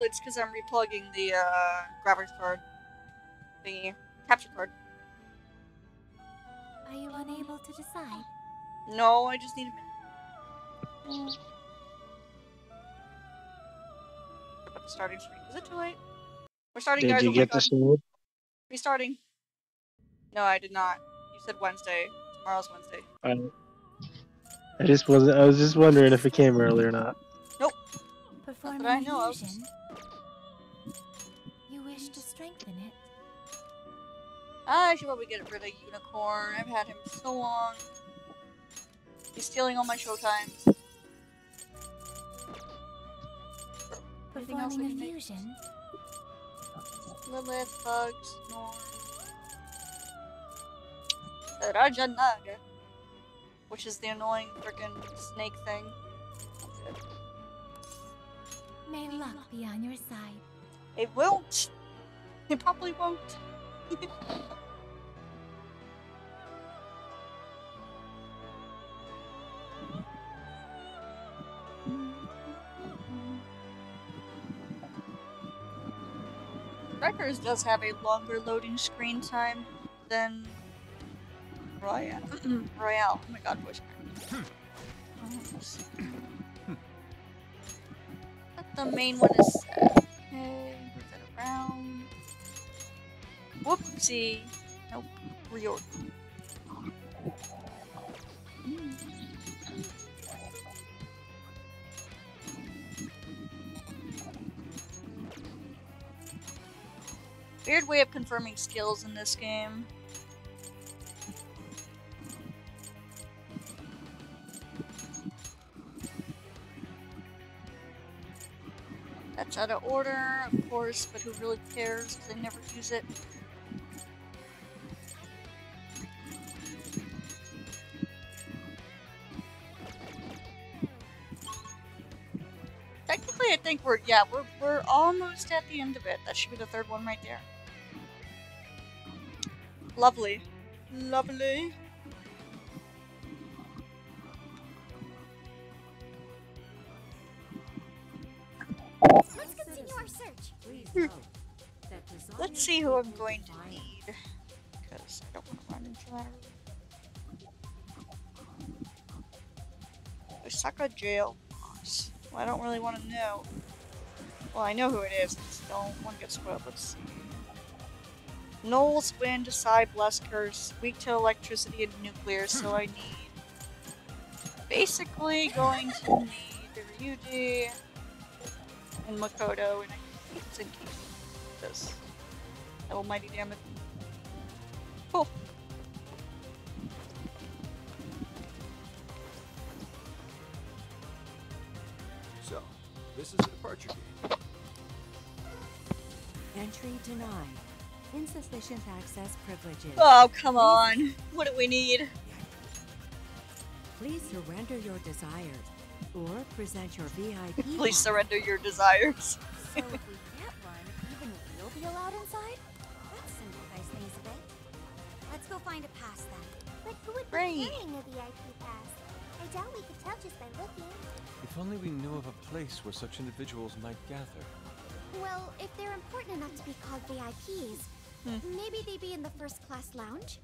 it's because I'm replugging the uh, graphics card, the capture card. Are you unable to decide? No, I just need a minute. About the starting screen. Is it too late? We're starting, Did guys. you oh get the sword? Restarting. No, I did not. You said Wednesday. Tomorrow's Wednesday. I, I just wasn't. I was just wondering if it came early or not. Perform that I an know of. Strengthen it. I should probably get rid of Unicorn. I've had him so long. He's stealing all my showtimes. Anything else I Performing a fusion. Lilith, Bugs, Norn. Raja Naga. Which is the annoying freaking snake thing. May luck be on your side. It won't. It probably won't. Strikers does have a longer loading screen time than Royale. Royale. Oh my god. But the main one is set. Okay, move that around. Whoopsie. Nope. Reorder. Weird way of confirming skills in this game. That's out of order, of course, but who really cares? 'cause they never use it. Think we're yeah we're we're almost at the end of it. That should be the third one right there. Lovely, lovely. Let's continue our search. Please Hmm. note that design Let's see who I'm going to need. Because I don't want to run into that. Osaka jail boss. Well, I don't really want to know. Well, I know who it is. I don't want to get spoiled. Let's see. Knowles, wind, decide, bless, curse, weak to electricity and nuclear, so I need basically going to need the Ryuji and Makoto, and I think it's in this almighty damn it. This is a departure gate. Entry denied. Insufficient access privileges. Oh, come on. What do we need? Please surrender your desires or present your VIP. Please surrender your desires. So if we get one, even we'll be allowed inside? That simplifies things a bit. Let's go find a pass then. But who would Great. be carrying a VIP pass? I doubt we could tell just by looking. If only we knew of a place where such individuals might gather. Well, if they're important enough to be called VIPs, Hmm. maybe they'd be in the first class lounge?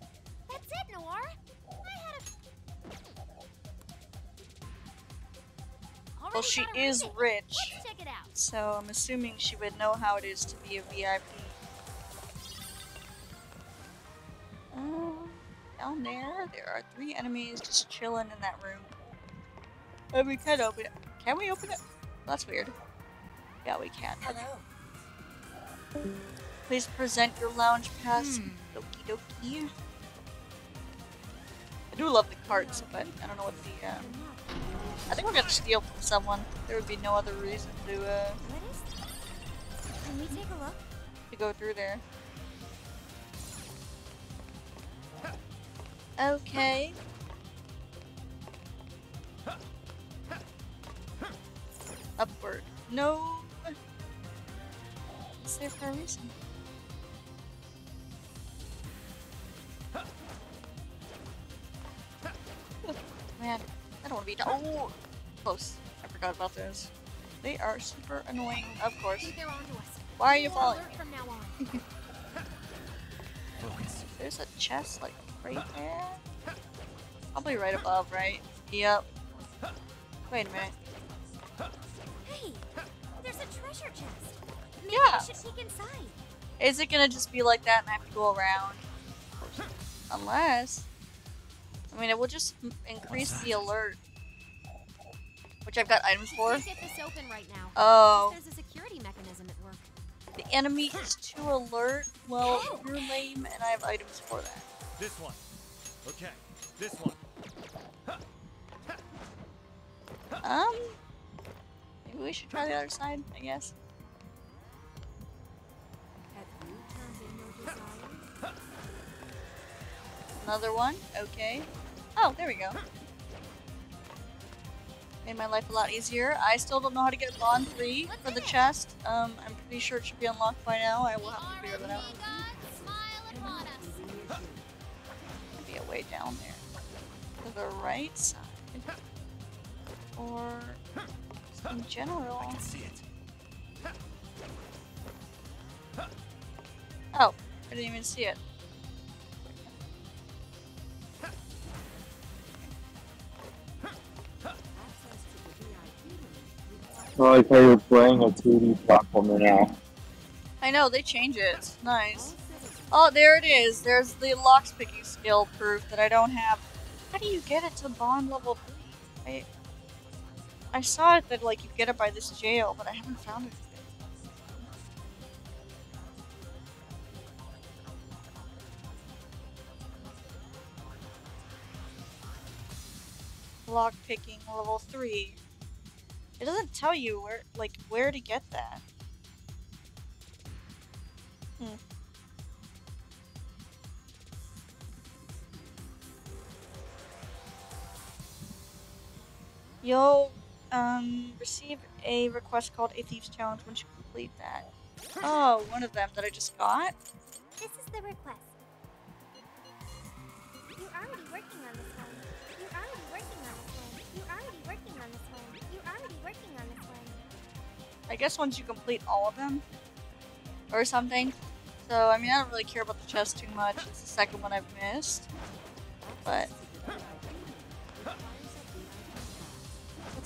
That's it, Noir! I had a... Well, she is rating. rich, Let's check it out. so I'm assuming she would know how it is to be a VIP. Um, down there, there are three enemies just chilling in that room. And we can open it. Can we open it? That's weird. Yeah, we can. Hello. Please present your lounge pass. Okie dokie. I do love the carts, but I don't know what the, um... I think we're gonna steal from someone. There would be no other reason to, uh, What is that? Can we take a look? to go through there. Okay. Upward. No. It's there for a reason. Man, I don't want to be. Oh, close. I forgot about those. They are super annoying, of course. think they're onto us. Why are you Full following alert me? from now on. Focus. There's a chest like right there. Probably right above, right? Yep. Wait a minute. Hey, there's a treasure chest. Maybe Yeah. I should peek inside. Is it gonna just be like that and I have to go around? Unless. I mean, it will just increase the alert. Which I've got items for. Can't get this open right now. Oh. There's a security mechanism at work. The enemy is too alert. Well, you're lame and I have items for that. This one. Okay. This one. Um. Maybe we should try the other side, I guess. Have you turned in your desires? Another one. Okay. Oh, there we go. Made my life a lot easier. I still don't know how to get Bond 3 for the chest. Um, I'm pretty sure it should be unlocked by now. I will have to figure that out. The right side. Or just in general. I can see it. Oh, I didn't even see it. Access to the VIP room requires I like how you're playing a 2D platformer now. I know, they change it. It's nice. Oh, there it is. There's the lockpicking skill proof that I don't have. How do you get it to bond level 3? I, I saw it that like you get it by this jail, but I haven't found it. yet. Lockpicking level 3. It doesn't tell you where like where to get that. Hmm. You'll um, receive a request called a Thief's Challenge once you complete that. Oh, one of them that I just got? This is the request. You're already working on this one. You're already working on this one. You're already working on this one. You're already working on this one. I guess once you complete all of them or something. So, I mean, I don't really care about the chest too much. It's the second one I've missed. But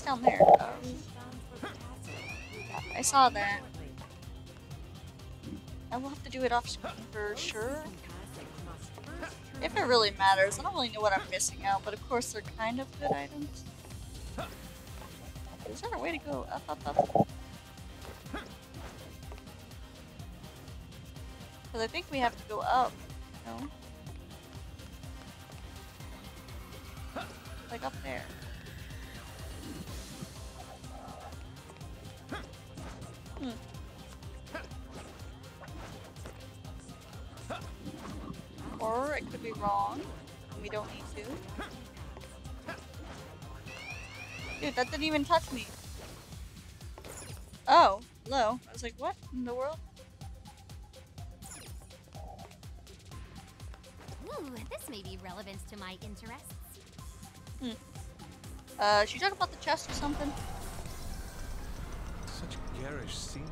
down there? Castle. I saw that. I will have to do it off screen for sure. If it really matters, I don't really know what I'm missing out, but of course they're kind of good items. Is there a way to go up, up, up? Because I think we have to go up. No? Like up there. Hmm. Or it could be wrong. and We don't need to. Dude, that didn't even touch me. Oh, hello. I was like, what in the world? Ooh, this may be relevant to my interests. Hmm. Uh, should you talk about the chest or something? Such garish scenery.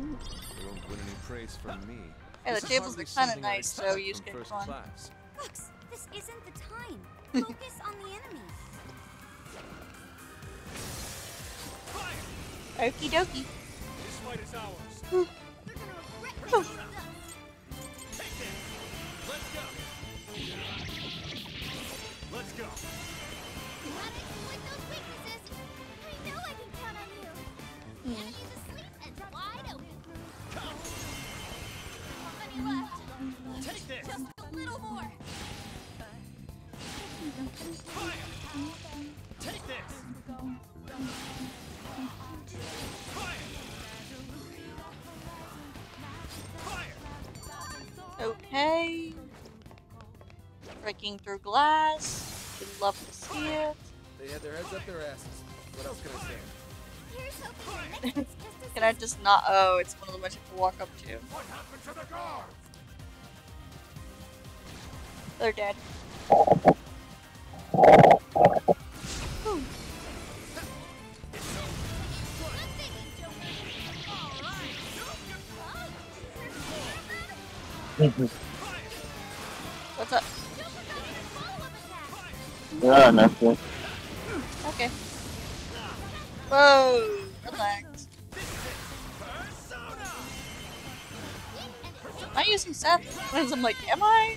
Ooh. They won't win any praise from me. Hey, the This is tables hardly are kinda something I'd nice, so expect you from get first fun. class. Fox, this isn't the time. Focus on the enemy. Okie dokie. This fight is ours. You're gonna regret Oh. making this. Take this. Let's go. Let's go. This. Just a little more. Fire. Take this. Fire. Fire. Okay. Breaking through glass. Would love to see it. They had their heads up their asses. What else can I say? Here's hoping the next one's Can I just not? Oh, it's one of them I have to walk up to. They're dead. What's up? Yeah, nothing. Okay. Whoa, relax. Am I using Seth? Because I'm like, am I?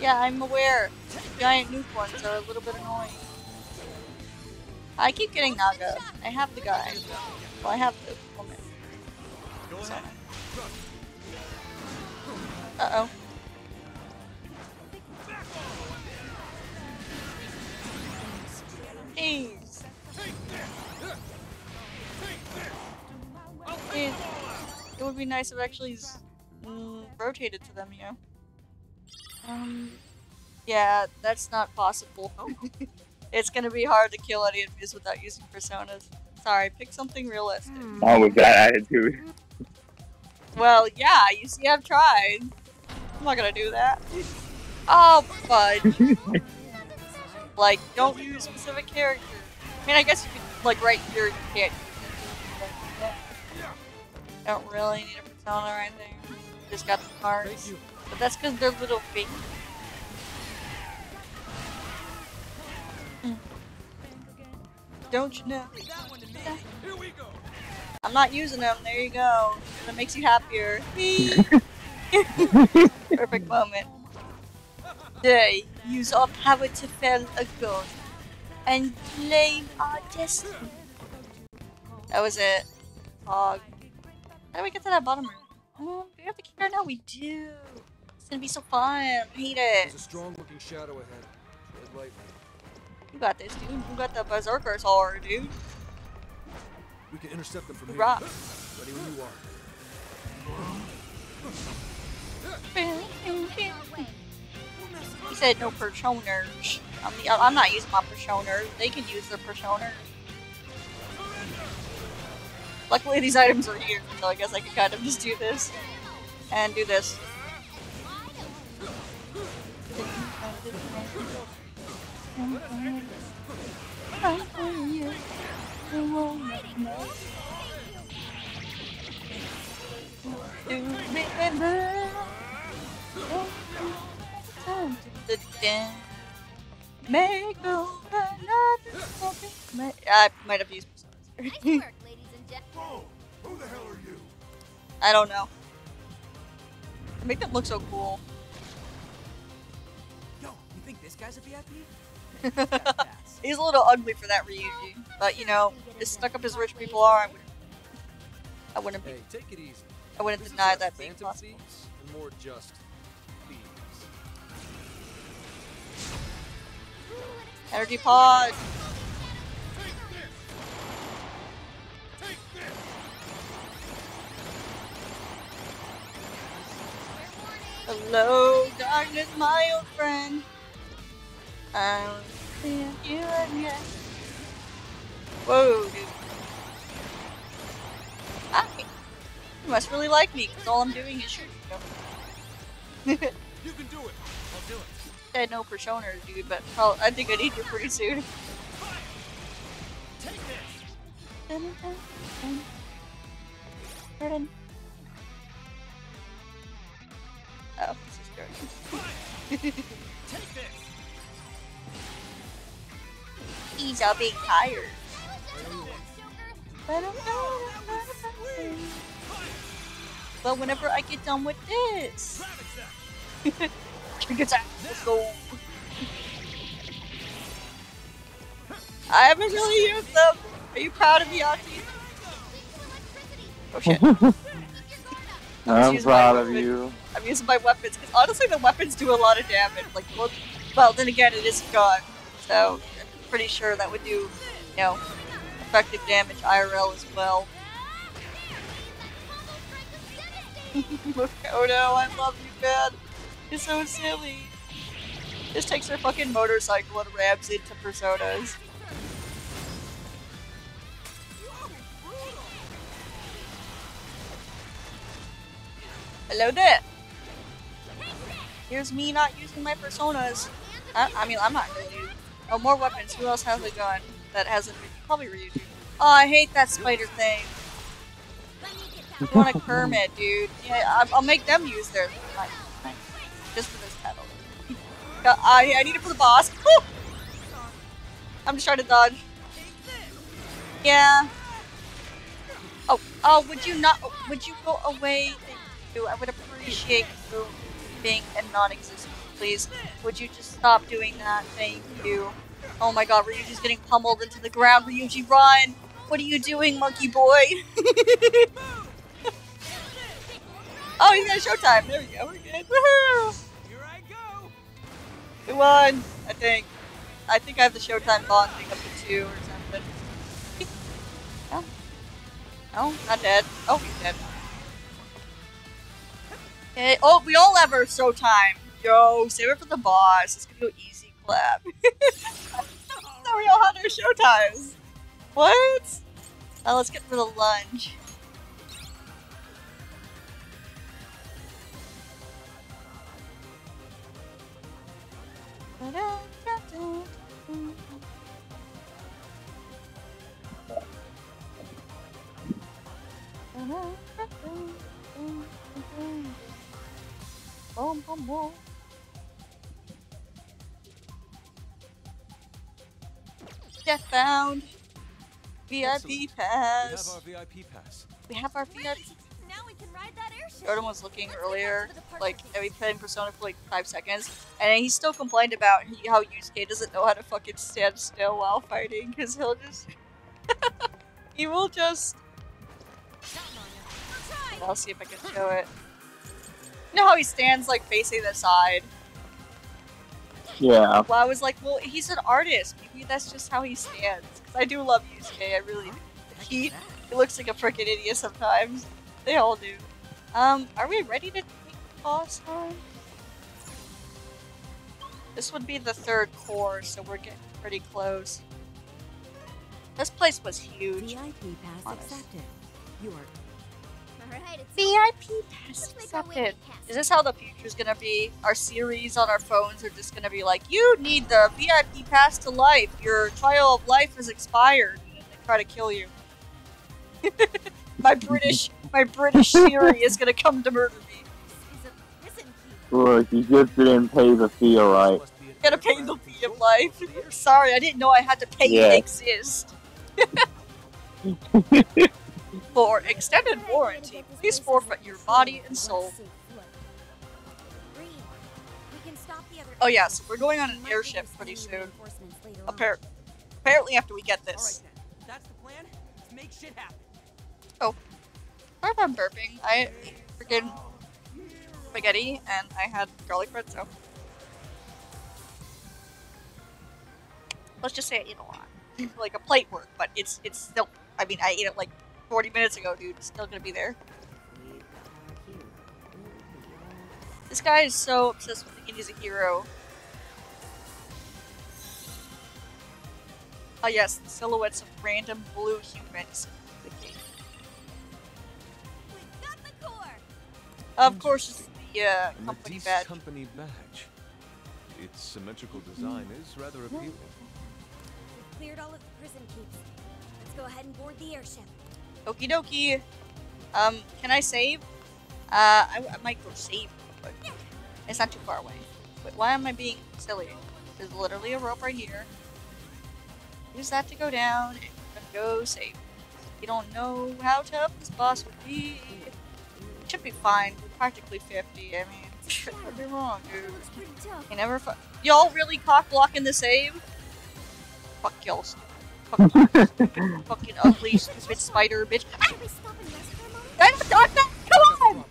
Yeah, I'm aware. Giant nuke ones are a little bit annoying. I keep getting Naga. I have the guy. Well, I have the woman. Uh-oh. Be nice if actually mm, rotated to them, you know? Um, yeah, that's not possible. it's gonna be hard to kill any enemies without using personas. Sorry, pick something realistic. Oh, with that attitude. Well, yeah, you see, I've tried. I'm not gonna do that. Oh, fudge. like, don't use specific characters. I mean, I guess you could, like, right here, you can't use it. Don't really need a persona right there. Just got the cards. But that's because they're little fake. Mm. Don't you know? Here we go. I'm not using them. There you go. It makes you happier. Perfect moment. They use our power to fell a god and claim our destiny. That was it. Fog. How do we get to that bottom room? Do we have the key card now? We do. It's gonna be so fun. I hate it. There's a strong-looking shadow ahead. Tread lightly. You got this, dude. You got the berserker's sword, dude. We can intercept them from here. Rock. Ready when you are. He said no personers. I'm, I'm not using my personers. They can use their personers. Luckily, these items are here, so I guess I can kind of just do this. And do this. I might have used the hell are you? I don't know. Make them look so cool. Yo, you think this guy's a VIP? He's a little ugly for that Ryuji, but you know, as stuck up as rich people are, I wouldn't, I wouldn't, be, Hey, take it easy. I wouldn't This deny that being possible. and more just thieves. Energy pod. Hello, darkness, my old friend. I'll see you again. Whoa, dude. Hi. You must really like me, because all I'm doing is shooting you. You can do it. I'll do it. Said no personas, dude, but I'll, I think I need you pretty soon. Take this. Oh, this is this. He's a big tire. But whenever I get done with this, out. Let's go. I haven't really used them. Are you proud of me, Auntie? Oh shit. I'm proud of you. I'm using my weapons because honestly, the weapons do a lot of damage. Like, well, then again, it is gun, so I'm pretty sure that would do, you know, effective damage IRL as well. oh no, I love you, man. You're so silly. Just takes her fucking motorcycle and rams into personas. Hello there. Here's me not using my personas. I, I mean, I'm not gonna do. Oh, more weapons. Who else has a gun that hasn't been? Probably Ryuji. Oh, I hate that spider thing. I want a Kermit, dude. Yeah, I'll make them use their. Just for this. Uh, I, I need it for the boss. I'm just trying to dodge. Yeah. Oh, oh, would you not? Would you go away? Thank you. I would appreciate you being non-existent, please. Would you just stop doing that? Thank you. Oh my god, Ryuji's getting pummeled into the ground. Ryuji, run! What are you doing, monkey boy? oh, he's got showtime. There we go. We're good. Woohoo! Here I go. Won, I think. I think I have the showtime bonding up to two or something. No. No, not dead. Oh, he's dead. Okay. Oh, we all have our showtime. Yo, save it for the boss. It's gonna go easy clap. so we all had our showtimes. What? Now let's get for the lunge. Boom, boom, boom. Death bound. VIP Excellent. We have our VIP pass. We have our VIP. Now we can ride that airship. Jordan was looking earlier, like, and we played in Persona for like five seconds, and he still complained about he- how Yusuke doesn't know how to fucking stand still while fighting, because he'll just. he will just. I'll see if I can show it. You know how he stands, like, facing the side? Yeah. Well, I was like, well, he's an artist. Maybe that's just how he stands. Because I do love Yusuke, I really do. He, he looks like a freaking idiot sometimes. They all do. Um, are we ready to take the boss on? This would be the third core, so we're getting pretty close. This place was huge. VIP pass Honest. accepted. You are Alright, it's VIP pass Let's make our way to accepted. Is this how the future's gonna be? Our series on our phones are just gonna be like, you need the VIP pass to life. Your trial of life has expired. And they try to kill you. my British, my British Siri is gonna come to murder me. is a. Look, you just didn't pay the fee, alright? Must be a Gotta pay the fee of life. Sorry, I didn't know I had to pay Yeah. to exist. For extended warranty, please forfeit your body and soul. Green, we can stop the other Oh yeah, so we're going on an airship pretty soon. reinforcements later on. Appar- apparently after we get this. Oh. If That's the plan. Let's make shit happen. Oh. Sorry if I'm burping. I ate freaking spaghetti and I had garlic bread, so. Let's just say I ate a lot. like a plate worth, but it's it's still. I mean, I ate it like 40 minutes ago, dude. It's still gonna be there. This guy is so obsessed with thinking he's a hero. Oh yes, the silhouettes of random blue humans. the game. We've got the core. Of course, it's the uh, company Madicce badge. company badge. Its symmetrical design is rather appealing. We've cleared all of the prison keeps. Let's go ahead and board the airship. Okie dokie. Um, can I save? Uh, I, I might go save, but it's not too far away. But why am I being silly? There's literally a rope right here. Use that to go down and go save. You don't know how tough this boss would be. It Should be fine. We're practically 50. I mean, be wrong, dude. Looks pretty tough. You never fu- Y'all really cock blocking the save? Fuck y'all. You. Fucking ugly, stupid spider bitch. Ah! Should we stop and rest for a moment? I don't know. Come on!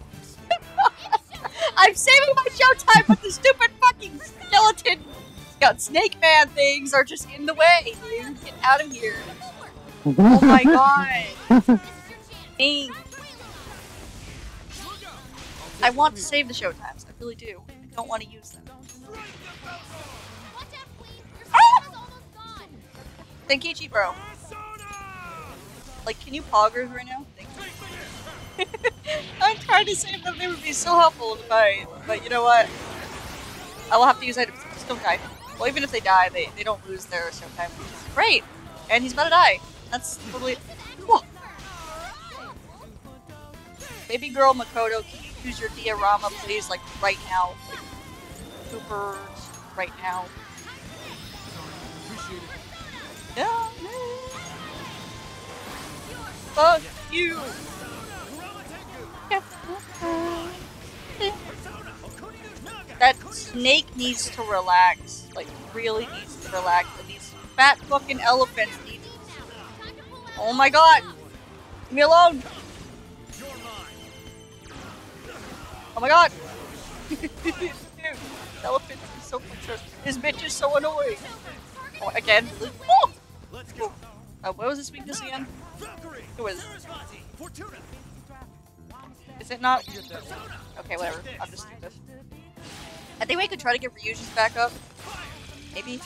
I'm saving my showtime but the stupid fucking skeleton God, Snake Man things are just in the way. Get out of here. Oh my god. Dang. I want to save the showtimes. I really do. I don't want to use them. Thank you, Bro. Like, can you poggers right now? I'm trying to save them. They would be so helpful the fight. But you know what? I will have to use items. Don't die. Well, even if they die, they, they don't lose their showtime, which is great. And he's about to die. That's totally. Whoa. Baby girl Makoto, can you use your Diarama, please? Like, right now. Super right now. Yeah. Fuck you. That snake needs to relax. Like, really needs to relax. And these fat fucking elephants need to... Oh my god! Leave me alone! Oh my god! Dude, elephants is so. This bitch is so annoying. Oh, again. Oh! Uh, what was this weakness again? It was. Is it not? Okay, whatever. I'll just this. I think we could try to get Ryuji's back up. Maybe.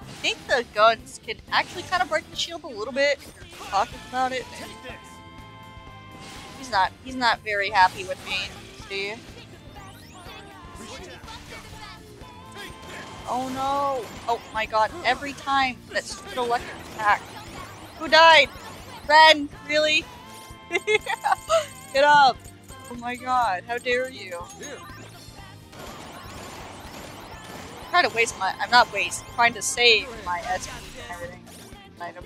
I think the guns can actually kind of break the shield a little bit. If you're talking about it. He's not. He's not very happy with me. See? Oh no! Oh my god! Every time that stupid electric attack. Who died? Ren, really? Get up! Oh my god! How dare you? I'm trying to waste my. I'm not waste. I'm trying to save my SP and everything. Item.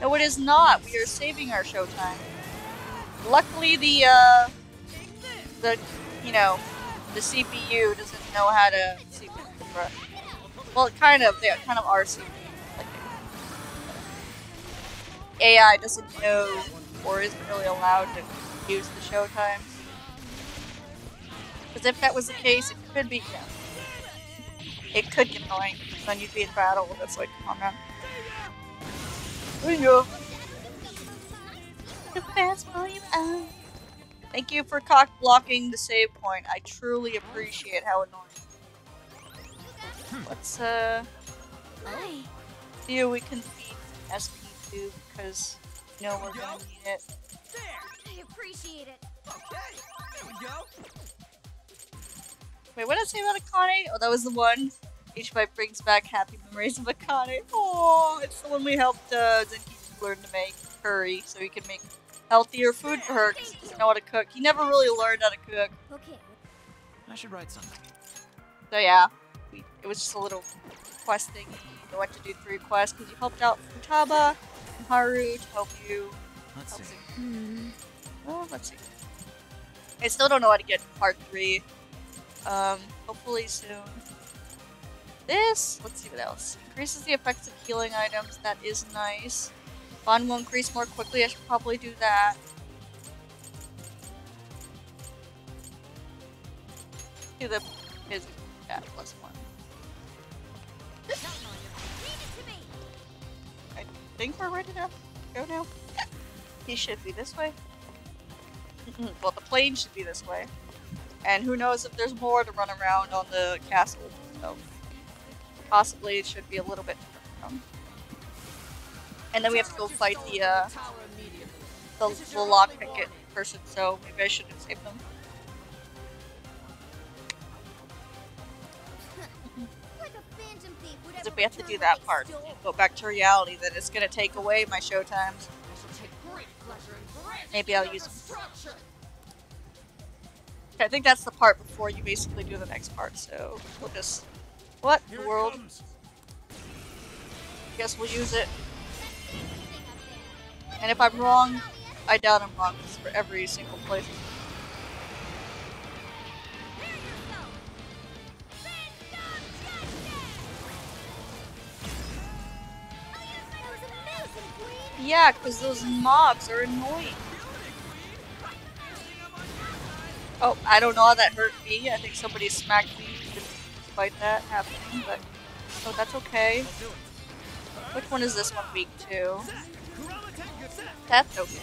No, it is not. We are saving our showtime. Luckily, the uh, the you know, the CPU doesn't know how to. Well, kind of. They kind of are CPU. AI doesn't know or isn't really allowed to use the showtime. Because if that was the case, it could be. Yeah, it could get annoying. Then you'd be in battle. That's like, on, man. There you. The fast volume out. Thank you for cock blocking the save point. I truly appreciate how annoying. Let's uh Hi. see if we can feed SP2 because you know we're gonna need it. There. I appreciate it. Okay, there we go. Wait, what did I say about Akane? Oh, that was the one. Each bite brings back happy memories of Akane. Oh, it's the one we helped uh, Zenki learn to make curry so he can make healthier food for her because he doesn't know how to cook. He never really learned how to cook. Okay. I should write something. So yeah, we, it was just a little quest thing. We went to do three quests because you helped out Futaba and Haru to help you. Let's Help see. you. Well, let's see. I still don't know how to get part three. Um, hopefully soon. This, let's see what else. Increases the effects of healing items. That is nice. Bond will increase more quickly. I should probably do that. Do the physical stat plus one. I think we're ready to go now. he should be this way. well, the plane should be this way. And who knows if there's more to run around on the castle. So possibly it should be a little bit different. And then we have to go fight the uh, the, the lockpicket person. So maybe I shouldn't save them. Like a phantom Because if we have to do that part, go back to reality, then it's gonna take away my show times. Maybe I'll use them. I think that's the part before you basically do the next part, so we'll just... What Here the world? Guess we'll use it. And if I'm wrong, I doubt I'm wrong for every single place. Yeah, because those mobs are annoying. Oh, I don't know how that hurt me. I think somebody smacked me despite that happening, but oh, that's okay. Which one is this one weak to? That's okay.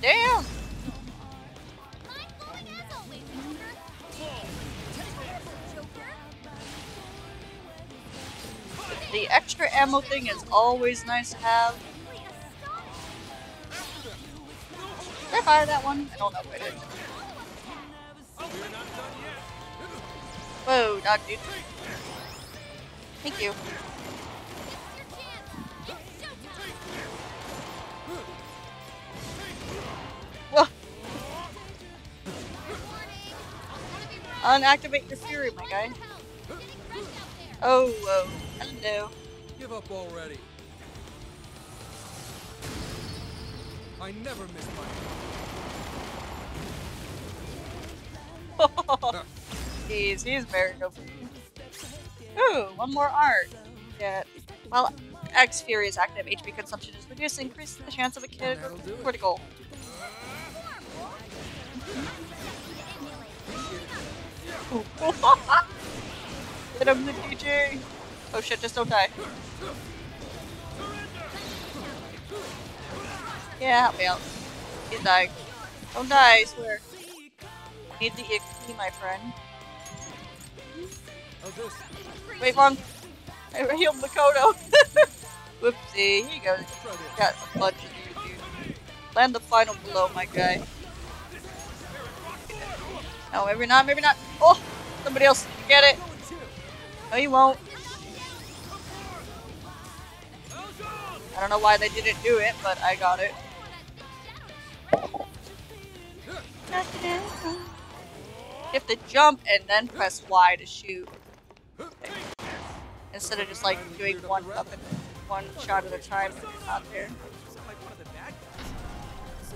Damn! The extra ammo thing is always nice to have. Did I fire that one? I don't know if I did. Whoa, dog dude. Thank you. Whoa. Unactivate your fury, my guy. Oh, whoa. Hello. Give up already. I never miss my. Jeez, he's very good. Ooh, one more art. Yeah. While X Fury is active, HP consumption is reduced, increasing the chance of a kid do critical. Hit him, the DJ! Oh shit, just don't die. Yeah, help me out. He dying. Don't die, I swear. Need the XP, my friend. Wait, wrong. I healed Makoto. Whoopsie, here you go. Got a bunch of you, dude. Land the final blow, my guy. No, maybe not, maybe not. Oh, somebody else get it. No, you won't. I don't know why they didn't do it, but I got it. You have to jump and then press Y to shoot. Instead of just like doing one one shot at a time when you're not there. Sound like one of the bad guys.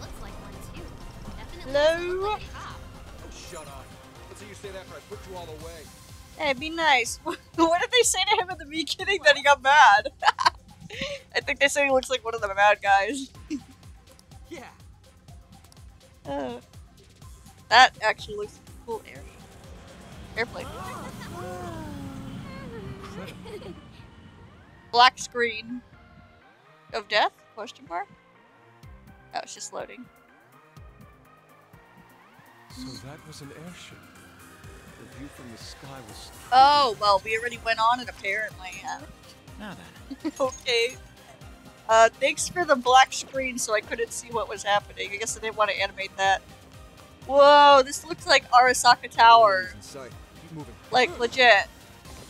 Looks like one too. Definitely Hello? looks like a cop. Oh, shut up. Let's hear you say that after I put you all away. Hey, be nice. what did they say to him at the beginning that he got mad? I think they say he looks like one of the mad guys. Yeah. Uh, that actually looks like a cool area. Airplane. Black screen. Of death? Question mark? Oh, it's just loading. So that was an airship. The view from the sky was. Oh, well, we already went on it apparently. Yeah. Now then. okay. Uh, thanks for the black screen so I couldn't see what was happening. I guess I didn't want to animate that. Whoa, this looks like Arasaka Tower. In. Keep moving. Like, legit.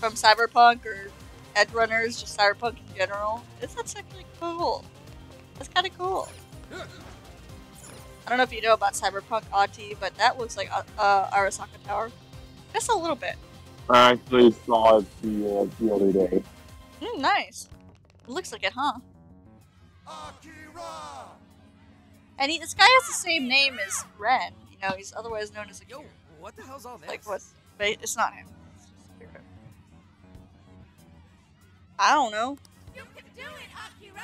From Cyberpunk or Edgerunners, just Cyberpunk in general. This looks actually cool. That's kind of cool. I don't know if you know about Cyberpunk Ati, but that looks like uh, uh, Arasaka Tower. Just a little bit. I actually saw it the, uh, the other day. Mm, nice. It looks like it, huh? And he, this guy has the same name as Ren. You know, he's otherwise known as a Yo, what the hell's all this? like what? But it's not him. It's just a weirdo. I don't know. You can do it, Akira!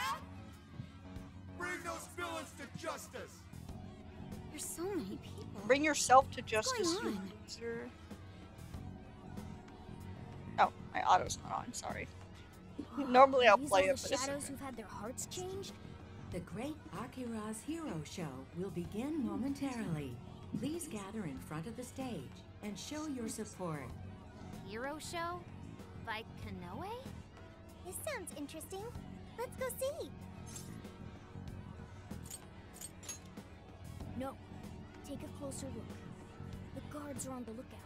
Bring those villains to justice! There's so many people. Bring yourself to justice, you loser. Oh, my auto's not on. Sorry. Normally I'll These play it, the but it's shadows who've had their hearts changed? The Great Akira's Hero Show will begin momentarily. Please gather in front of the stage and show your support. Hero show? By Konoe? This sounds interesting. Let's go see. No. Take a closer look. The guards are on the lookout.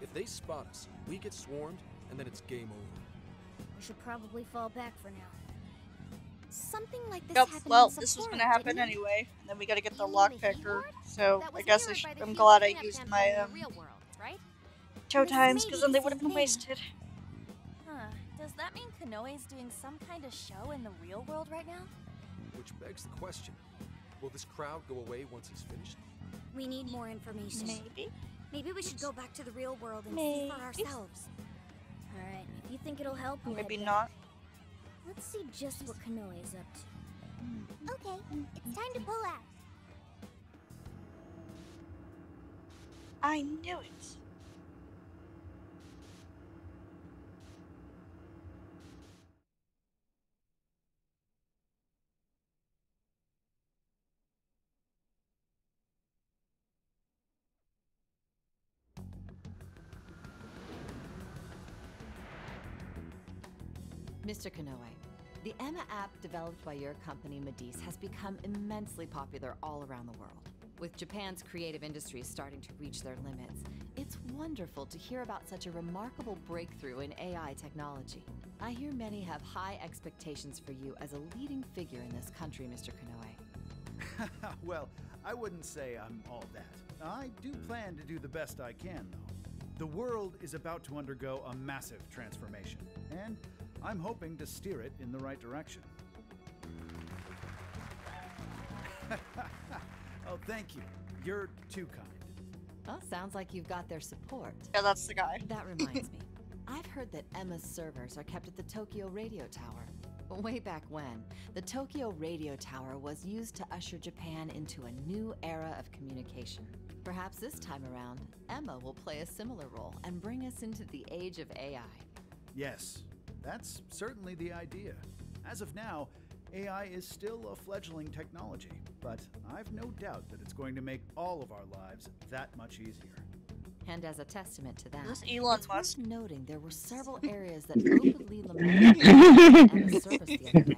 If they spot us, we get swarmed, and then it's game over. We should probably fall back for now. Something like this Yep, happened well, in this was gonna happen anyway, and then we gotta get the You mean the lockpicker. So I guess I mirrored sh- by the I'm glad I used my um, real world, right? show This times because then they would have been thing. wasted. Huh. Does that mean Konoe's doing some kind of show in the real world right now? Which begs the question will this crowd go away once he's finished? We need more information. Maybe. Maybe we should go back to the real world and Maybe. see for ourselves. Alright, if you think it'll help, hmm, Maybe not. Let's see just what Konoe is up to. Hmm. Okay, it's time to pull out. I knew it. Mr. Konoe, the Emma app developed by your company Madicce has become immensely popular all around the world. With Japan's creative industries starting to reach their limits, it's wonderful to hear about such a remarkable breakthrough in AI technology. I hear many have high expectations for you as a leading figure in this country, Mr. Konoe. well, I wouldn't say I'm all that. I do plan to do the best I can, though. The world is about to undergo a massive transformation, and I'm hoping to steer it in the right direction. oh, thank you. You're too kind. Well, sounds like you've got their support. Yeah, that's the guy. That reminds me. I've heard that Emma's servers are kept at the Tokyo Radio Tower. Way back when, the Tokyo Radio Tower was used to usher Japan into a new era of communication. Perhaps this time around, Emma will play a similar role and bring us into the age of AI. Yes, that's certainly the idea. As of now, AI is still a fledgling technology, but I've no doubt that it's going to make all of our lives that much easier. And as a testament to that, This Elon it's Musk. worth noting there were several areas that openly lamented Emma's service the other day.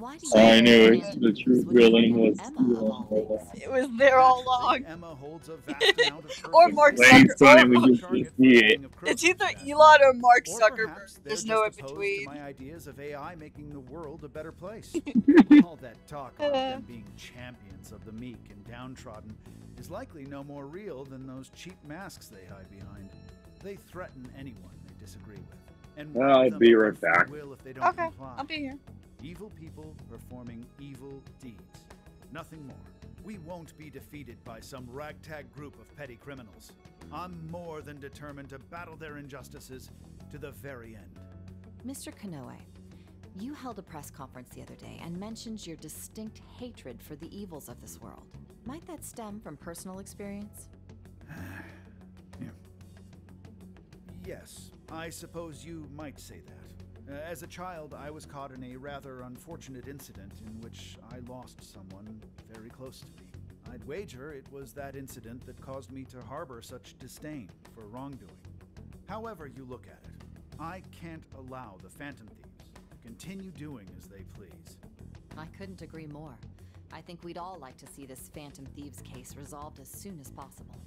Why do you I knew it. The users true villain was Emma of all things? It was there all along. Emma holds a vast amount of Or personal Mark data. Wait, Sonny, Zucker- we or- just Target see for it. It's either. Elon or Mark Zuckerberg. There's no in between. my ideas of AI making the world a better place. All that talk Uh. about them being champions of the meek and downtrodden is likely no more real than those cheap masks they hide behind. They threaten anyone they disagree with. And well, I'll be right back. free Will if they don't Okay, comply. I'll be here. Evil people performing evil deeds. Nothing more. We won't be defeated by some ragtag group of petty criminals. I'm more than determined to battle their injustices to the very end. Mr. Kanoe, you held a press conference the other day and mentioned your distinct hatred for the evils of this world. Might that stem from personal experience? yeah. Yes, I suppose you might say that. Uh, as a child, I was caught in a rather unfortunate incident in which I lost someone very close to me. I'd wager it was that incident that caused me to harbor such disdain for wrongdoing. However, you look at it, I can't allow the Phantom Thieves to continue doing as they please. I couldn't agree more. I think we'd all like to see this Phantom Thieves case resolved as soon as possible.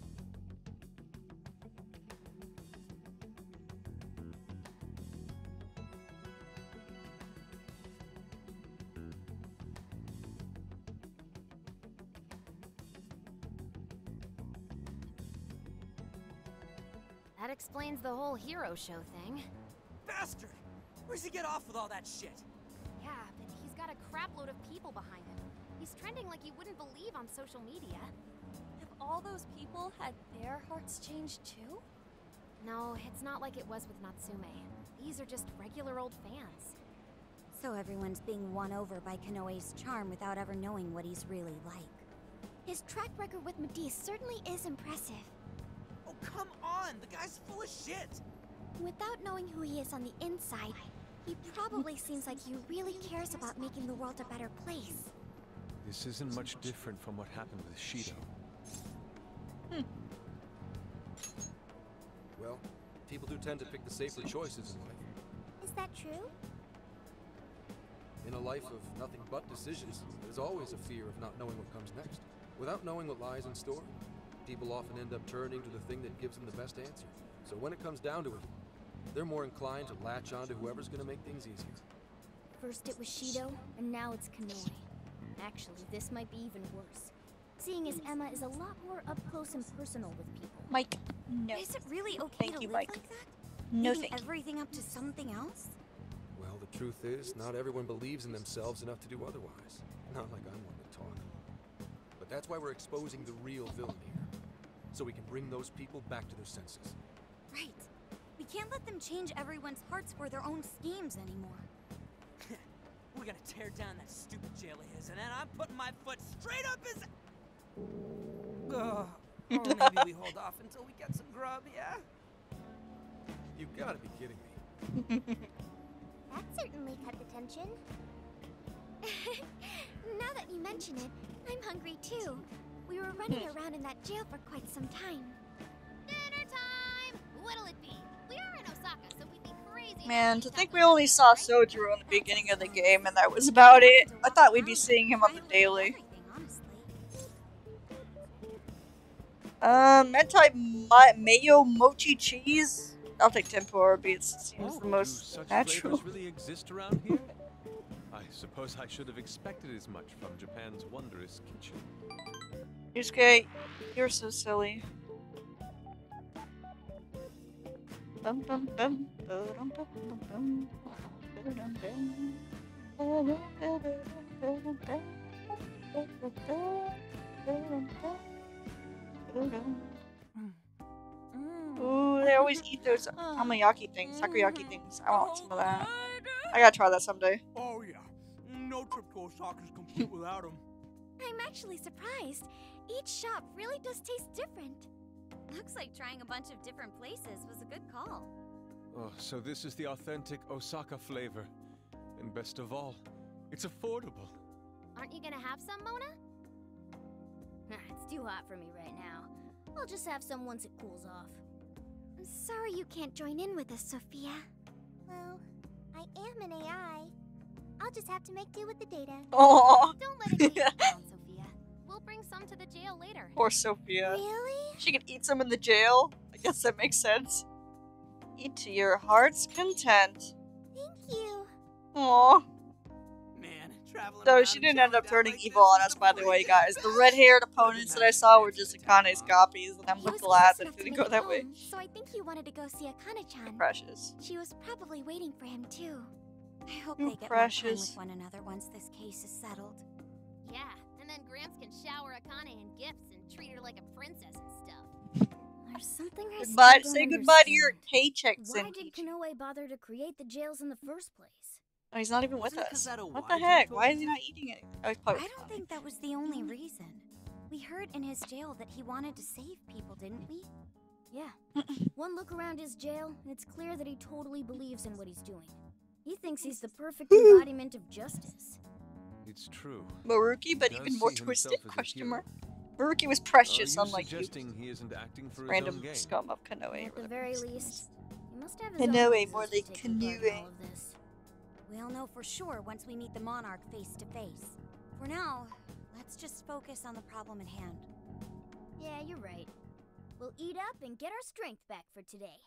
Explains the whole hero show thing. Bastard! Where's he get off with all that shit? Yeah, but he's got a crapload of people behind him. He's trending like you wouldn't believe on social media. Have all those people had their hearts changed too? No, it's not like it was with Natsume. These are just regular old fans. So everyone's being won over by Konoe's charm without ever knowing what he's really like. His track record with Madicce certainly is impressive. On! The guy's full of shit! Without knowing who he is on the inside, he probably seems like he really cares about making the world a better place. This isn't much different from what happened with Shido. Hmm. Well, people do tend to pick the safer choices in life. Is that true? In a life of nothing but decisions, there's always a fear of not knowing what comes next. Without knowing what lies in store, people often end up turning to the thing that gives them the best answer. So when it comes down to it, they're more inclined to latch on to whoever's going to make things easier. First it was Shido, and now it's Konoe. Actually, this might be even worse. Seeing as Emma is a lot more up close and personal with people. Mike, no. Is it really okay Thank to you, live Mike. like that? No Leaving thank you. everything up to something else? Well, the truth is, not everyone believes in themselves enough to do otherwise. Not like I'm one to talk. But that's why we're exposing the real villain here. So we can bring those people back to their senses. Right. We can't let them change everyone's hearts for their own schemes anymore. We're gonna tear down that stupid jail of his, and then I'm putting my foot straight up his. Ugh. Or oh, maybe we hold off until we get some grub, yeah? You gotta be kidding me. That certainly cut the tension. now that you mention it, I'm hungry too. We were running around in that jail for quite some time. Dinner time! What'll it be? We are in Osaka, so we'd be crazy. Man, to think we only saw Sojiro in the beginning of the game and that was about it. I thought we'd be seeing him on the daily. Uh, Mentai Ma- Mayo Mochi Cheese? I'll take tempura beets. It seems the most such natural. really exist around here? I suppose I should have expected as much from Japan's wondrous kitchen. Yusuke, you're so silly. Bum, bum, bum, ba-dum, bum, bum, bum, bum. Ba-dum, ba-dum, ba-dum. Ooh, they always eat those tamayaki things, takoyaki things. I want some of that. I gotta try that someday. Oh yeah. No trip to Osaka's complete without them. I'm actually surprised. Each shop really does taste different. Looks like trying a bunch of different places was a good call. Oh, so this is the authentic Osaka flavor. And best of all, it's affordable. Aren't you gonna have some, Mona? Nah, it's too hot for me right now. I'll just have some once it cools off. I'm sorry you can't join in with us, Sophia. Well, I am an AI. I'll just have to make do with the data. Aww. Don't let it We'll bring some to the jail later. Poor Sophia. Really? She could eat some in the jail. I guess that makes sense. Eat to your heart's content. Thank you. Aww. Man, traveling So she didn't end up turning that evil on us, by the way, guys. The red-haired opponents that I saw were just Akane's copies, and I'm glad that it didn't go that it way. So I think he wanted to go see Akane-chan. Precious. She was probably waiting for him too. I hope You they get precious. more time with one another once this case is settled. Yeah, and then Gramps can shower Akane in gifts and treat her like a princess and stuff. There's something I Goodbye. still Say don't goodbye to your understand. paychecks Why did Konoe bother to create the jails in the first place? Oh, he's not even with Wasn't us. What the heck? Why is he not eating it? Oh, he's probably I don't think that was the only mm. reason. We heard in his jail that he wanted to save people, didn't we? Yeah. One look around his jail, and it's clear that he totally believes in what he's doing. He thinks he's the perfect embodiment of justice. It's true. Maruki, but He even more twisted? Question mark. Maruki was Are precious, you unlike you. he isn't acting for his Random own gain? scum of Konoe. At the very least, he must have his Konoe, own more for like taking part in Konoe. all. We'll know for sure once we meet the Monarch face to face. For now, let's just focus on the problem at hand. Yeah, you're right. We'll eat up and get our strength back for today.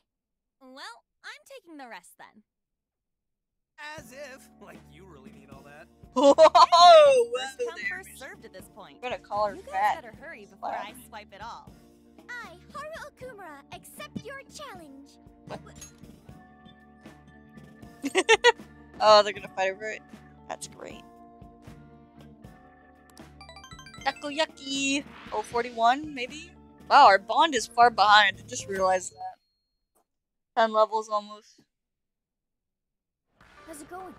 Well, I'm taking the rest then. As if, like you really need all that. Whoa! First whoa come, there. first served at this point. I'm gonna call her You guys fat. better hurry before I swipe it all. I, Haru Okumura, accept your challenge. oh, they're gonna fight over it. That's great. Takoyaki. Oh, 41, maybe? Wow, our bond is far behind. I just realized that. 10 levels almost. How's it going?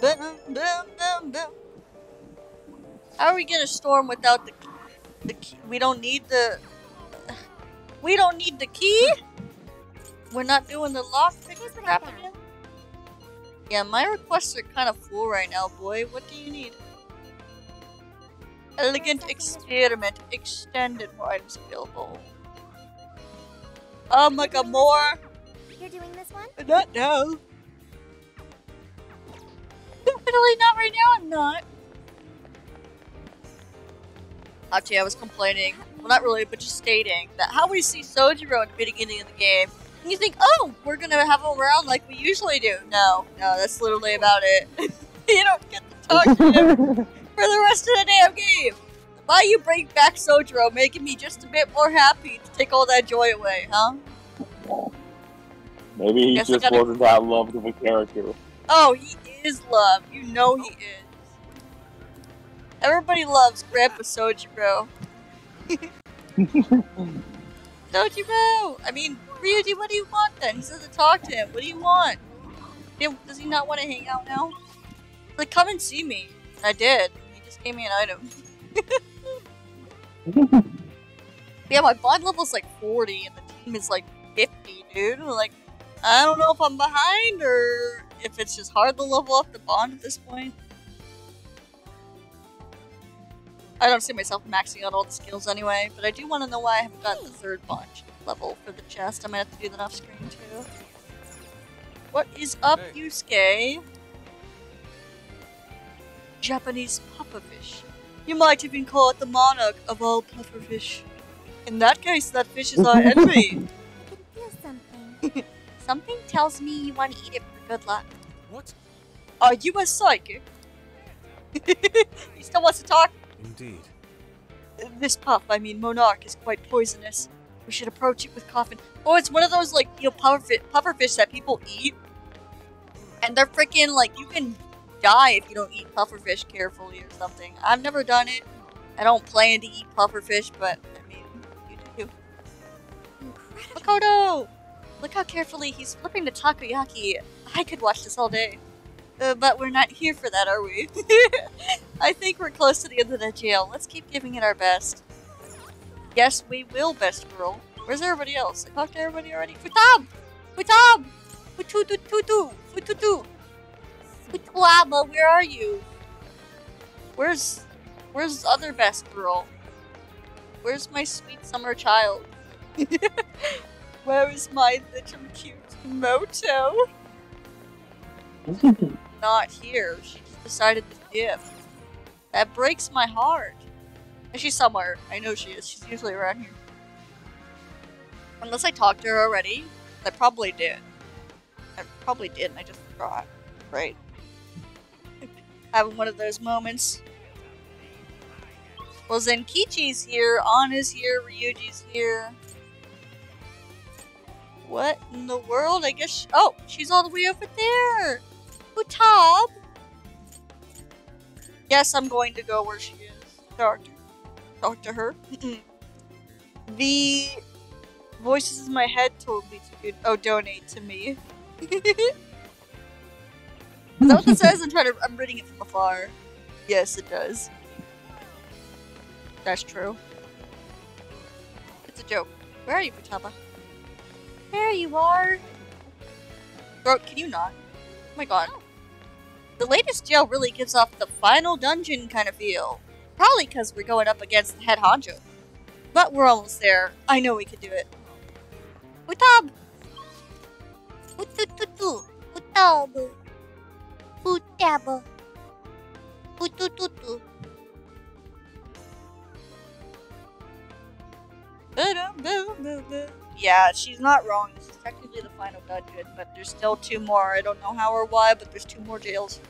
Bum, bum, bum. How are we gonna storm without the, the key? We don't need the. We don't need the key. We're not doing the lock crap again. Yeah, my requests are kind of full right now, boy. What do you need? Elegant experiment. Extended more items available. Oh my god, more. You're doing this one? Uh, not now. Definitely not right now, I'm not. Actually, I was complaining. Well, not really, but just stating that how we see Sojiro at the beginning of the game, and you think, oh, we're gonna have him around like we usually do. No, no, that's literally about it. you don't get to talk to him for the rest of the damn game. Why you bring back Sojiro, making me just a bit more happy to take all that joy away, huh? Maybe he just gotta- wasn't that loved of a character. Oh, he is loved. You know he is. Everybody loves Grandpa Sojiro. You? I mean, Ryuji, what do you want then? He says to talk to him. What do you want? Does he not want to hang out now? Like, come and see me. And I did. He just gave me an item. yeah, my bond level's like 40 and the team is like 50, dude. Like, I don't know if I'm behind or if it's just hard to level up the bond at this point. I don't see myself maxing out all the skills anyway, but I do want to know why I haven't got the third bond level for the chest. I might have to do that off screen too. What is up, Hey. Yusuke? Japanese pufferfish. You might even call it the monarch of all pufferfish. In that case, that fish is our enemy. Feel something. Something tells me you want to eat it for good luck. What? Are you a psychic? he still wants to talk. Indeed. This puff, I mean monarch, is quite poisonous. We should approach it with caution. Oh, it's one of those like you know pufferfish, pufferfish that people eat, and they're freaking like you can die if you don't eat pufferfish carefully or something. I've never done it. I don't plan to eat pufferfish, but I mean, you do. Incredible. Makoto! Look how carefully he's flipping the takoyaki. I could watch this all day. Uh, but we're not here for that, are we? I think we're close to the end of the jail. Let's keep giving it our best. Yes, we will, best girl. Where's everybody else? I talked to everybody already. Futab! Futab! Fututututu! Fututu! Futuaba, where are you? Where's... Where's other best girl? Where's my sweet summer child? Where is my little cute Moto? Not here. She just decided to dip. That breaks my heart. She's somewhere. I know she is. She's usually around here. Unless I talked to her already. I probably did. I probably did, and I just forgot. Right. Having one of those moments. Well, Zenkichi's here, Anna's here, Ryuji's here. What in the world? I guess. Sh oh, she's all the way over there. Utab. Yes, I'm going to go where she is. Talk to, talk to her. the voices in my head told me to. Oh, donate to me. is that what it says? I'm trying to. I'm reading it from afar. Yes, it does. That's true. It's a joke. Where are you, Futaba? There you are. Bro, can you not? Oh my god. The latest jail really gives off the final dungeon kind of feel. Probably because we're going up against the head honcho. But we're almost there. I know we can do it. Utab! Utututu! Utab! Utab! Utututu! Yeah, she's not wrong. This is technically the final dungeon, but there's still two more. I don't know how or why, but there's two more jails.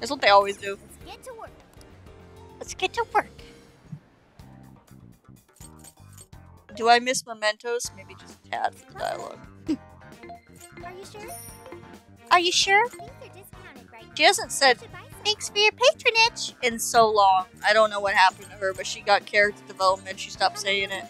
That's what they always do. Get to work. Let's get to work. Do I miss mementos? Maybe just a tad for the dialogue. Are you sure? Are you sure? Things are discounted right She hasn't said thanks for your patronage in so long. I don't know what happened to her, but she got character development. She stopped saying it.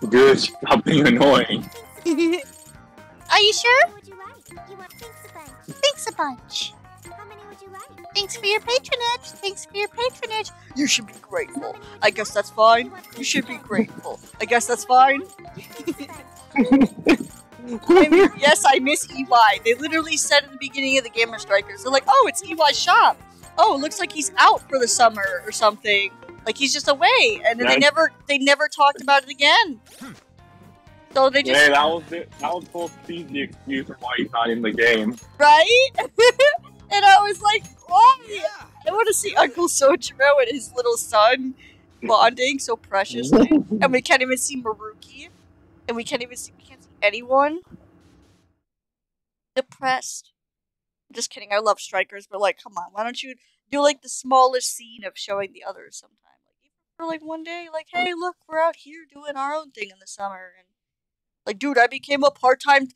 Good, stop being annoying. Are you sure? How would you like? You want thanks a bunch. Thanks a bunch. How many would you like? Thanks for your patronage. Thanks for your patronage. You should be grateful. I guess that's fine. You should be grateful. I guess that's fine. I mean, yes, I miss EY. They literally said at the beginning of the Gamer Strikers, they're like, oh, it's EY's shop. Oh, it looks like he's out for the summer or something. Like he's just away. And then they never they never talked about it again. So they just Yeah, that was it. That was supposed to be the excuse of why he's not in the game. right? and I was like, oh, I want to see Uncle Sojiro and his little son bonding so preciously. and we can't even see Maruki. And we can't even see, we can't see anyone. Depressed. Just kidding, I love Strikers, but like, come on, why don't you do like the smallest scene of showing the others sometime? Like, even for like one day, like, hey, look, we're out here doing our own thing in the summer. And like, dude, I became a part time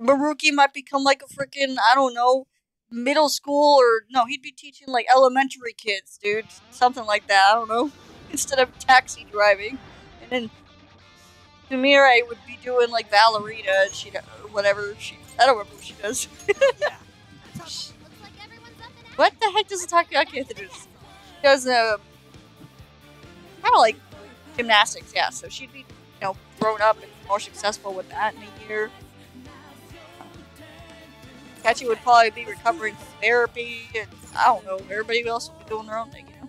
Maruki might become like a freaking, I don't know, middle school or no, he'd be teaching like elementary kids, dude. Something like that. I don't know. instead of taxi driving, and then Sumire would be doing like Valerita, and she whatever she. I don't remember what she does. what the heck does a takoyaki have to do? She does uh, kind of like gymnastics, yeah. So she'd be, you know, grown up and more successful with that in a year. Kachi would probably be recovering from therapy, and I don't know, everybody else would be doing their own thing, you know?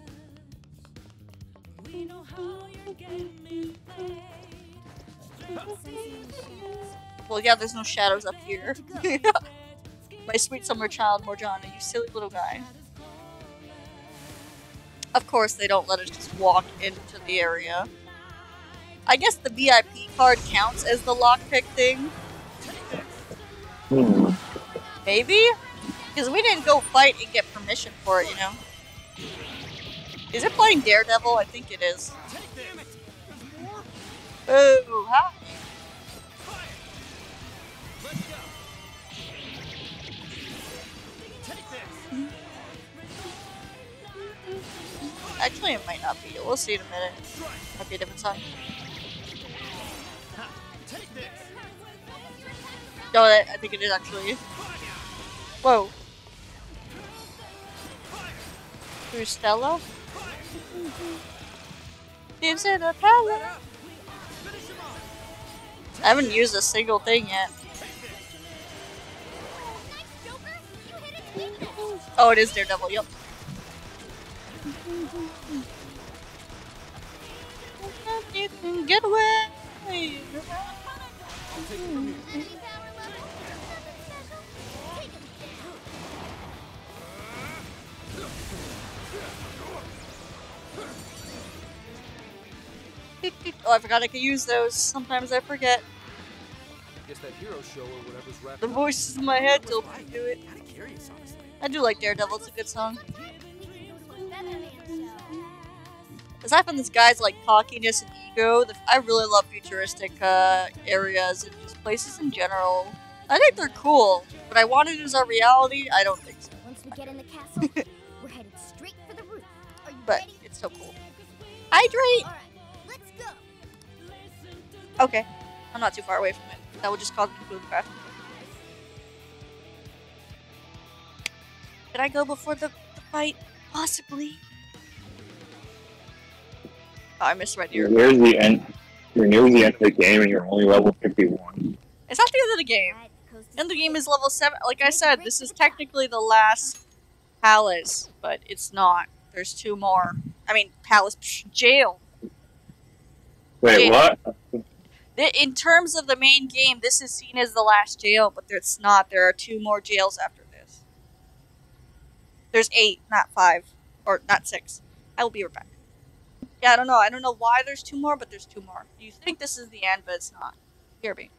Well, yeah, there's no shadows up here. My sweet summer child, Morgana, you silly little guy. Of course, they don't let us just walk into the area. I guess the VIP card counts as the lockpick thing. Hmm. Maybe? Because we didn't go fight and get permission for it, you know? Is it playing Daredevil? I think it is. Oh, hi. Actually, it might not be. We'll see in a minute. Might be a different song. No, I think it is actually. Whoa. Through Stella? Lives in a palace. I haven't used a single thing yet. Oh, it is Daredevil, yep. Get away. Oh, I forgot I could use those. Sometimes I forget. Guess that hero show or whatever's The voices in my head told me to do it. I do like Daredevil. It's a good song. Aside from this guy's like cockiness and ego, the, I really love futuristic uh, areas and just places in general. I think they're cool, but I want it as a reality. I don't think so. Once we get in the castle, we're headed straight for the roof. Are you But ready? it's so cool. Hydrate. All right, let's go. Okay, I'm not too far away from it. That would just cause me to move fast. Did I go before the, the fight? Possibly. Oh, I misread You're near the end. You're near the end of the game, and you're only level 51. It's not the end of the game. End of the game is level 7. Like I said, this is technically the last palace, but it's not. There's two more. I mean, palace, psh, jail. Wait, Yeah. what? In terms of the main game, this is seen as the last jail, but it's not. There are two more jails after this. There's eight, not five. Or not six. I will be right back. Yeah, I don't know. I don't know why there's two more, but there's two more. You think this is the end, but it's not. Here be.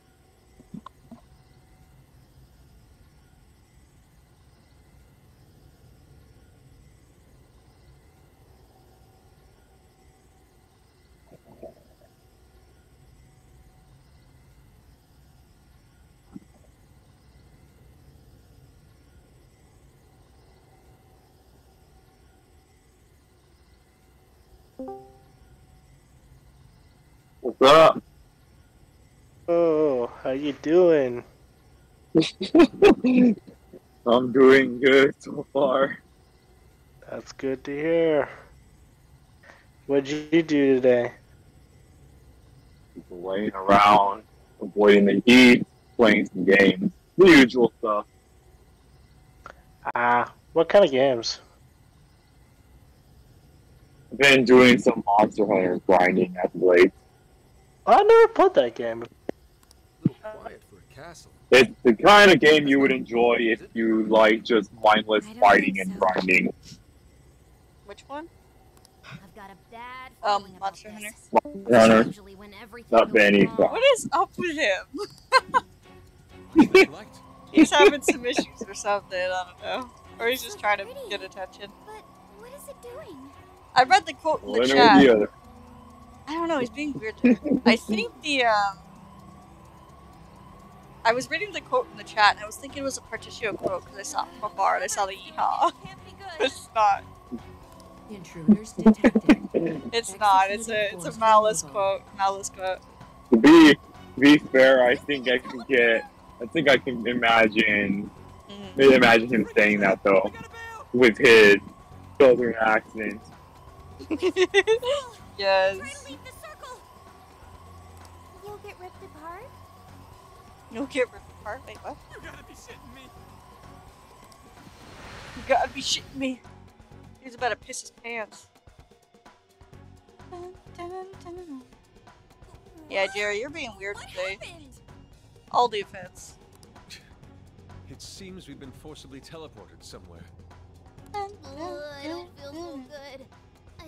What's up? Oh, how you doing? I'm doing good so far. That's good to hear. What'd you do today? Laying around, avoiding the heat, playing some games. The usual stuff. Ah, what kind of games? I've been doing some Monster Hunter grinding as of late. I never played that game. A little quiet for a. It's the kind of game you would enjoy if you like just mindless fighting and grinding. Which one? I've got a bad Um, feeling Monster. Hunter. Monster Hunter. Usually when everything Not goes Benny. What is up with him? He's having some issues or something. I don't know. Or he's just trying to get attention. But what is it doing? I read the quote in the One or the chat. Other. I don't know. He's being weird. I think the um. I was reading the quote in the chat and I was thinking it was a Particio quote because I saw it from afar and I saw the yeehaw. it's not. Intruders detected. It's not. It's a it's a malice quote. Malice quote. To be be fair, I think I can get. I think I can imagine. Maybe imagine him saying that though, with his children accident. Yes. You'll get ripped apart? You'll get ripped apart. Wait, what? You gotta be shitting me. You gotta be shitting me. He's about to piss his pants. Yeah, Jerry, you're being weird today. All defense. It seems we've been forcibly teleported somewhere. Ugh, I don't feel so good.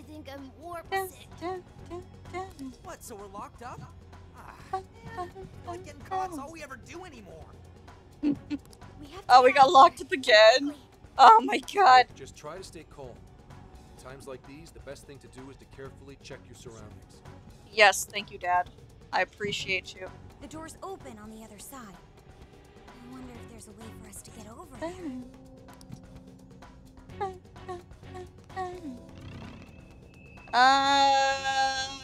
I think I'm warp sick. What, so we're locked up? Ah, like getting caught's all we ever do anymore. Oh, we got locked up again. Oh my god. Just try to stay calm. In times like these, the best thing to do is to carefully check your surroundings. Yes, thank you, Dad. I appreciate you. The door's open on the other side. I wonder if there's a way for us to get over there. Um.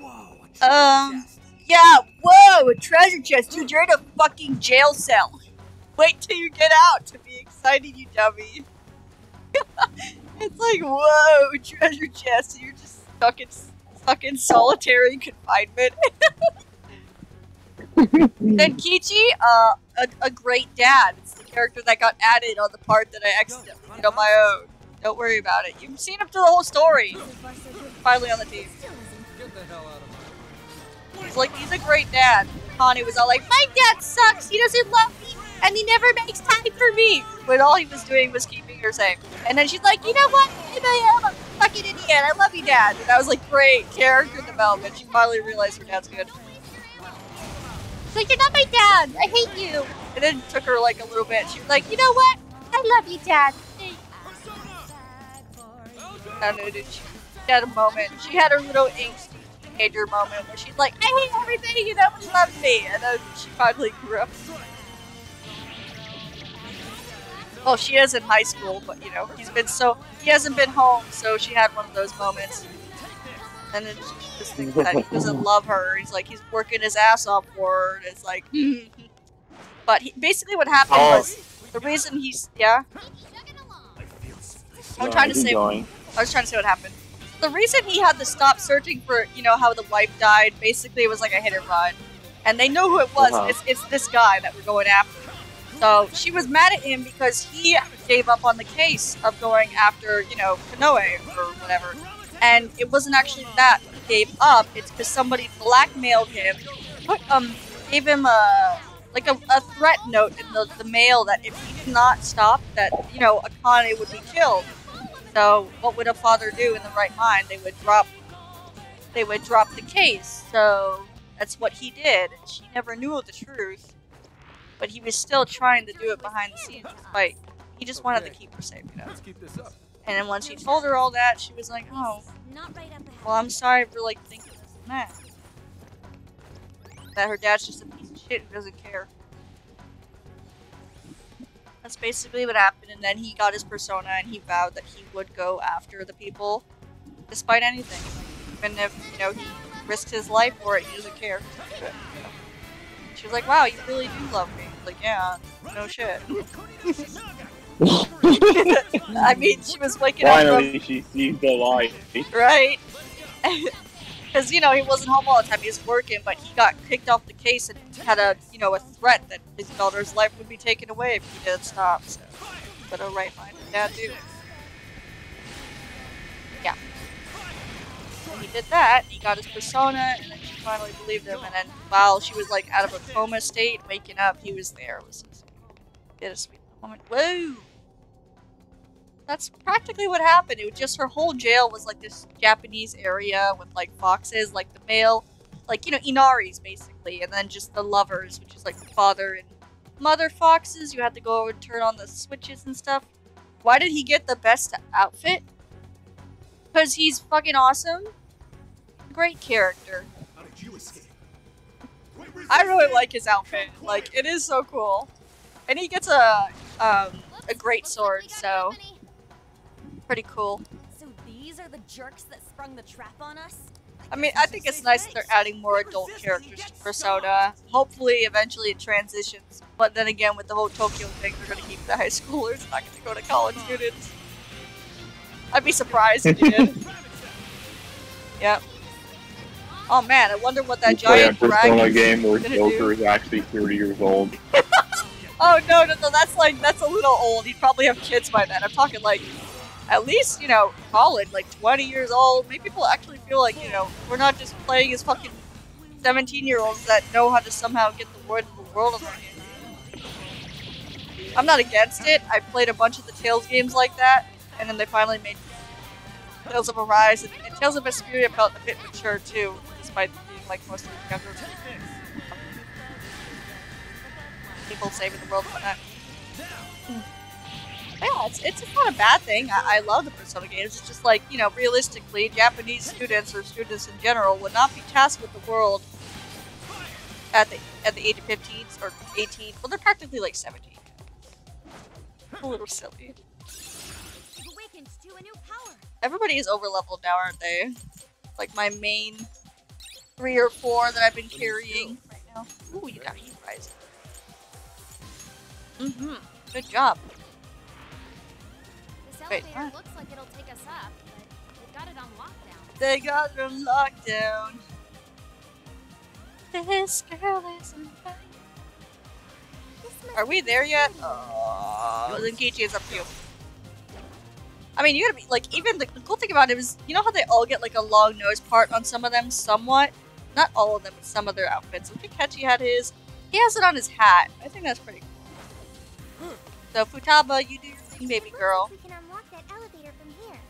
Whoa, Um. Yeah. Whoa, a treasure chest, dude. You're in a fucking jail cell. Wait till you get out to be excited, you dummy. it's like whoa, treasure chest. and You're just stuck in stuck in solitary confinement. then Kichi, uh, a, a great dad. It's the character that got added on the part that I accidentally did on my own. Don't worry about it. You've seen him through the whole story. Finally on the team. He's like, he's a great dad. Connie was all like, my dad sucks. He doesn't love me, and he never makes time for me. But all he was doing was keeping her safe. And then she's like, you know what? I am a fucking idiot. I love you, dad. And I was like, great character development. She finally realized her dad's good. She's like, you're not my dad. I hate you. And then it took her like a little bit. She was like, you know what? I love you, dad. I don't know, dude. She had a moment. She had her little angsty teenager moment where she's like, I hate everything and nobody loves me. And then she finally grew up. Well, she is in high school, but you know, he's been so he hasn't been home, so she had one of those moments. And then she just thinks that he doesn't love her. He's like he's working his ass off for her, and it's like. but he, basically, what happened Oh. was the reason he's yeah. I'm trying to say. going. I was trying to say what happened. The reason he had to stop searching for, you know, how the wife died, basically it was like a hit and run. And they know who it was. It's, it's this guy that we're going after. So she was mad at him because he gave up on the case of going after, you know, Konoe or whatever. And it wasn't actually that he gave up. It's because somebody blackmailed him, put um, gave him a like a, a threat note in the, the mail that if he did not stop, that you know Akane would be killed. So what would a father do in the right mind? They would drop they would drop the case. So that's what he did. And she never knew the truth. But he was still trying to do it behind the scenes despite he just wanted to keep her safe, you know. Let's keep this up. And then once he told her all that, she was like, Oh, Not right up ahead. well I'm sorry for like thinking this and that. That her dad's just a piece of shit who doesn't care. That's basically what happened, and then he got his persona and he vowed that he would go after the people despite anything. Even if, you know, he risked his life for it, he doesn't care. She was like, Wow, you really do love me. Like, yeah, no shit. I mean, she was waking up Finally, she sees the light. right? Because you know he wasn't home all the time; he was working. But he got kicked off the case and had a you know a threat that his daughter's life would be taken away if he didn't stop. So, but a right minded dad do. Yeah. So he did that. He got his persona, and then she finally believed him. And then while she was like out of a coma state, waking up, he was there. It was just bittersweet moment. Whoa. That's practically what happened. It was just her whole jail was like this Japanese area with like foxes, like the male, like you know Inaris basically, and then just the lovers, which is like the father and mother foxes. You had to go and turn on the switches and stuff. Why did he get the best outfit? Because he's fucking awesome. Great character. How did you escape? I really like his outfit. Like it is so cool, and he gets a um, a great sword, so pretty cool. So these are the jerks that sprung the trap on us? I mean, I think it's nice that they're adding more adult characters to Persona. Hopefully, eventually it transitions. But then again, with the whole Tokyo thing, they're gonna keep the high schoolers, not gonna go to college students. I'd be surprised if they did. yep. Oh man, I wonder what that Play a giant Persona dragon. game where Joker is actually 30 years old. Oh no, no, no, that's like that's a little old. He'd probably have kids by then. I'm talking like at least, you know, college, like 20 years old. Maybe people actually feel like, you know, we're not just playing as fucking 17 year olds that know how to somehow get the word of the world of our hands. I'm not against it. I played a bunch of the Tales games like that, and then they finally made Tales of Arise, and, and Tales of Vesperia felt a bit mature too, despite being like most of the younger people saving the world and whatnot. Hmm. Yeah, it's, it's not a bad thing. I, I love the Persona games. It's just like, you know, realistically, Japanese students or students in general would not be tasked with the world at the at the age of 15 or 18. Well, they're practically like 17. A little silly. Everybody is over leveled now, aren't they? Like my main three or four that I've been carrying right now. Ooh, you got Heat Rise. Mm-hmm. Good job. Wait, what? looks like it'll take us up, but they've got it on lockdown. They got them locked down. This girl is on fire. Are we there yet? Oh, then Kichi is up to you. I mean, you gotta be like, even the, the cool thing about it is, you know how they all get like a long nose part on some of them, somewhat. Not all of them, but some of their outfits. I think Ketchy had his. He has it on his hat. I think that's pretty cool. Hmm. So Futaba, you do your thing, baby girl. We can unlock that elevator from here.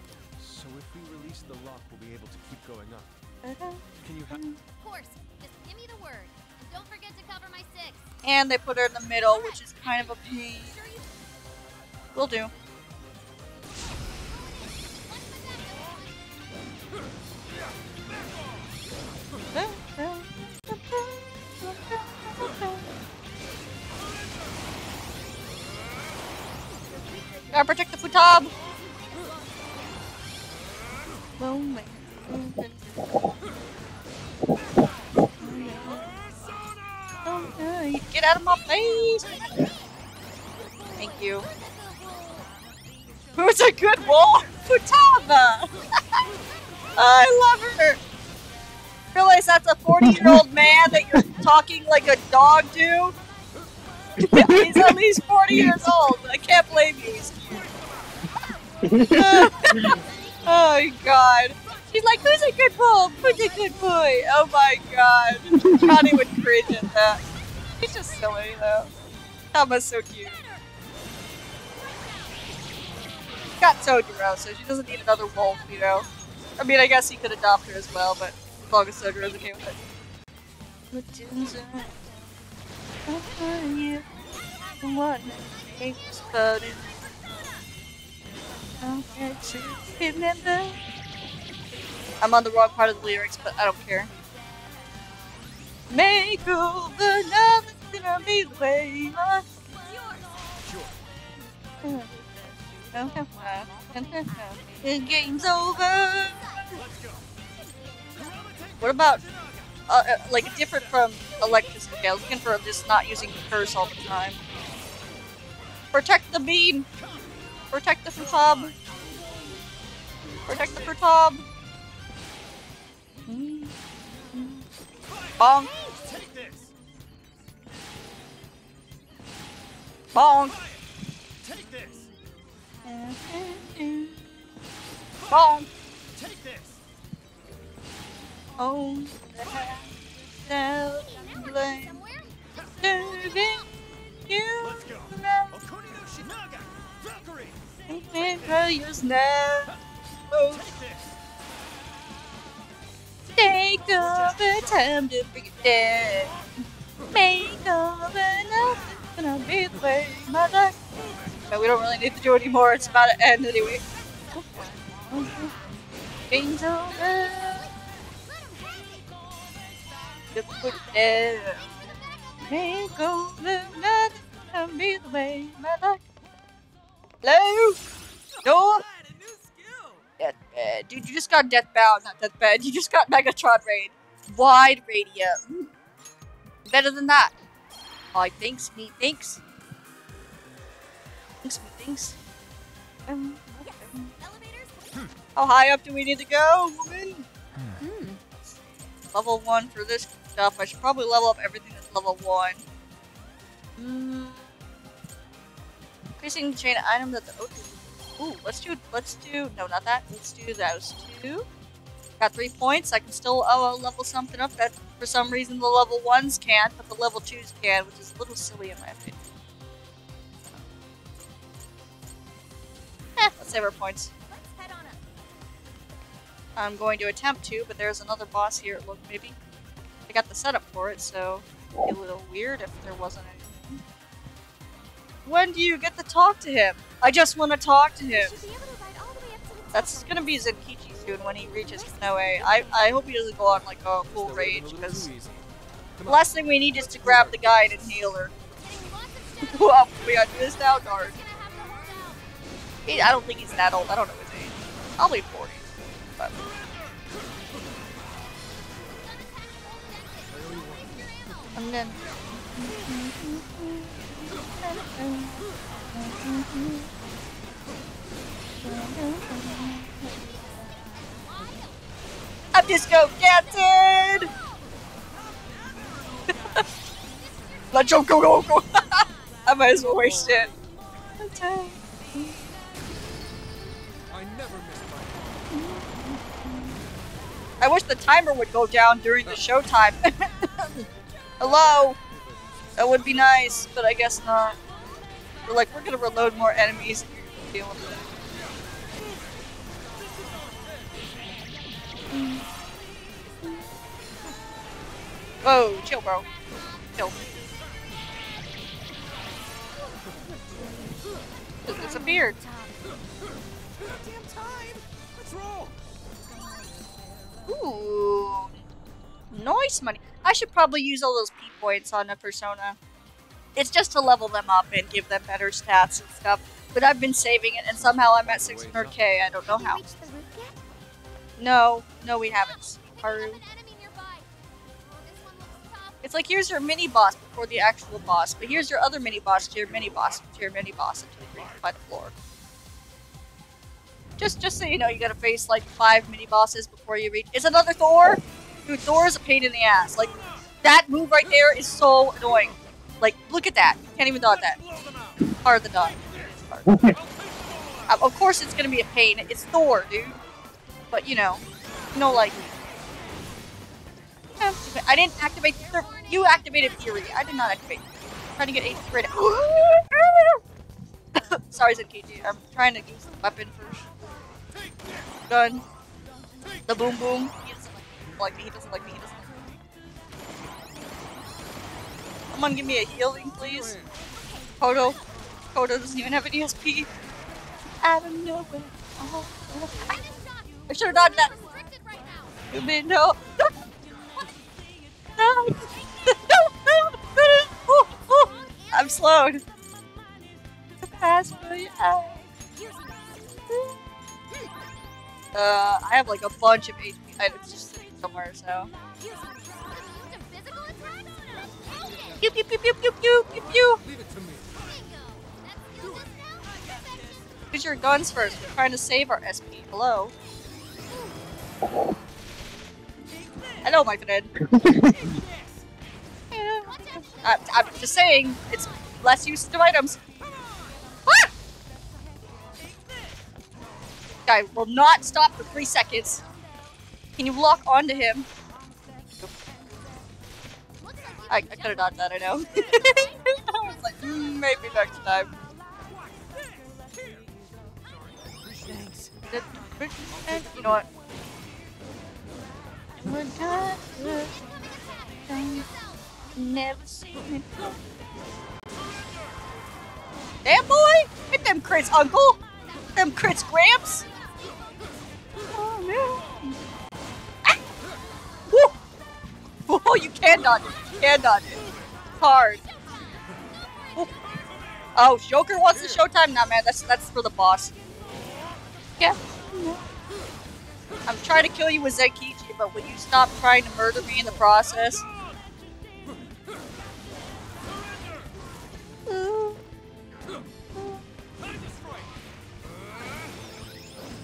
So if we release the lock, we'll be able to keep going up. Uh-huh. Can you ha- Of course, just give me the word. And don't forget to cover my six. And they put her in the middle, which is kind of a pain. Will do. Gotta protect the futab! Oh my Oh, Get out of my face! Thank you. Who's a good wolf? Futaba! I love her! Realize that's a 40 year old man that you're talking like a dog to? He's at least 40 years old. I can't blame you. He's cute. Oh my god. She's like, who's a good wolf? Who's a good boy? Oh my god. Connie would cringe at that. He's just silly though. Tama's so cute. Got Sojiro, so she doesn't need another wolf, you know? I mean, I guess he could adopt her as well, but as long as Sojiro's okay with it. Are for you? Remember. I'm on the wrong part of the lyrics, but I don't care. Make over nothing gonna be the way my The game's over. What about uh, uh, like different from electricity? I was looking for just not using the curse all the time. Protect the bean. Protect the futab. Protect the futab. Bonk. Bonk. Take this. Bonk. Take this. Oh, the blame. Serving you. Let's go. Oh, Okuni no Shinaga. Valkyrie. And failures now. Oh, take over time to it down. Make over nothing gonna be the way my life. But we don't really need to do anymore. It's about to end anyway. Game's over. Just put it. Make over nothing gonna be the way my life. Hello? Door? Dude, you just got deathbound, not deathbed. You just got Megaton Raid. Wide radius. Better than that. Oh, thanks, me, thanks. Thanks, me, thanks. Um, how high up do we need to go, woman? Hmm. Level 1 for this stuff. I should probably level up everything that's level 1. Mm. Increasing chain item that the Ooh, let's do let's do no not that. Let's do those two. Got three points. I can still uh, level something up that for some reason the level ones can't, but the level twos can, which is a little silly in my opinion. Eh, let's save our points. I'm going to attempt to, but there's another boss here. Look, maybe I got the setup for it, so it'd be a little weird if there wasn't anything. When do you get to talk to him? I just want to talk to him. That's gonna be Zenkichi soon when he reaches Konoe. I I hope he doesn't go on like a full rage because the last thing we need is to grab the guide and heal her. well, we gotta do this now, guard. He, I don't think he's that old. I don't know his age. Probably 40. But. And then. I'm disco captain! Let's go, go, go, go! I might as well waste it. I wish the timer would go down during the showtime. Hello? That would be nice, but I guess not. We're like, we're gonna reload more enemies and you're it. Whoa, chill, bro. Chill. Just disappeared. Ooh. Nice money. I should probably use all those P points on a persona. It's just to level them up and give them better stats and stuff. But I've been saving it, and somehow I'm at 600k. I don't know how. No, no, we haven't. Haru. It's like here's your mini boss before the actual boss, but here's your other mini boss to your mini boss to your mini boss until you reach by the floor. Just, just so you know, you gotta face like five mini bosses before you reach. It's another Thor. Dude, Thor is a pain in the ass. Like that move right there is so annoying. Like, look at that. You can't even dodge that. Hard the dodge. Uh, of course, it's gonna be a pain. It's Thor, dude. But you know, no like. I didn't activate. The, you activated Fury. I did not activate. I'm trying to get HP right now. Sorry, Zenkichi. I'm trying to use the weapon first. Gun. The boom boom. Like me. He doesn't like me. He doesn't like me. Someone give me a healing, please. Kodo. Kodo doesn't even have any SP. Out of nowhere. Oh, oh. I should have done that. You mean no? No. I'm slowed. Pass me out. Uh, I have like a bunch of HP items just somewhere, so. Pew pew pew pew pew pew pew pew. Leave it to me. Use your guns first. We're trying to save our SP. Hello. Hello, my friend. Yeah. I, I'm just saying, it's less usage of items. Ah! Guy will not stop for three seconds. Can you lock onto him? I, I could have done that, I know. I was like, mm, maybe next time. You know what? Never. Damn boy! Hit them crits, uncle! Them crits, Gramps! Oh no! Oh, you can dodge it. You can dodge it. Hard. Woo. Oh, Joker wants the showtime? Nah, man, that's that's for the boss. Yeah. I'm trying to kill you with Zenkichi, but will you stop trying to murder me in the process?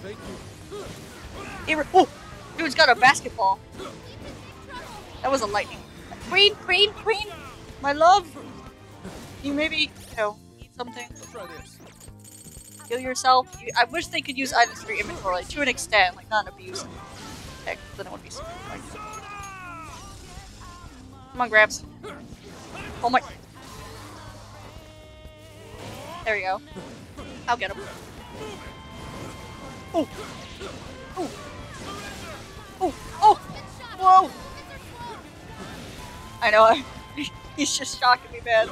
Thank you. Oh, dude's got a basketball. That was a lightning. Queen, queen, queen, my love. You maybe, you know, eat something. Let's try this. Heal yourself. You, I wish they could use items for your inventory to an extent, like not abuse. Heck, then it would be super fun. Come on, grabs. Oh my. There we go. I'll get him. Oh. Oh. Oh. Oh. Whoa. I know. I, he's just shocking me, man.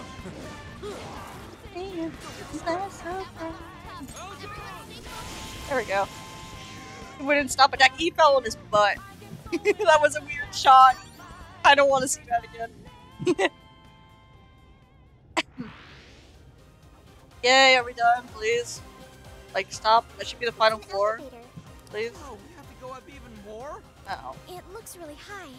There we go. He wouldn't stop attack. He fell on his butt. that was a weird shot. I don't want to see that again. Yay, are we done, please? Like, stop. That should be the final floor. Please. Oh, we have to go up even more? Uh oh. It looks really high.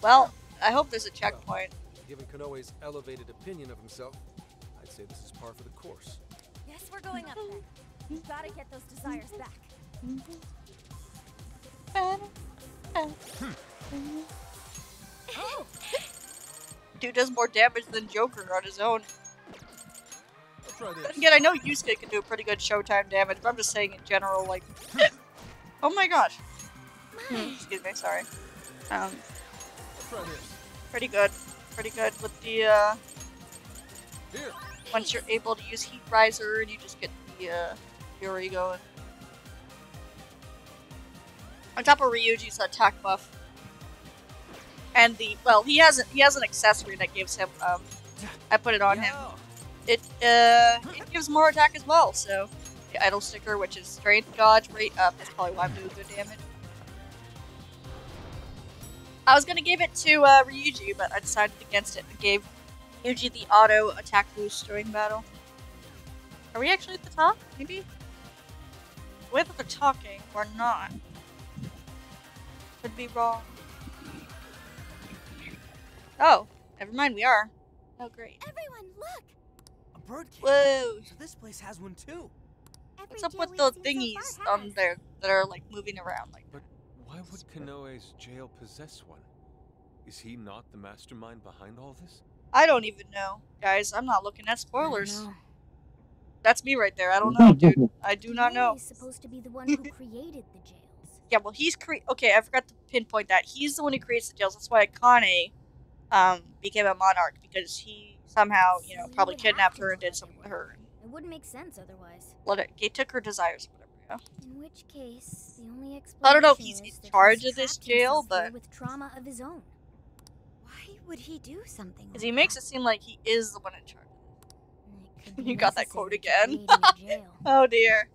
Well. I hope there's a checkpoint. Given Konoe's elevated opinion of himself, I'd say this is par for the course. Yes, we're going up then. We've gotta get those desires back. Dude does more damage than Joker on his own. I'll try Then this. again, I know Yusuke can do pretty good Showtime damage, but I'm just saying in general, like. oh my gosh. Excuse me, sorry. Um, pretty good. Pretty good with the, uh. Once you're able to use Heat Riser and you just get the, uh, Fury going. On top of Ryuji's attack buff. And the, well, he has, a, he has an accessory that gives him, um, I put it on him. It, uh, it gives more attack as well, so. The idle sticker, which is strength, dodge, rate up. That's probably why I'm doing good damage. I was gonna give it to uh, Ryuji, but I decided against it and gave Ryuji the auto attack boost during battle. Are we actually at the top? Maybe? Whether they're talking or not. Could be wrong. Oh, never mind, we are. Oh, great. Everyone, look! A bird cage. Whoa! So this place has one too. Every What's up with we've the seen so thingies on there that are like moving around like But why would Konoe's jail possess one? Is he not the mastermind behind all this? I don't even know, guys. I'm not looking at spoilers. That's me right there. I don't know, dude. I do not know. He's supposed to be the one who created the jails. Yeah, well, he's cre- okay. I forgot to pinpoint that. He's the one who creates the jails. That's why Akane um became a monarch because he somehow, you know, So probably kidnapped her and did something they to her. It wouldn't make sense otherwise. Let it. He took her desires, or whatever. Yeah. In which case, the only explanation I don't know if he's in charge of this jail, but- with trauma of his own. Why would he do something Because like he makes that? it seem like he is the one in charge. It could be You got that quote again. to create a jail. Oh dear.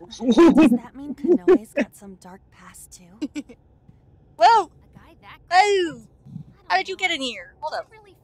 Does that mean Konoe's got some dark past too? Whoa! A guy that Oh! How did you get in here? Hold up. Really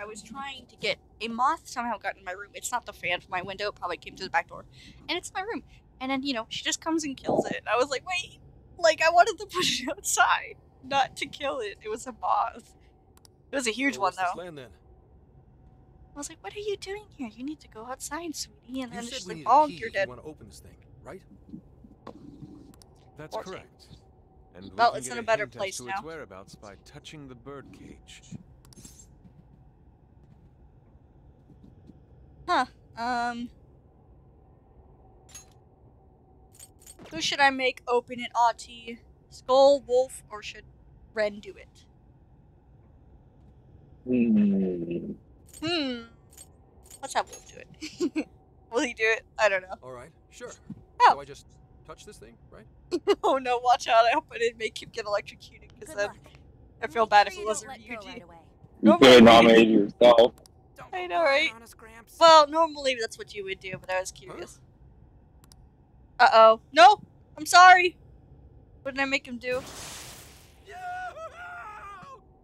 I was trying to get a moth somehow got in my room. It's not the fan from my window, it probably came through the back door. And it's my room. And then, you know, she just comes and kills it. And I was like, wait, like I wanted to push it outside, not to kill it. It was a moth. It was a huge Well, one though. land then? I was like, what are you doing here? You need to go outside, sweetie. And You then said she's we like, oh, you're dead. You want to open this thing, right? That's Fourteen. correct. And we Well, can it's in a better place to now. its whereabouts by touching the birdcage. Huh. Um. Who should I make open it, Auntie? Skull, Wolf, or should Ren do it? Hmm. Hmm. Let's have Wolf do it. Will he do it? I don't know. All right, sure. Oh. So I just touch this thing, right? oh no, watch out. I hope I didn't make him get electrocuted because then I feel bad if it wasn't Ryuji. You could have nominated yourself. I know, right? Well, normally that's what you would do, but I was curious. Uh oh. No! I'm sorry! What did I make him do?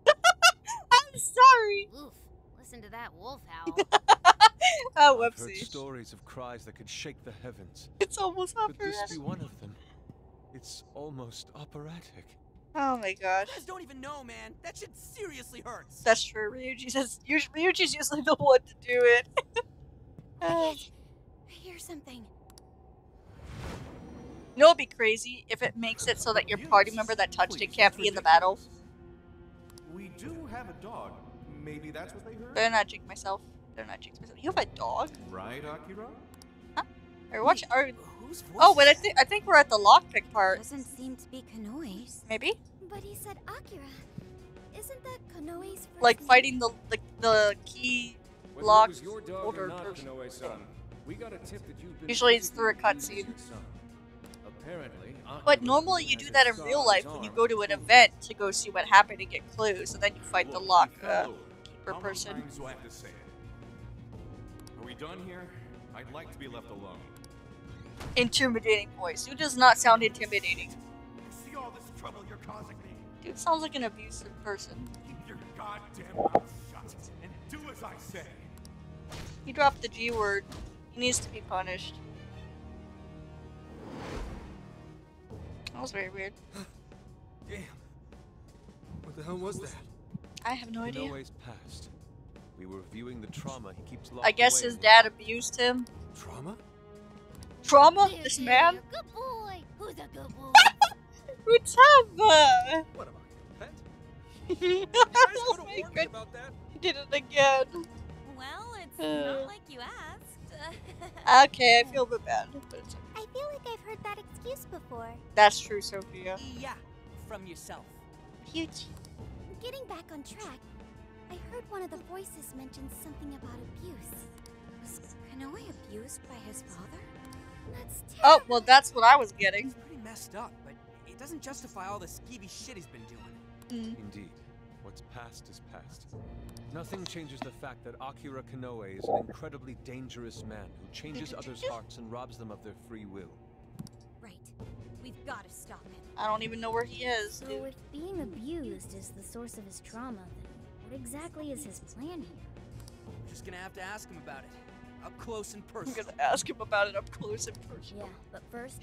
I'm sorry! Oof, listen to that wolf howl. Oh, I've heard whoopsie. stories of cries that could shake the heavens. It's almost operatic. Could this be one of them? It's almost operatic. Oh my god. You guys don't even know, man. That shit seriously hurts. That's true. Ryuji says us- Ryuji's usually the one to do it. Uh, I hear something. you know, it'd be crazy if it makes it so that your party member that touched it can't be in the battle. We do have a dog. Maybe that's what they heard? Better not jinx myself. Better not jinx myself. You have a dog? Right, Akira? Or watch. Or Whose voice oh, wait. I is think I think we're at the lockpick part. Doesn't seem to be Konoe's. Maybe But he said Akira. Isn't that Konoe's first like fighting the the, the key Whether lock it was holder or person. We got a tip that you've been Usually it's through a cutscene. Apparently, But normally you do that in real life when you go to an event to go see what happened and get clues, and then you fight the Look, lock uh, keeper person. times do I have to say it? Are we done here? I'd like to be left alone. Intimidating voice. Who does not sound intimidating? You see all this trouble you're causing me? Dude sounds like an abusive person. Keep your goddamn mouth shut and do as I say. He dropped the G word. He needs to be punished. That was very weird. Damn. What the hell was that? I have no idea. Konoe's past. We were viewing the trauma he keeps locked I guess away his dad abused him. Trauma? Trauma? This man? Good boy. Who's a good boy? Utama! What am I, a pet? oh You guys my could have warned about that. he did it again. Well, it's Uh. not like you asked. Okay, I feel a bit bad. But. I feel like I've heard that excuse before. That's true, Sophia. Yeah, from yourself. Huge. Getting back on track, I heard one of the voices mention something about abuse. Was Konoe abused by his father? That's Oh, well, that's what I was getting. He's pretty messed up, but it doesn't justify all the skeevy shit he's been doing. Mm. Indeed. What's past is past. Nothing changes the fact that Akira Konoe is an incredibly dangerous man who changes others' hearts and robs them of their free will. Right. We've got to stop him. I don't even know where he is. So dude. if being abused is the source of his trauma, then what exactly is his plan here? I'm just gonna have to ask him about it. Up close and I'm personal. gonna ask him about it up close and personal. Yeah, but first,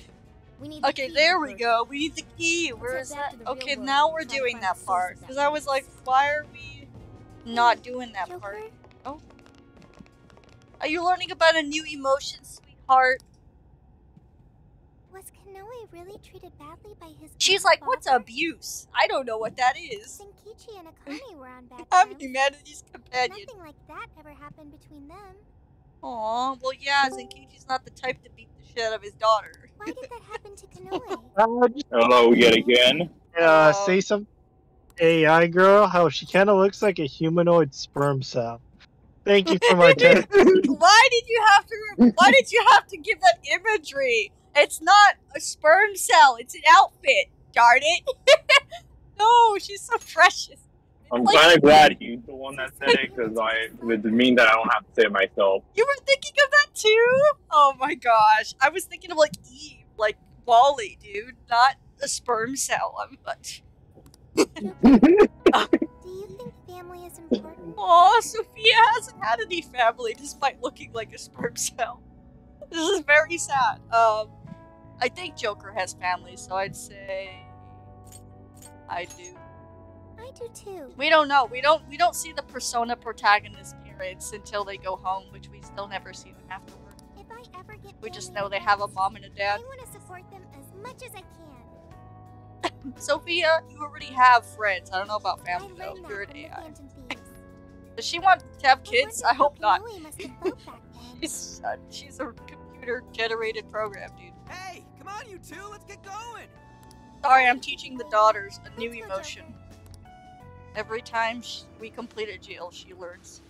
we need the Okay, key there we first. go. We need the key. Let's Where head is back that? to the real Okay, now we're doing that part. Because I was like, why are we not doing that Joker? part? Oh. Are you learning about a new emotion, sweetheart? Was Konoe really treated badly by his She's own like, what's abuse? I don't know what that is. Zenkichi and Akane were on bad terms. I'm terms. humanity's companion. Nothing like that ever happened between them. Aw, well, yeah, Zenkichi's not the type to beat the shit out of his daughter. Why did that happen to Konoe? Uh, just, Hello yet again. uh, say some AI girl, how she kind of looks like a humanoid sperm cell. Thank you for my test. why did you have to? Why did you have to give that imagery? It's not a sperm cell. It's an outfit. Darn it! no, she's so precious. I'm Like- kind of glad he's the one that said it because I it mean that I don't have to say it myself. You were thinking of that too? Oh my gosh, I was thinking of like Eve, like WALL-E, dude, not a sperm cell. I'm like, Do you think family is important? Oh, Sophia hasn't had any family despite looking like a sperm cell. This is very sad. Um, I think Joker has family, so I'd say I do. I do too. We don't know. We don't. We don't see the persona protagonist parents until they go home, which we still never see them afterward. If I ever get We just know they have a mom and a dad. I want to support them as much as I can. Sophia, you already have friends. I don't know about family though. learned You're an AI. Does she want to have kids? I hope not. Chloe must have felt back then. She's, uh, she's a computer generated program, dude. Hey, come on, you two, let's get going. Sorry, I'm teaching the daughters a new emotion. Every time sh we complete a jail, she learns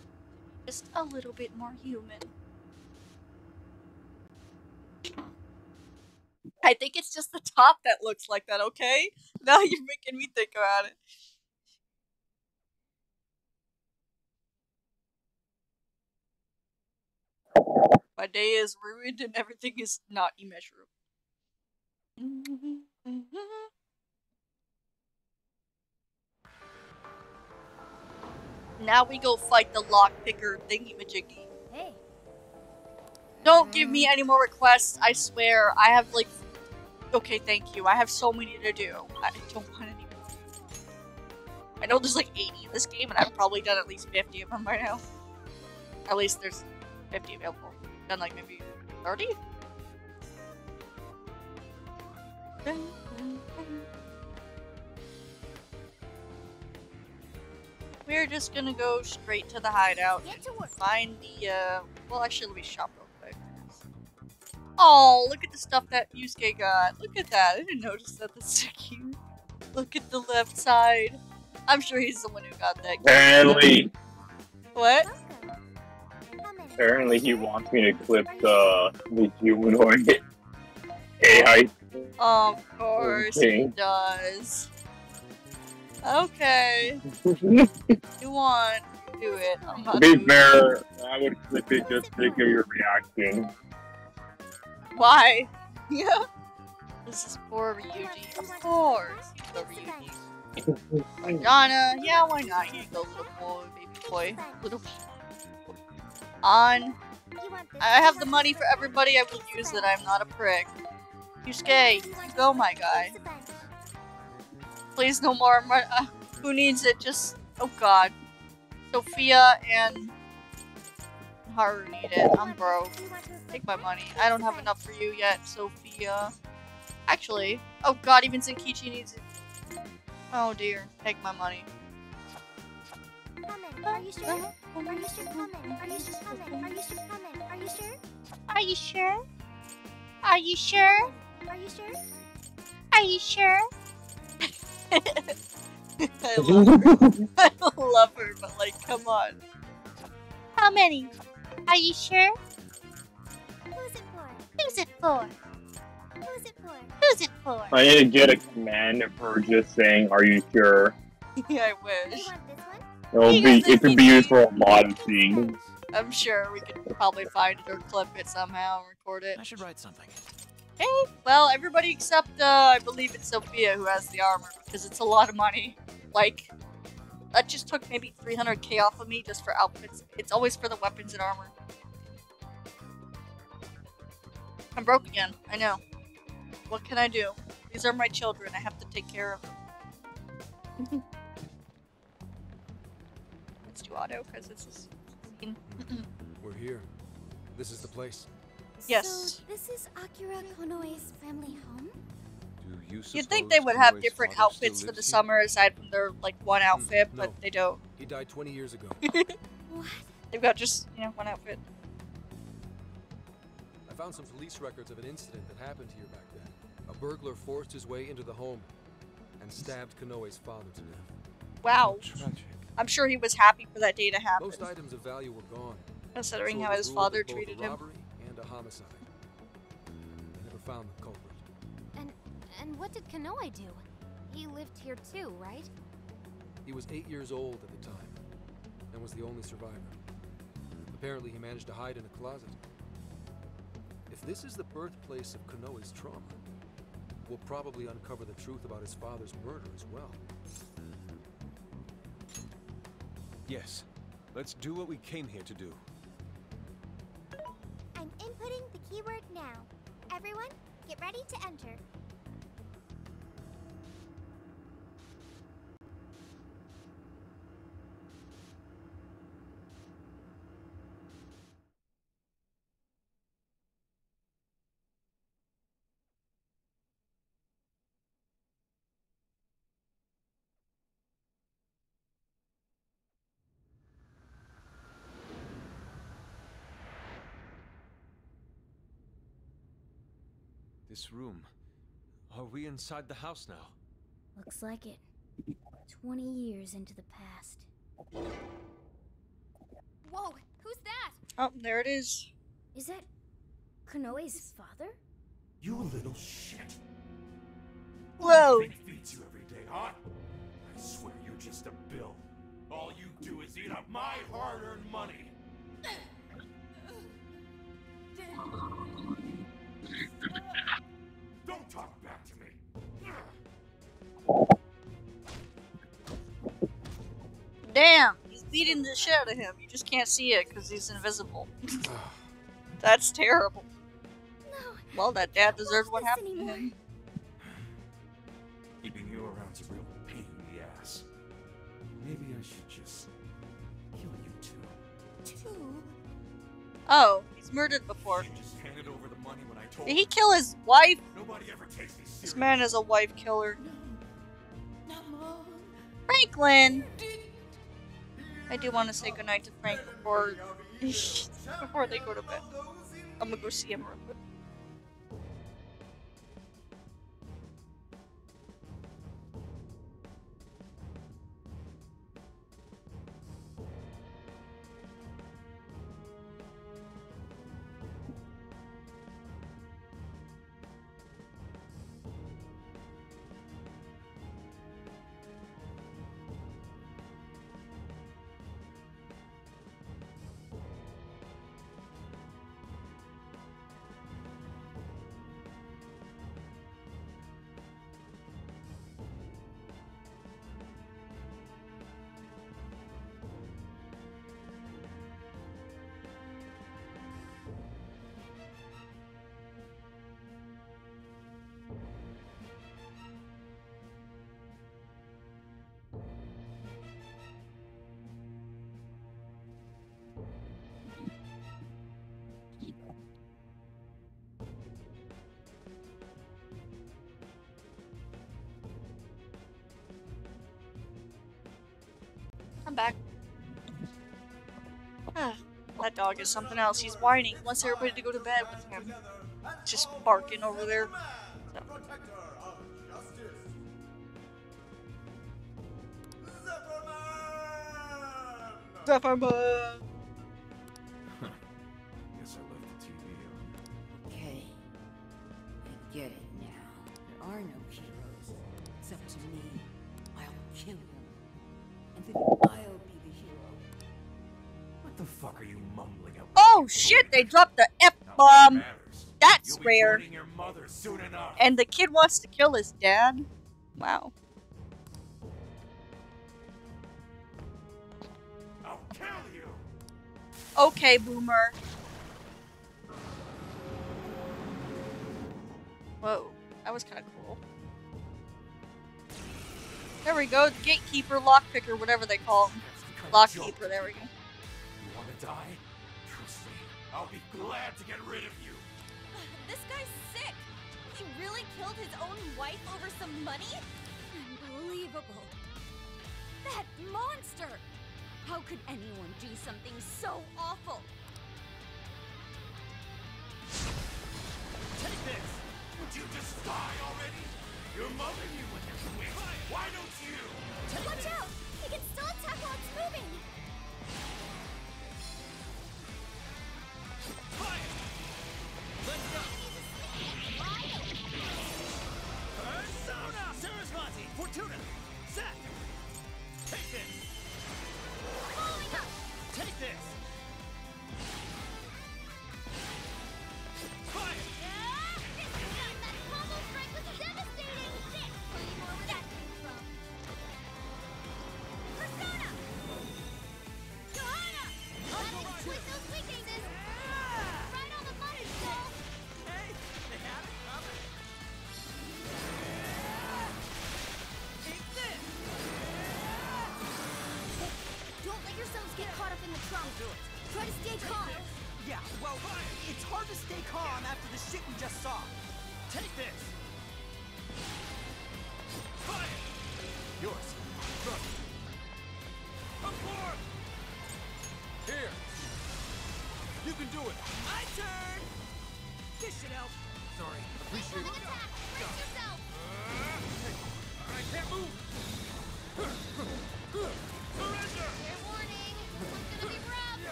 just a little bit more human. I think it's just the top that looks like that, okay? Now you're making me think about it. My day is ruined and everything is not immeasurable. Now we go fight the lockpicker thingy majiggy. Hey, Don't give me any more requests, I swear. I have like. Okay, thank you. I have so many to do. I don't want any more. I know there's like 80 in this game, and I've probably done at least 50 of them by now. At least there's 50 available. Done like maybe 30? We're just gonna go straight to the hideout Get to work. find the, uh, well actually let me shop real quick. Oh, look at the stuff that Yusuke got. Look at that. I didn't notice that. That's so cute. Look at the left side. I'm sure he's the one who got that. Apparently, What? welcome. How many? apparently he wants me to clip the the humanoid AI. Of course he does. Okay. You want to do it. I'm To not be it. fair, I would clip it just to give your reaction. Why? Yeah. This is for Ryuji. Of course. For Ryuji. Madonna. Yeah, why not? You go, little boy, baby boy. Little On. You want this? I have the money for everybody. I will use it. I'm not a prick. Yusuke, you go, my guy. Please, no more. Uh, who needs it? Just. Oh god. Sophia and. Haru need it. I'm broke. Take my money. I don't have enough for you yet, Sophia. Actually. Oh god, even Zenkichi needs it. Oh dear. Take my money. Are you sure? Are you sure? Are you sure? Are you sure? Are you sure? Are you sure? I love her. I love her, but like, come on. How many? Are you sure? Who's it for? Who's it for? Who's it for? Who's it for? I need to get a command of her just saying, "Are you sure?" yeah, I wish. want this one? It'll be it could be used for a lot of things. I'm sure we could probably find it or clip it somehow and record it. I should write something. Okay, well, everybody except, uh, I believe it's Sophia who has the armor, because it's a lot of money. Like, that just took maybe 300k off of me just for outfits. It's always for the weapons and armor. I'm broke again, I know. What can I do? These are my children, I have to take care of them. Let's do auto, because this is... We're here. This is the place. Yes. So this is Akira Konoe's family home? Do you You'd think they would have Konoe's different outfits for the here? summer aside from their, like, one hmm, outfit, but no. they don't. He died 20 years ago. What? They've got just, you know, one outfit. I found some police records of an incident that happened here back then. A burglar forced his way into the home and stabbed Konoe's father to death. Wow. Tragic. I'm sure he was happy for that day to happen, Most items of value were gone. considering So how his father treated him. robbery and a homicide. They never found the culprit. And and what did Konoe do? He lived here too, right? He was eight years old at the time and was the only survivor. Apparently, he managed to hide in a closet. If this is the birthplace of Konoe's trauma, we'll probably uncover the truth about his father's murder as well. Yes. Let's do what we came here to do. Keyword now. Everyone, get ready to enter. This room. Are we inside the house now? Looks like it. 20 years into the past. Whoa, who's that? Oh, there it is. Is that Konoe's father? You little shit. Whoa. He feeds you every day, huh? I swear you're just a bill. All you do is eat up my hard-earned money. Damn, he's beating the shit out of him. You just can't see it because he's invisible. That's terrible. Well, that dad deserves what happened to him. Keeping you around's a real pain in the ass. Maybe I should just kill you too. Two? Oh, he's murdered before. Just over the money when I told Did he kill his wife? Nobody ever takes me This serious. man is a wife killer. Franklin! I do want to say goodnight to Frank before before they go to bed. I'm gonna go see him real quick. That dog is something else. He's whining. He wants everybody to go to bed with him. Just barking over there. So. Zephyr Guess dropped the F bomb. That's rare. your mother soon enough. And the kid wants to kill his dad. Wow. I'll kill you. Okay, boomer. Whoa, that was kind of cool. There we go, gatekeeper, lockpicker, whatever they call him. Lockkeeper, there we go. You want to die? I'll be glad to get rid of you. This guy's sick. He really killed his own wife over some money? Unbelievable. That monster! How could anyone do something so awful? Take this. Would you just die already? Your mother knew what you were doing. Why don't you? Take Watch this. out! He can still attack while it's moving! Persona! Fortuna!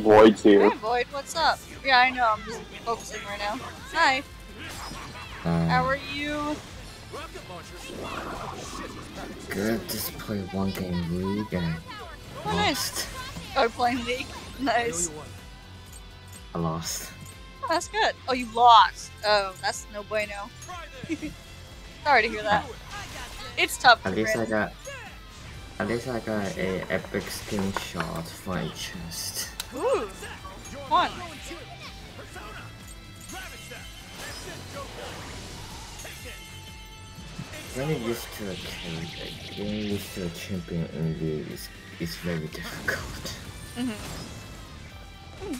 Void's here. Hey, Void, what's up? Yeah, I know. I'm just focusing right now. Hi. Um, How are you? Rocket launchers. Shit, he's packed. Good, just play one game league and Oh, nice. Oh, playing League. Nice. I lost. Oh, that's good. Oh, you lost. Oh, that's no bueno. Sorry to hear that. It's tough. At least I got at least I got a epic screenshot for a chest. Ooh, fun. Getting used to a character, getting used to a champion in league is, is very difficult. Mhm. Hmm.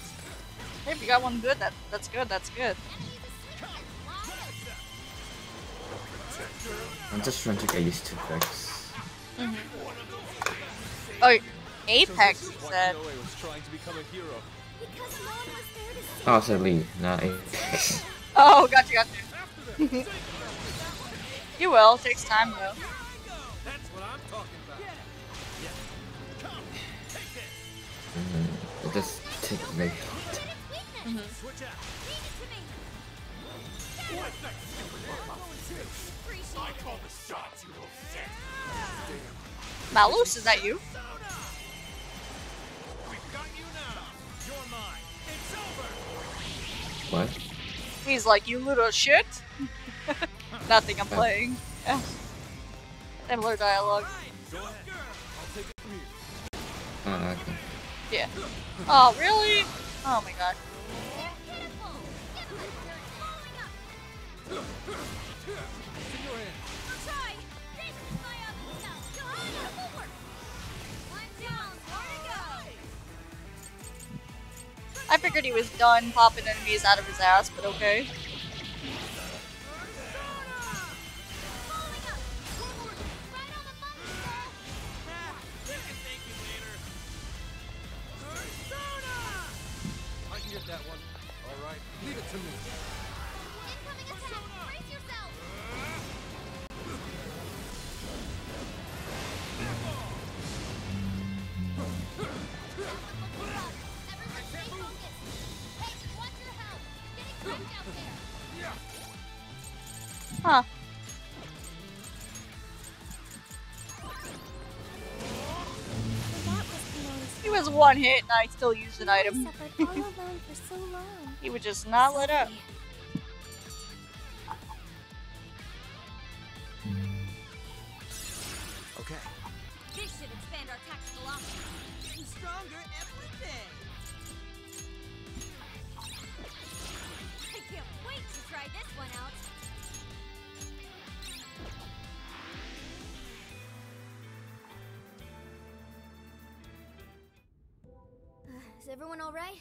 Hey, if you got one good, that that's good. That's good. I'm just trying to get used to Vex. Mhm. Oh, Apex you said. Konoe was trying to become a hero. Oh, it's a league, not Apex. Oh, gotcha, gotcha. you will. Takes time though. That's what I'm talking about. Mm, it just takes very Mhm. Out. I call the shots, you little shit. Malus, is that you? What? He's like, you little shit. Nothing. I'm playing. Yeah. Similar dialogue. Go ahead. I'll take it from here. Oh, okay. Yeah. Oh, really? Oh my god. I figured he was done popping enemies out of his ass, but okay. Huh. He was one hit and I still used an item. Suffered all alone for so long. he would just not let up. Okay. This should expand our tactical options. Getting stronger every day. Everyone alright?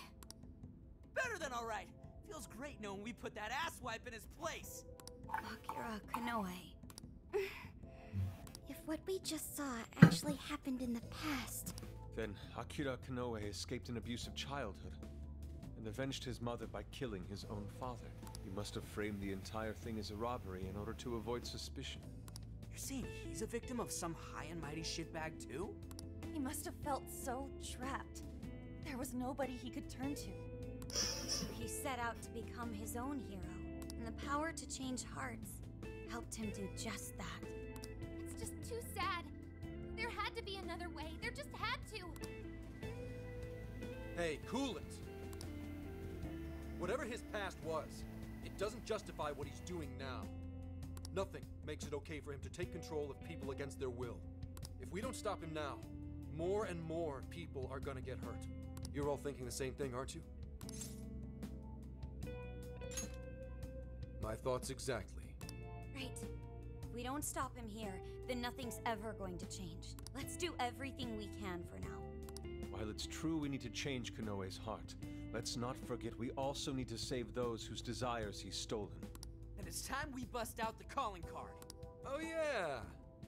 Better than all right. Feels great knowing we put that ass wipe in his place. Akira Konoe. If what we just saw actually happened in the past, Then Akira Konoe escaped an abusive childhood. and avenged his mother by killing his own father. He must have framed the entire thing as a robbery in order to avoid suspicion. You're saying he's a victim of some high and mighty shitbag too? He must have felt so trapped. There was nobody he could turn to. He set out to become his own hero, and the power to change hearts helped him do just that. It's just too sad. There had to be another way. There just had to. Hey, cool it. Whatever his past was, it doesn't justify what he's doing now. Nothing makes it okay for him to take control of people against their will. If we don't stop him now, more and more people are gonna get hurt. You're all thinking the same thing, aren't you? My thoughts exactly. Right. If we don't stop him here, then nothing's ever going to change. Let's do everything we can for now. While it's true we need to change Konoe's heart, let's not forget we also need to save those whose desires he's stolen. And it's time we bust out the calling card. Oh yeah,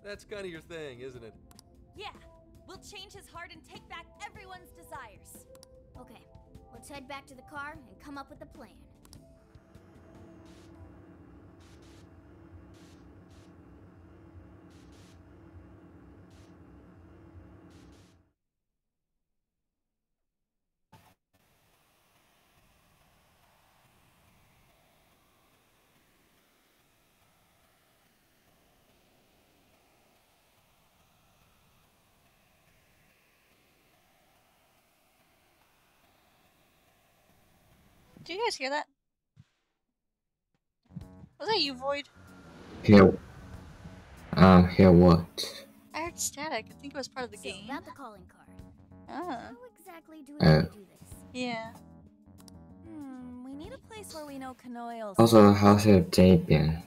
that's kind of your thing, isn't it? Yeah, we'll change his heart and take back everyone's desires. Okay, let's head back to the car and come up with a plan. Did you guys hear that? Was that you, Void? Hear. Um, hear what? I heard static. I think it was part of the So, game. about the calling card. Ah. How exactly do we Uh. do this? Yeah. Hmm, we need a place where we know Konoe Also, how's your day been?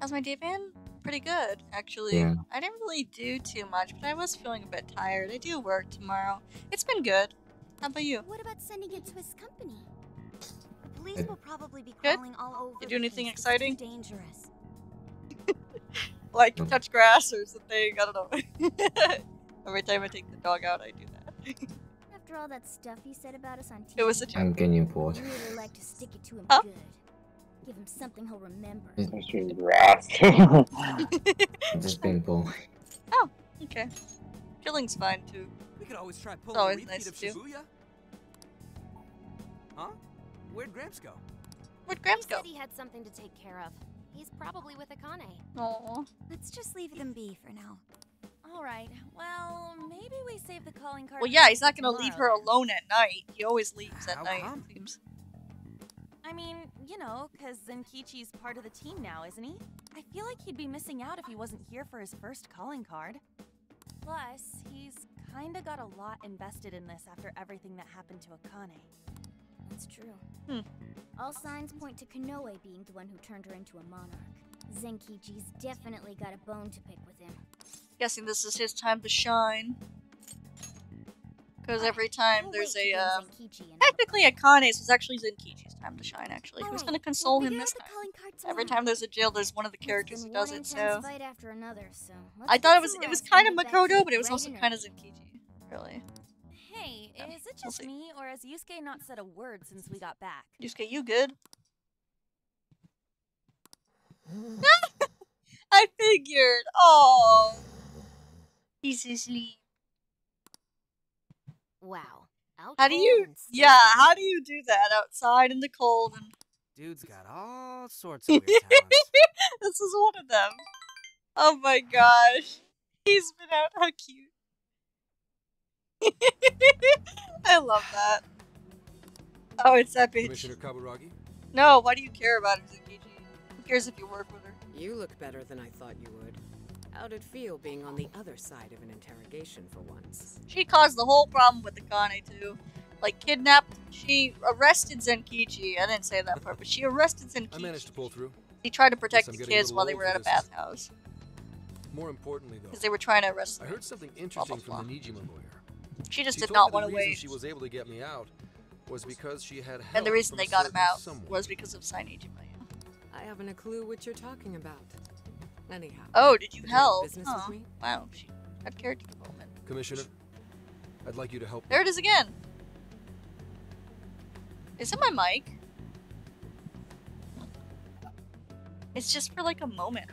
How's my day been? Pretty good, actually. Yeah. I didn't really do too much, but I was feeling a bit tired. I do work tomorrow. It's been good. How about you? What about sending it to his company? The police will probably be Good? crawling all over. You do anything place. Exciting? dangerous. Like touch grass or something? I don't know. Every time I take the dog out, I do that. After all that stuff he said about us on TV, It was a I'm getting bored. I'd really like to stick it to him Huh? good. Give him something he'll remember. Touching grass. I'm just being bored. Oh, okay. Killing's fine too. We could always try It's pulling a always nice of to do. Shibuya. Huh? Where'd Gramps go? Where'd Gramps He said he had something to take care of. He's probably with Akane. Oh. Let's just leave them be for now. All right. Well, maybe we save the calling card. Well, yeah, he's not gonna tomorrow leave her alone at night. He always leaves at How night. come? It seems. I mean, you know, because Zenkichi's part of the team now, isn't he? I feel like he'd be missing out if he wasn't here for his first calling card. Plus, he's kinda got a lot invested in this after everything that happened to Akane. That's true. Hmm. All signs point to Konoe being the one who turned her into a monarch. Zenkichi's definitely got a bone to pick with him. Guessing this is his time to shine. Because every time there's a, uh, technically Akane's was actually Zenkichi's time to shine. Actually, who's gonna console him this time? Every time there's a jail, there's one of the characters who does it. So fight after another, so I thought it was it was kind of and get back to Makoto, but it was also kind of. Zenkichi. Really, Hey, Yeah, is it we'll just me, or has Yusuke not said a word since we got back? Yusuke, you good? I figured. Oh, he's asleep. Wow. Out How do you? Yeah, how do you do that outside in the cold? And Dude's got all sorts of weird talents. this is one of them. Oh my gosh, he's been out. How cute. I love that. Oh, it's that bitch. Commissioner Kaburagi? No, why do you care about her, Zukichi? Who cares if you work with her? You look better than I thought you would. How'd it feel being on the other side of an interrogation for once? She caused the whole problem with Akane too. Like kidnapped. She arrested Zenkichi. I didn't say that part, but she arrested Zenkichi. I managed to pull through. He tried to protect Guess the kids while they were at a bathhouse More importantly, though, because they were trying to arrest I her. heard something interesting blah, from the Niijima lawyer. She just She did not me the want to reason wait. She was able to get me out was because she had help And the reason they got him out someone. was because of Signage Sae Niijima. I haven't a clue what you're talking about. Anyhow. Oh, did you would have help? Business Huh. with me? Wow, she had character development. Commissioner, I'd like you to help. me. There it is again. Is it my mic? It's just for like a moment.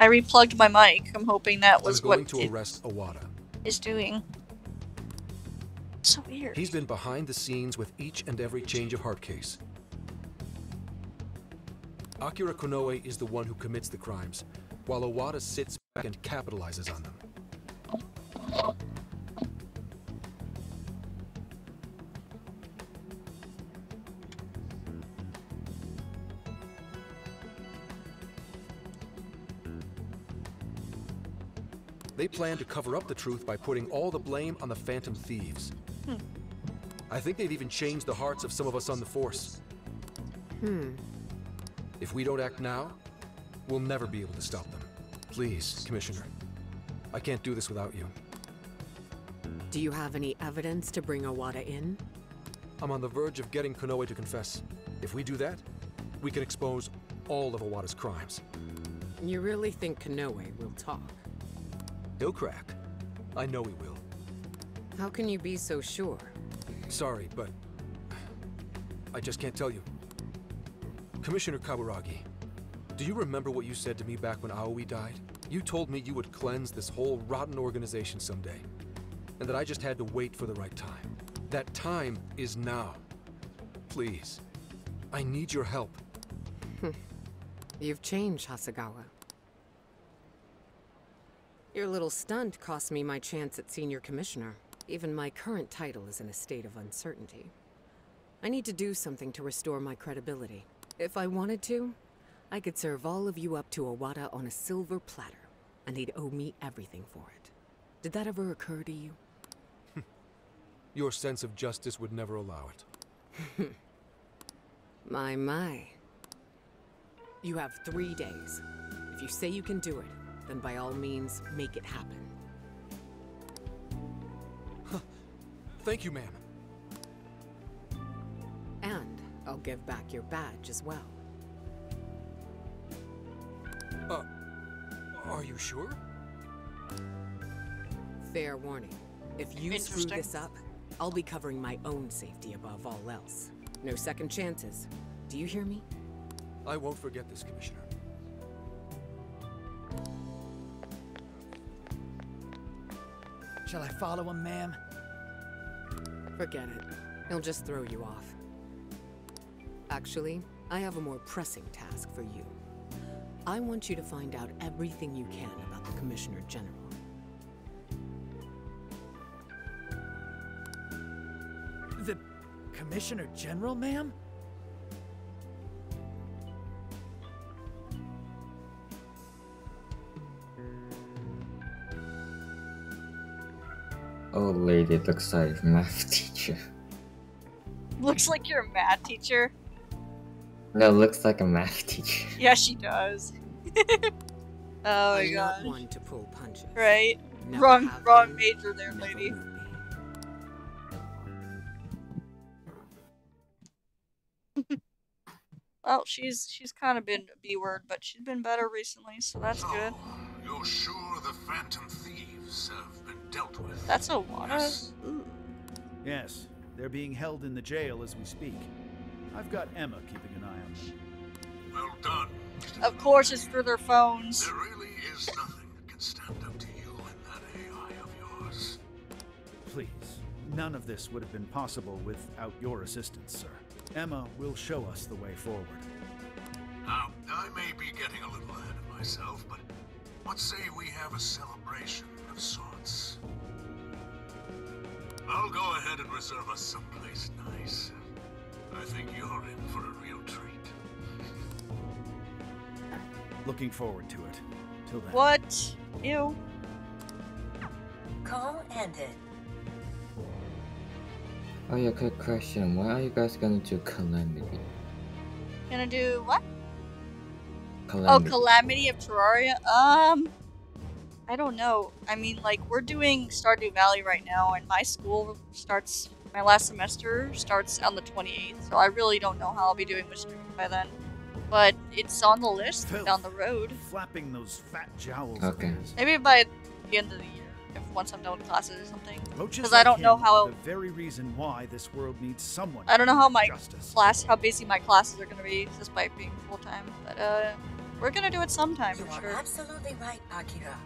I replugged my mic. I'm hoping that was I'm going what to it arrest Owada. is doing. So weird. He's been behind the scenes with each and every change of heart case. Akira Konoe is the one who commits the crimes, while Owada sits back and capitalizes on them. They plan to cover up the truth by putting all the blame on the Phantom Thieves. Hmm. I think they've even changed the hearts of some of us on the Force. Hmm. If we don't act now, we'll never be able to stop them. Please, Commissioner. I can't do this without you. Do you have any evidence to bring Owada in? I'm on the verge of getting Konoe to confess. If we do that, we can expose all of Owada's crimes. You really think Konoe will talk? He'll crack. I know he will. How can you be so sure? Sorry, but I just can't tell you. Commissioner Kaburagi, do you remember what you said to me back when Aoi died? You told me you would cleanse this whole rotten organization someday, and that I just had to wait for the right time. That time is now. Please, I need your help. You've changed, Hasegawa. Your little stunt cost me my chance at senior commissioner. Even my current title is in a state of uncertainty. I need to do something to restore my credibility. If I wanted to, I could serve all of you up to Owada on a silver platter, and he'd owe me everything for it. Did that ever occur to you? Your sense of justice would never allow it. My, my. You have three days. If you say you can do it, then by all means, make it happen. Thank you, ma'am. And I'll give back your badge as well. Uh, are you sure? Fair warning. If you screw this up, I'll be covering my own safety above all else. No second chances. Do you hear me? I won't forget this, Commissioner. Shall I follow him, ma'am? Forget it. He'll just throw you off. Actually, I have a more pressing task for you. I want you to find out everything you can about the Commissioner General. The Commissioner General, ma'am? Old lady looks like math teacher. Looks like you're a math teacher. No, looks like a math teacher. Yeah, she does. oh my I'm not god. one to pull punches. Right? Never wrong wrong major there, lady. Well, she's she's kind of been a B word, but she's been better recently, so that's good. You're sure the Phantom Thieves have been dealt with? That's a lot of. Yes. Yes, they're being held in the jail as we speak. I've got Emma keeping an eye on them. Well done. Of course, it's for their phones. There really is nothing that can stand up to you and that AI of yours. Please, none of this would have been possible without your assistance, sir. Emma will show us the way forward. Now, I may be getting a little ahead of myself, but what say we have a celebration of sorts? I'll go ahead and reserve us someplace nice. I think you're in for a real treat. Looking forward to it. Till then. What? Ew. Call ended. Oh yeah, quick question. When are you guys gonna do Calamity? Gonna do what? Calamity. Oh, Calamity of Terraria. Um, I don't know. I mean, like we're doing Stardew Valley right now, and my school starts. My last semester starts on the 28th, so I really don't know how I'll be doing with streaming by then. But it's on the list Filth. down the road. Flapping those fat jowls of Okay. Maybe by the end of the year, if once I'm done with classes or something. Because I don't know how the very reason why this world needs someone. I don't know how my justice. class, how busy my classes are gonna be despite being full time. But uh, we're gonna do it sometime You for are sure. absolutely right, Akira.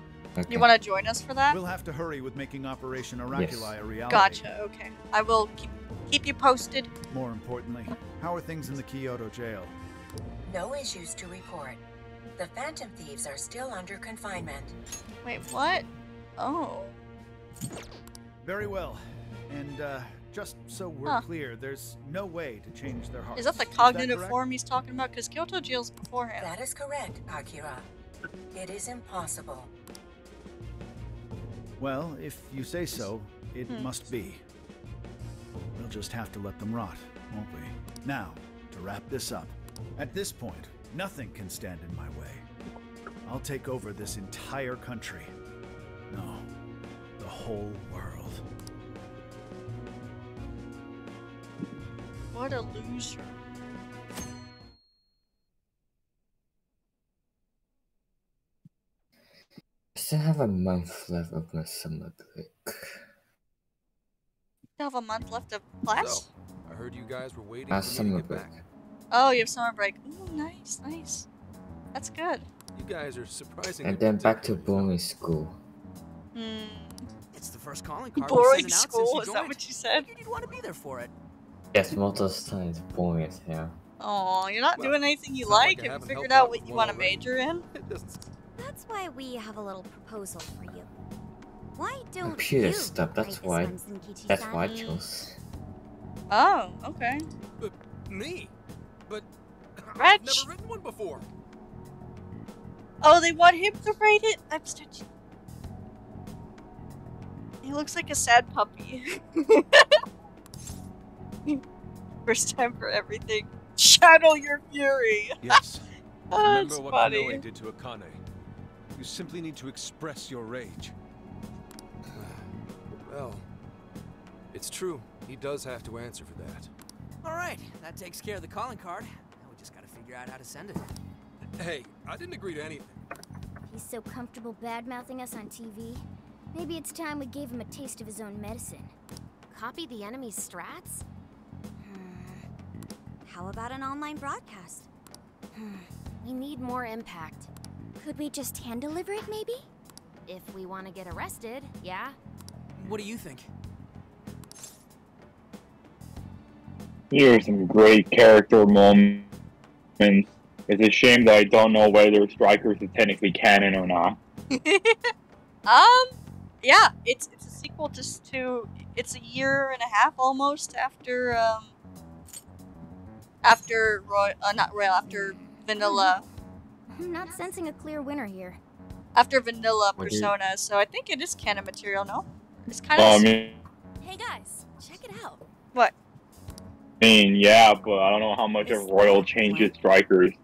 You want to join us for that? We'll have to hurry with making Operation Oraculi a reality. Gotcha. Okay. I will keep keep you posted. More importantly, how are things in the Kyoto jail? No issues to report. The Phantom Thieves are still under confinement. Wait, what? Oh. Very well. And uh, just so we're Huh. clear, there's no way to change their hearts. Is that the cognitive correct? form he's talking about? Because Kyoto Jail's beforehand. That is correct, Akira. It is impossible. Well, if you say so, it Hmm. must be. We'll just have to let them rot, won't we? Now, to wrap this up. At this point, nothing can stand in my way. I'll take over this entire country. No, the whole world. What a loser. Still have a month left of my summer break. You have a month left of class? So, I heard you guys were waiting Last for me to summer get break. back. Oh, you have summer break. Ooh, nice, nice. That's good. You guys are surprisingly And then back to boarding school. Hmm. It's the first calling card we're Boring sending out since school, you is that what you said? You'd want to be there for it. Yes, most of the time it's boring as hell. Oh, you're not Well, doing anything you like like? Have you figured out out what you want to major in? That's why we have a little proposal for you. Why don't Computer you stuff, write that's why one, that's why I chose. Oh, okay. But me? But Reg. I've never written one before. Oh, they want him to write it? I'm stitching. He looks like a sad puppy. First time for everything. Channel your fury. Yes. Oh, Remember it's what funny. Konoe did to Akane. You simply need to express your rage. Well, it's true. He does have to answer for that. All right, that takes care of the calling card. Now we just gotta figure out how to send it. Hey, I didn't agree to anything. He's so comfortable bad-mouthing us on TV. Maybe it's time we gave him a taste of his own medicine. Copy the enemy's strats? Hmm. How about an online broadcast? Hmm. We need more impact. Could we just hand-deliver it, maybe? If we want to get arrested, yeah? What do you think? Here are some great character moments. It's a shame that I don't know whether Strikers is technically canon or not. Um, yeah, it's it's a sequel just to. It's a year and a half almost after um. After Roy, uh, not Royal, after Vanilla, I'm not sensing a clear winner here. after Vanilla What Persona. So I think it is canon material. No, it's kind of. I Hey guys, check it out. What? I mean, yeah, but I don't know how much of Royal changes Strikers.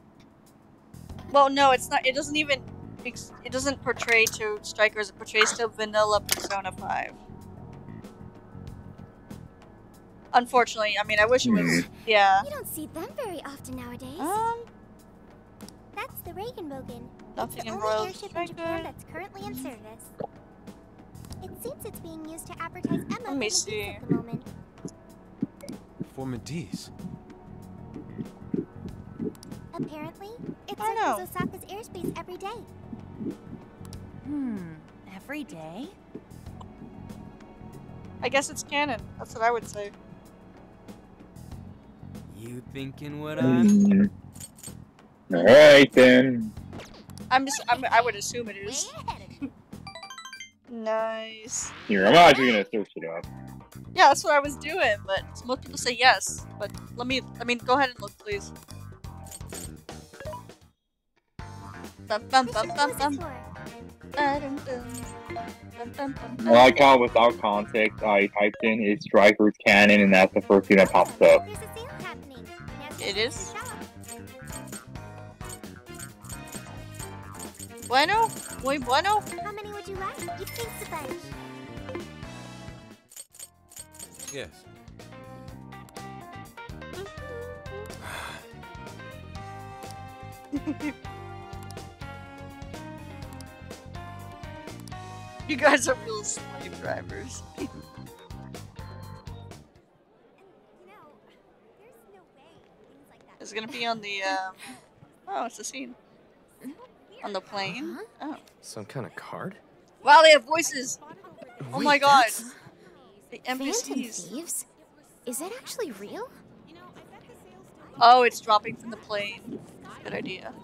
Well, no, it's not. It doesn't even. It doesn't portray to Strikers. It portrays to Vanilla Persona Five. Unfortunately, I mean, I wish it was. Yeah. You don't see them very often nowadays. Um, That's the Regenbogen. Nothing it's in the Royal only airship in Japan that's currently in service. It seems it's being used to advertise Emma Let me see. at the moment. For Mediz. Apparently, it I know. circles Osaka's airspace every day. Hmm, every day? I guess it's canon. That's what I would say. You thinking what I'm? Alright then. I'm just. I'm, I would assume it is. nice. Here, I'm actually gonna search it up. Yeah, that's what I was doing, but most people say yes. But let me. I mean, go ahead and look, please. Bum, bum, bum, bum, bum. Bum, I bum. like without context I typed in is Strikers canon, and that's the first thing that pops up. There's a sale happening. Now's It the time is? Bueno? Muy bueno? How many would you like? You thanks a bunch. Yes. You guys are real slave drivers. It's gonna be on the, um... Oh, it's a scene. On the plane? Uh-huh. Oh. Some kind of card? Wow, they have voices! Oh my god! The Phantom NPCs. thieves? Is that actually real? Oh, it's dropping from the plane. Good idea.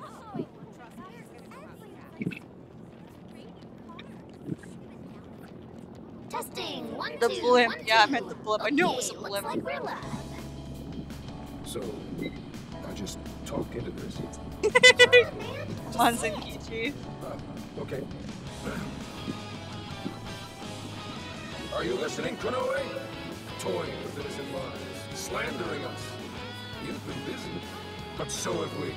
Testing. One, The two, blimp. one, Yeah, I two. meant the blimp. I knew it was a blimp. Like. So, I just talked into this. Come on, Zenkichi. Okay. Are you listening, Konoe? Toying with innocent lives, slandering us. You've been busy, but so have we.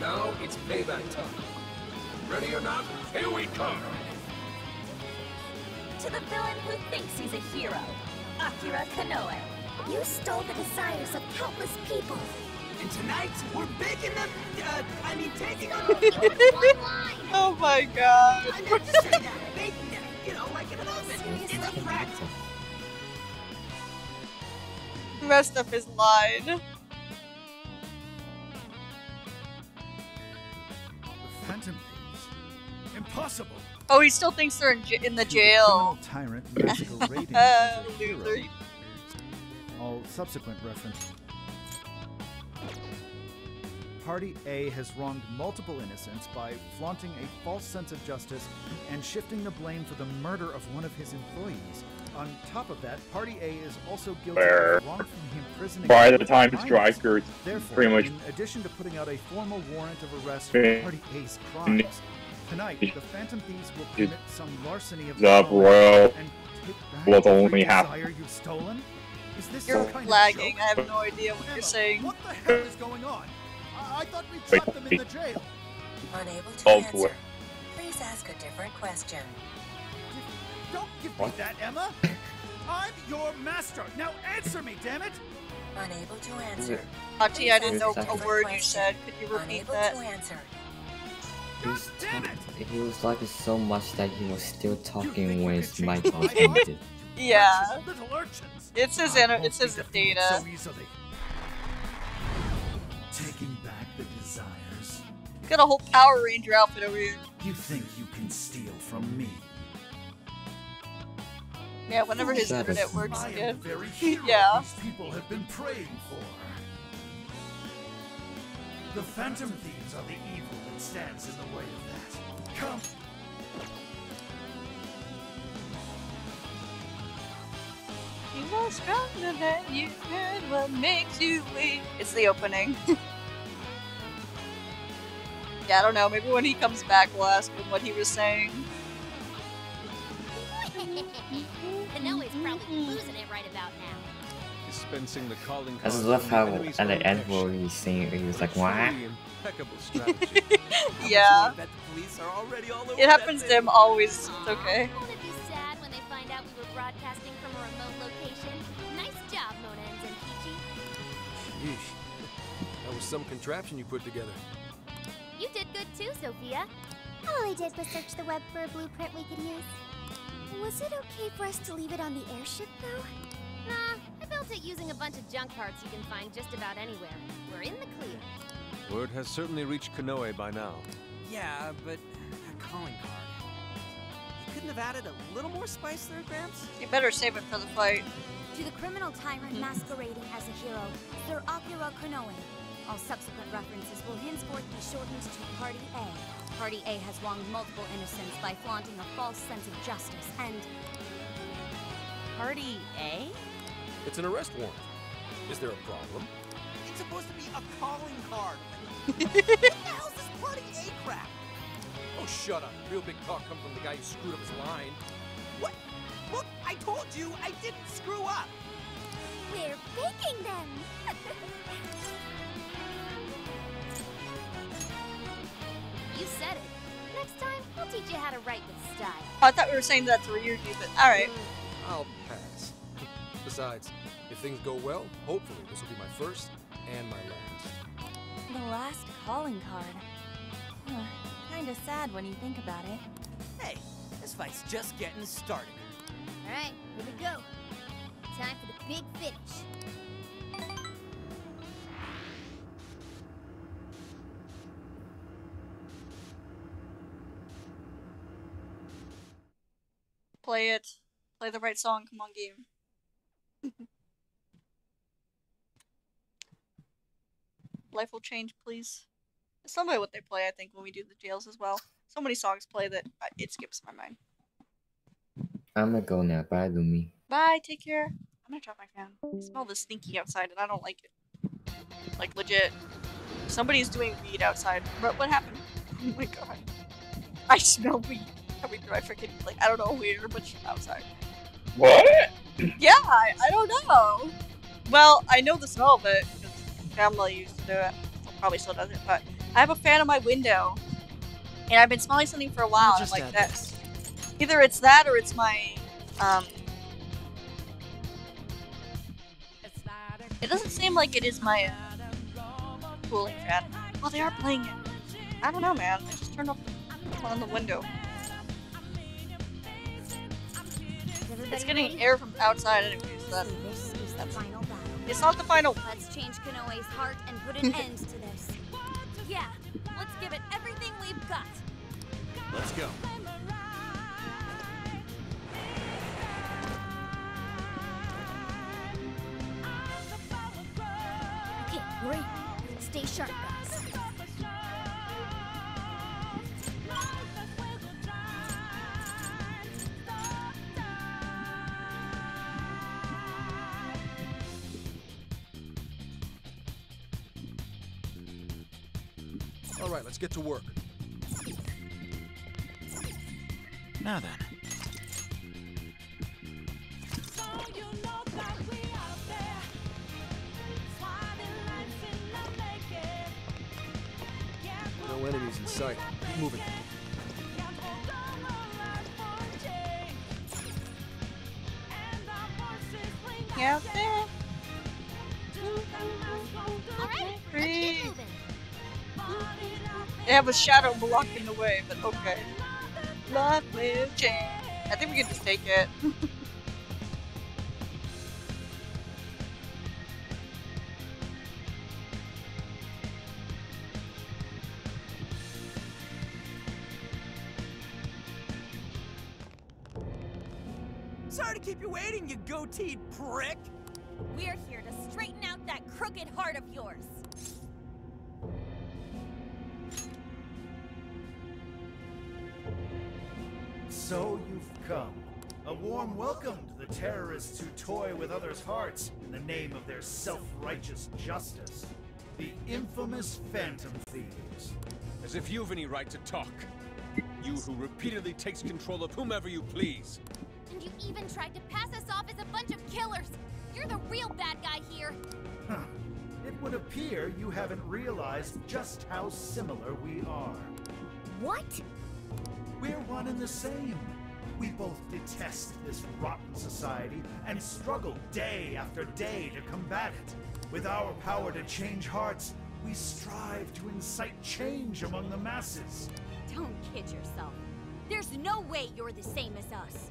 Now it's payback time. Ready or not, here we come. To the villain who thinks he's a hero, Akira Konoe. You stole the desires of countless people. And tonight, we're baking them, uh, I mean, taking them. oh my god. I meant to say that. Baking them, you know, like in an oven. It's a threat. Messed up his line. Phantom Thieves? Impossible! Oh, he still thinks they're in, j- in the jail. tyrant masquerading as a Loser. hero. All subsequent reference. Party A has wronged multiple innocents by flaunting a false sense of justice and shifting the blame for the murder of one of his employees. On top of that, Party A is also guilty Where of wrongfully imprisoning by the time minor. Stryker Therefore, pretty much in addition to putting out a formal warrant of arrest for Party A's crimes, tonight the Phantom Thieves will commit some larceny of the stolen Royal and take back was only half. desire you've stolen? Is this You're kind lagging. of I have no idea what you're saying. What the hell is going on? I, I thought we Wait, trapped them in the jail. Unable to Oh, answer. what? Please ask a different question. Don't give What? me that, Emma. I'm your master. Now answer me, damn it. Unable to answer. Ati, I didn't know a ask- word you said. Could you repeat Unable that? to answer. He was, talk- he was talking so much that he was still talking think when his can mic was my mind? muted. Yeah. It's his inner, it's his data. So easily. Taking back the desires. Got a whole Power Ranger outfit over here. You think you can steal from me? Yeah, whenever his Shut internet up. works I am again. the very hero Yeah. these people have been praying for. The Phantom Thieves are the evil that stands in the way of that. Come. You are stronger than you heard what makes you weak. It's the opening. yeah, I don't know. Maybe when he comes back, we'll ask him what he was saying. Konoe's probably losing it right about now. Dispensing the calling I just love how at the end where he's saying he was like, A "What?" truly impeccable strategy. Yeah. I bet the police are already all over It happens to him always. It's okay. Won't it be sad when they find out we were broadcasting from a remote location? Nice job, Mona and Zenkichi. That was some contraption you put together. You did good too, Sophia. All I did was search the web for a blueprint we could use. Was it okay for us to leave it on the airship, though? Nah, I built it using a bunch of junk parts you can find just about anywhere. We're in the clear. Word has certainly reached Konoe by now. Yeah, but that calling card. You couldn't have added a little more spice there, Gramps? You better save it for the fight. To the criminal tyrant hmm. masquerading as a hero, Sir Akira Konoe. All subsequent references will henceforth be shortened to Party A. Party A has wronged multiple innocents by flaunting a false sense of justice and Party A? It's an arrest warrant. Is there a problem? It's supposed to be a calling card. what the hell's this Party A crap? Oh, shut up. Real big talk come from the guy who screwed up his line. What? Look, I told you I didn't screw up. we're faking them. You said it. Next time, I'll teach you how to write with style. Oh, I thought we were saying that to Ryuji, but alright. Mm. I'll pass. Besides, if things go well, hopefully this will be my first and my last. The last calling card. Huh, kinda sad when you think about it. Hey, this fight's just getting started. Alright, here we go. Time for the big finish. Play it. Play the right song. Come on, game. Life will change, please. It's somebody what they play, I think, when we do the jails as well. So many songs play that uh, it skips my mind. I'm gonna go now. Bye, Lumi. Bye, take care. I'm gonna drop my fan. I smell the stinky outside and I don't like it. Like, legit. Somebody's doing weed outside. What, what happened? Oh my god. I smell weed coming through. I freaking, like, I don't know where, but she's outside. What? Yeah, I, I don't know. Well, I know the smell of it because family used to do it. Probably still does it, but I have a fan on my window, and I've been smelling something for a while. I'll And I'm just like add that. Either it's that or it's my um. It doesn't seem like it is my cooling fan. Oh, they are playing it. I don't know, man. I just turned off the one on the window. It's getting air from outside anyway, so that, This is the final battle. it's not the final. Let's change Konoe's heart and put an end to this. Yeah, let's give it everything we've got. Let's go. Okay, great. Stay sharp, guys. Right, let's get to work. Now then. No enemies in sight. Keep moving. Yeah, there. Alright, Free. They have a shadow blocking the way, but okay. Life will change. I think we can just take it. Sorry to keep you waiting, you goateed prick. We're here to straighten out that crooked heart of yours. A warm welcome to the terrorists who toy with others' hearts in the name of their self-righteous justice. The infamous Phantom Thieves. As if you've any right to talk. You who repeatedly takes control of whomever you please. And you even tried to pass us off as a bunch of killers. You're the real bad guy here. Huh. It would appear you haven't realized just how similar we are. What? We're one and the same. We both detest this rotten society and struggle day after day to combat it. With our power to change hearts, we strive to incite change among the masses. Don't kid yourself. There's no way you're the same as us.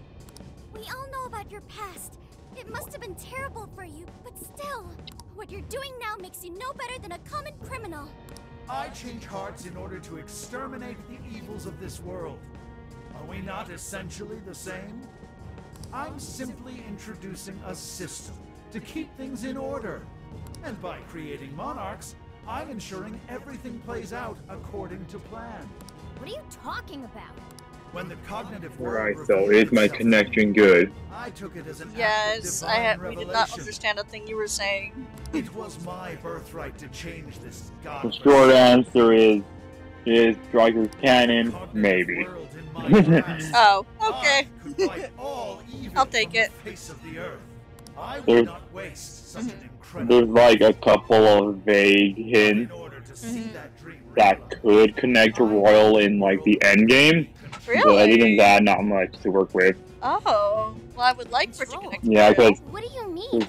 We all know about your past. It must have been terrible for you, but still, what you're doing now makes you no better than a common criminal. I change hearts in order to exterminate the evils of this world. Are we not essentially the same? I'm simply introducing a system to keep things in order. And by creating monarchs, I'm ensuring everything plays out according to plan. What are you talking about? When the cognitive Alright, world so is my connection good? I took it as an Yes, I had. We did not understand a thing you were saying. It was my birthright to change this god. The short answer is, is Striker's canon? Maybe. Oh, okay. fight all evil I'll take it. face of the earth. I would There's- not waste such an There's like a couple of vague hints that could connect to Royal in like the end game. But other than that, not much to work with. Oh, well, I would like for it to connect. to Yeah, because What do you mean?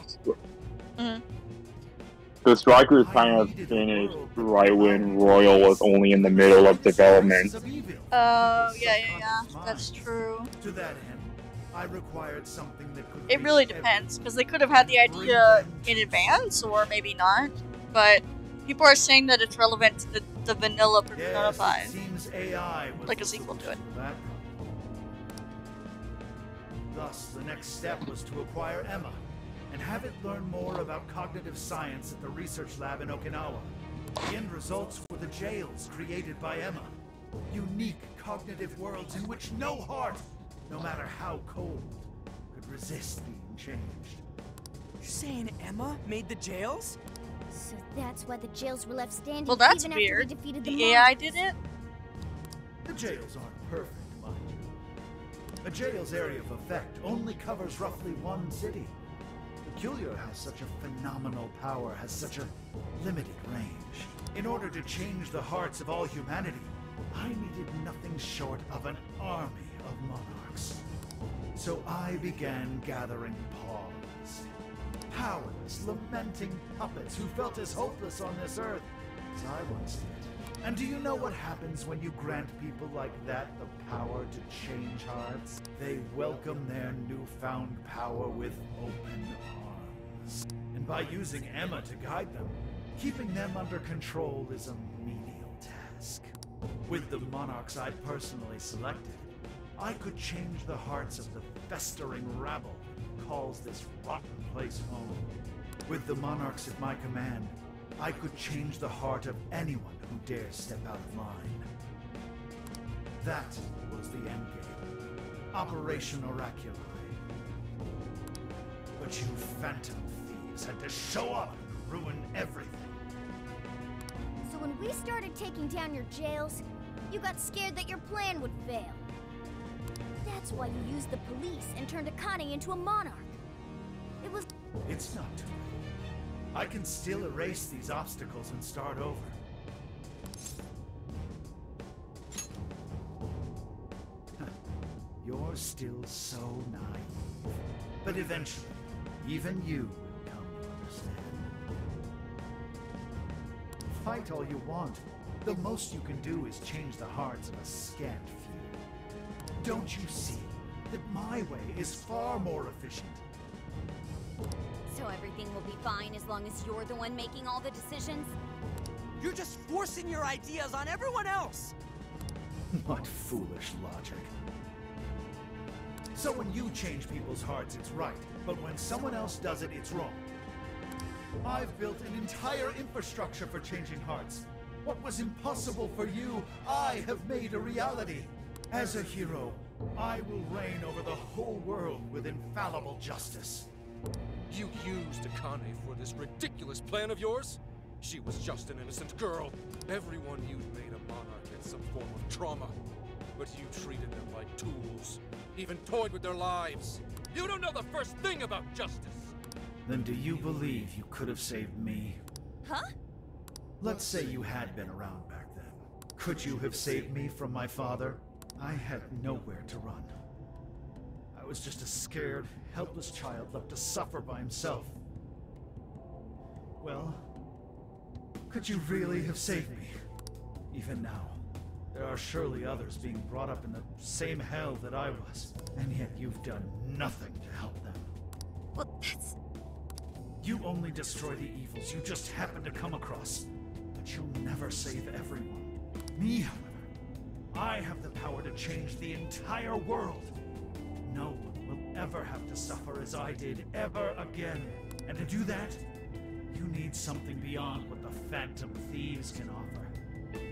Mhm. The strikers kind of finished right when Royal was only in the middle of development. Oh, yeah, yeah, yeah. That's true. To that end, I required something that could It really depends, because they could have had the idea in advance, or maybe not. But people are saying that it's relevant to the, the vanilla Persona Yes, 5. it seems AI Like a sequel to it. Thus, the next step was to acquire Emma and have it learn more about cognitive science at the research lab in Okinawa. The end results were the jails created by Emma. Unique cognitive worlds in which no heart, no matter how cold, could resist being changed. You're saying Emma made the jails? So that's why the jails were left standing Well, that's even weird. after we defeated the, The AI did it? The jails aren't perfect, mind you. A jail's area of effect only covers roughly one city. Peculiar how such a phenomenal power has such a limited range. In order to change the hearts of all humanity, I needed nothing short of an army of monarchs. So I began gathering pawns. Powerless, lamenting puppets who felt as hopeless on this earth as I once did. And do you know what happens when you grant people like that the power to change hearts? They welcome their newfound power with open arms. And by using Emma to guide them, keeping them under control is a menial task. With the monarchs I personally selected, I could change the hearts of the festering rabble who calls this rotten place home. With the monarchs at my command, I could change the heart of anyone who dares step out of line. That was the endgame. Operation Oraculi. But you phantom thieves had to show up and ruin everything. So when we started taking down your jails, you got scared that your plan would fail. That's why you used the police and turned Akane into a monarch. It was It's not too late. I can still erase these obstacles and start over. You're still so naive. But eventually, even you Fight all you want. The most you can do is change the hearts of a scant few. Don't you see that my way is far more efficient? So everything will be fine as long as you're the one making all the decisions? You're just forcing your ideas on everyone else! What foolish logic. So when you change people's hearts, it's right. But when someone else does it, it's wrong. I've built an entire infrastructure for changing hearts. What was impossible for you, I have made a reality. As a hero, I will reign over the whole world with infallible justice. You used Akane for this ridiculous plan of yours? She was just an innocent girl. Everyone you'd made a monarch had some form of trauma. But you treated them like tools. Even toyed with their lives. You don't know the first thing about justice. Then do you believe you could have saved me? Huh? Let's say you had been around back then. Could you have saved me from my father? I had nowhere to run. I was just a scared, helpless child left to suffer by himself. Well, could you really have saved me? Even now, there are surely others being brought up in the same hell that I was, and yet you've done nothing to help them. Well, that's... You only destroy the evils you just happen to come across, but you'll never save everyone. Me, however, I have the power to change the entire world. No one will ever have to suffer as I did ever again. And to do that, you need something beyond what the Phantom Thieves can offer.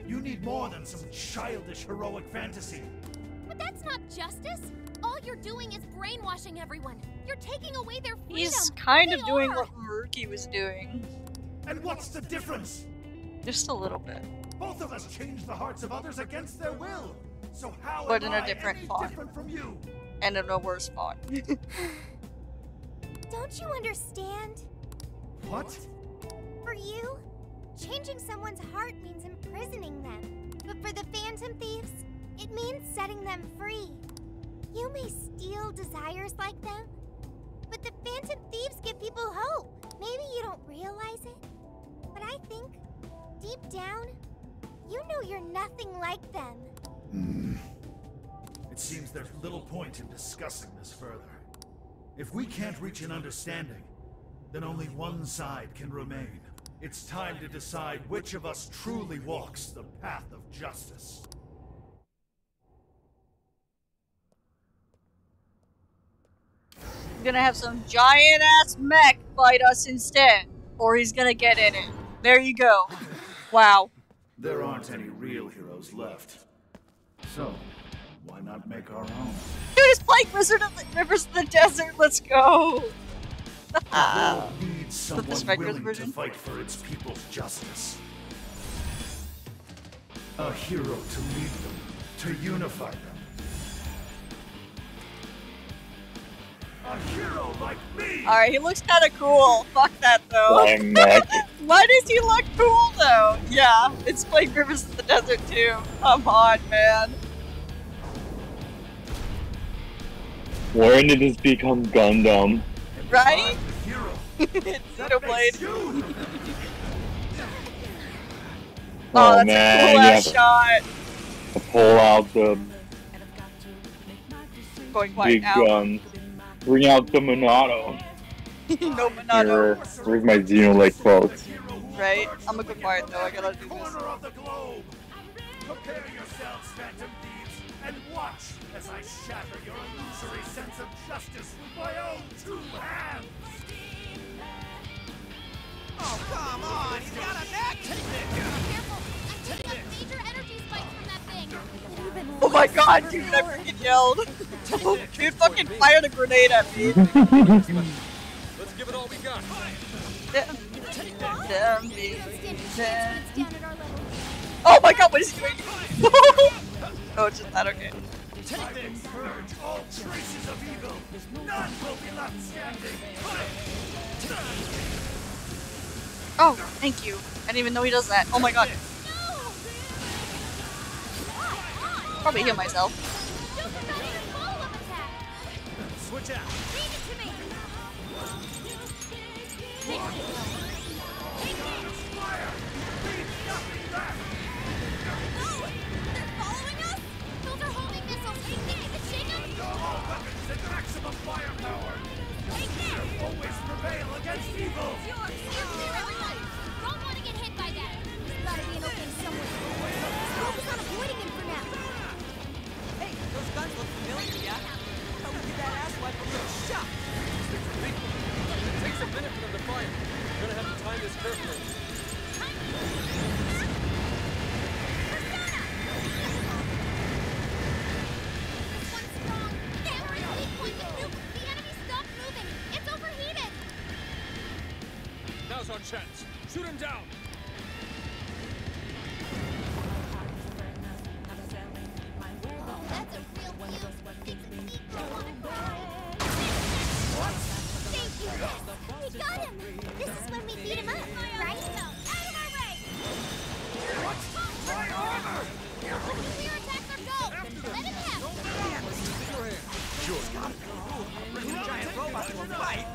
You need more than some childish heroic fantasy. But that's not justice. All you're doing is brainwashing everyone. You're taking away their freedom. He's kind They of doing are. what Maruki was doing. And what's the difference? Just a little bit. Both of us change the hearts of others against their will. So how But am in a I different any font. different from you? And in a worse font. Don't you understand? What? For you, changing someone's heart means imprisoning them. But for the Phantom Thieves, it means setting them free. You may steal desires like them, but the Phantom Thieves give people hope. Maybe you don't realize it, But I think, deep down, you know you're nothing like them. Hmm. It seems there's little point in discussing this further. If we can't reach an understanding, then only one side can remain. It's time to decide which of us truly walks the path of justice. He's gonna have some giant ass mech fight us instead. Or he's gonna get in it. There you go. Wow. There aren't any real heroes left. So, why not make our own? Dude, he's playing Wizard of the Rivers of the Desert. Let's go. The ah. needs the someone Strikers willing to version? fight for its people's justice. A hero to lead them, to unify them. Like! Alright, he looks kinda cool. Fuck that though. Why does he look cool though? Yeah, it's playing Rivers of the Desert too. Come on, man. When did this become Gundam? Right? it's Xenoblade. Oh, Oh, that's man, a cool ass have shot. to pull out the Going quiet big now. guns. Bring out the Monado. no Here, Monado. where's my Xenoblade quotes? Right? I'm a good go quiet though. I gotta do this. Prepare yourselves, Phantom Thieves, and watch as I shatter your illusory sense of justice with my own two hands! Oh, come on! He's got a neck! Careful! I'm picking up major energy spikes from that thing. Oh my god, dude, I freaking yelled. Dude fucking fired a grenade at me. Let's give it all we got. Damn. Damn me. Damn. Oh my god, what is he doing? oh, it's just that, okay. I will purge all traces of evil! None will be left standing! Oh, thank you. I didn't even know he does that. Oh my god. Probably heal myself. Switch out. Maximum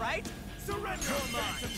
right? Surrender, Phantom Thieves!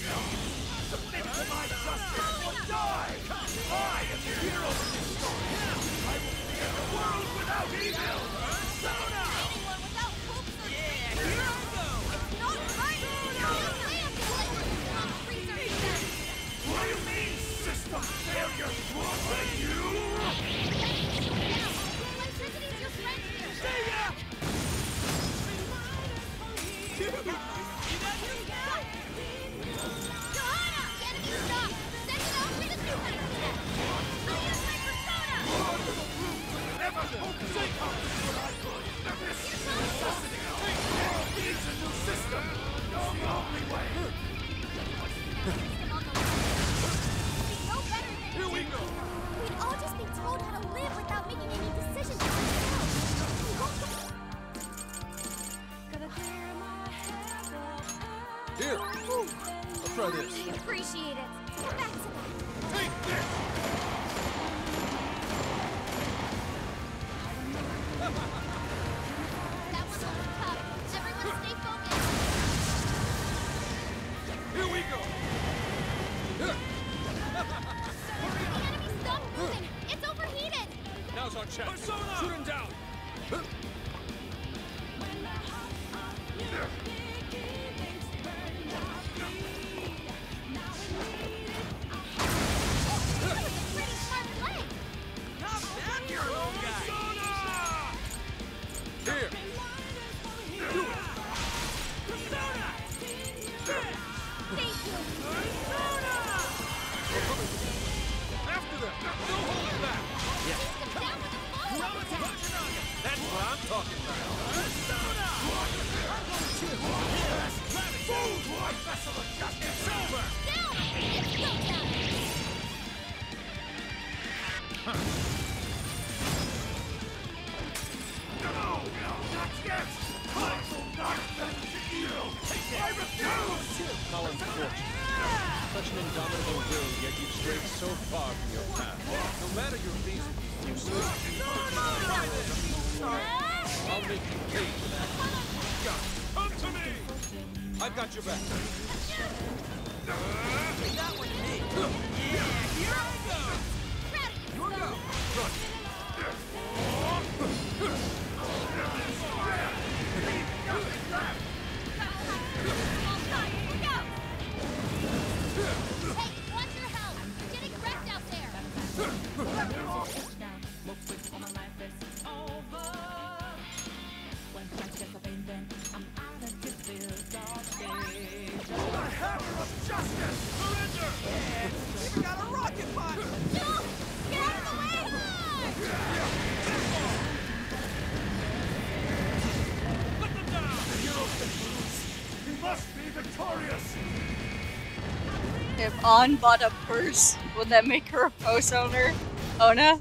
On bought a purse, would that make her a pose owner? Ona?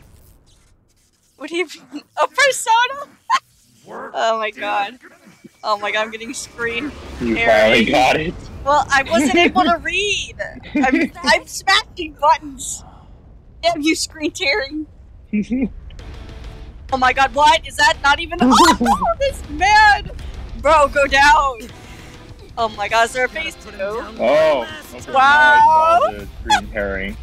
Would he be a persona? oh my god. Oh my god, I'm getting screen. You Harry. finally got it. Well, I wasn't able to read. I'm, I'm smashing buttons. Damn you, screen tearing. Oh my god, what? Is that not even. Oh, this man! Bro, go down! Oh my god, is there a face too? Oh. Okay, Wow. I the green herring.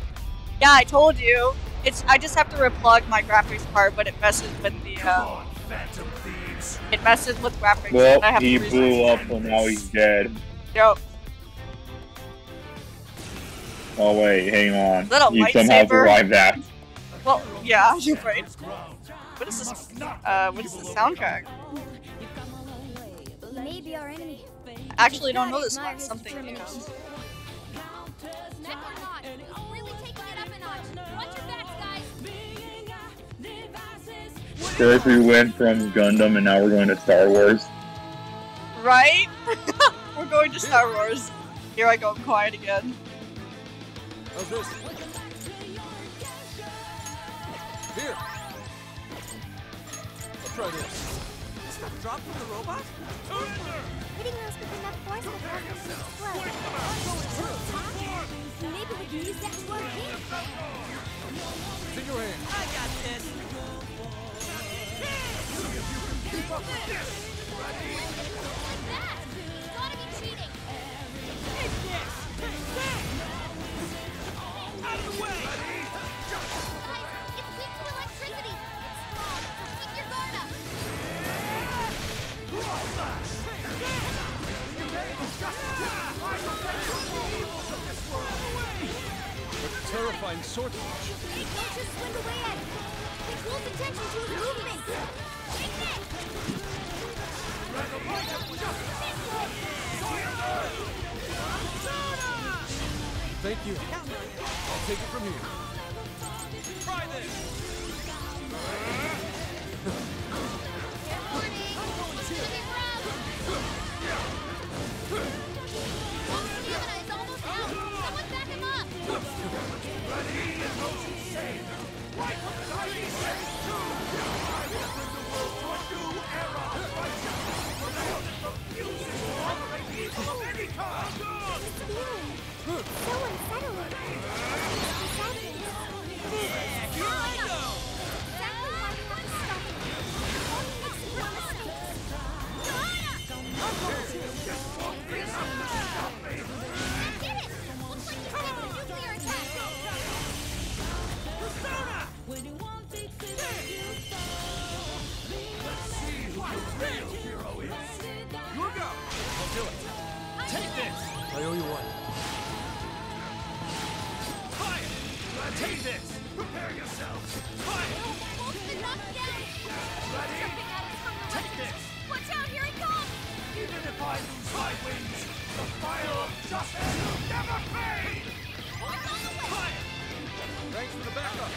Yeah, I told you. It's I just have to replug my graphics card, but it messes with the uh, Phantom thieves. it messes with graphics. Well, and I have he to blew it. up, so now he's dead. Yep. Oh wait, hang on. that You somehow survived that. Well, yeah, you're right. What is this? Uh, what is the soundtrack? Maybe our enemy. I actually don't know this one. Something new. Neck or not, really taking it up a notch. Watch your backs, guys. feel like we went from Gundam and now we're going to Star Wars. Right? We're going to Star Wars. Here I go quiet again. How's this? Here. I'll try this. Stuff dropped from the robot? Hitting those with enough force will cause them to explode. Maybe we can use that to our. It's in your hand. I got this. Keep up with this. Terrifying sword punch. Don't just swing away at it. It pulls attention to his movements. Take this. Thank you. I'll take it from here. Try this. Stamina Bloody emotion saved! Right from the 96! Thanks for the backup!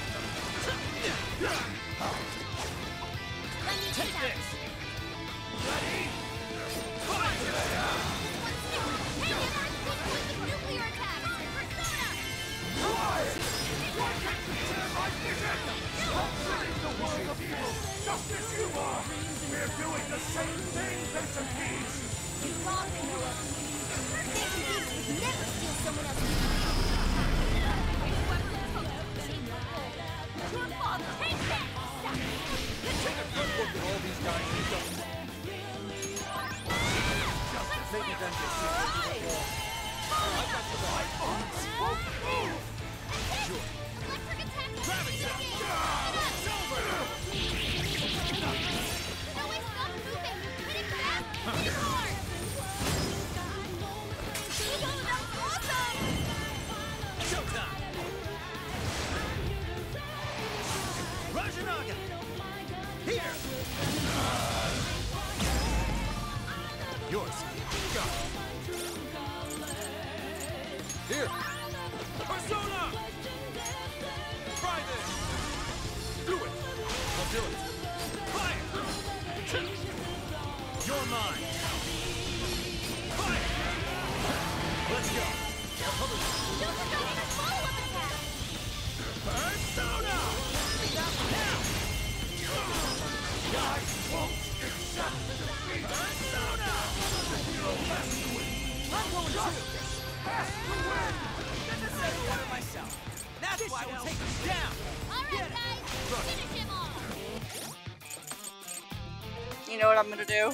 Do?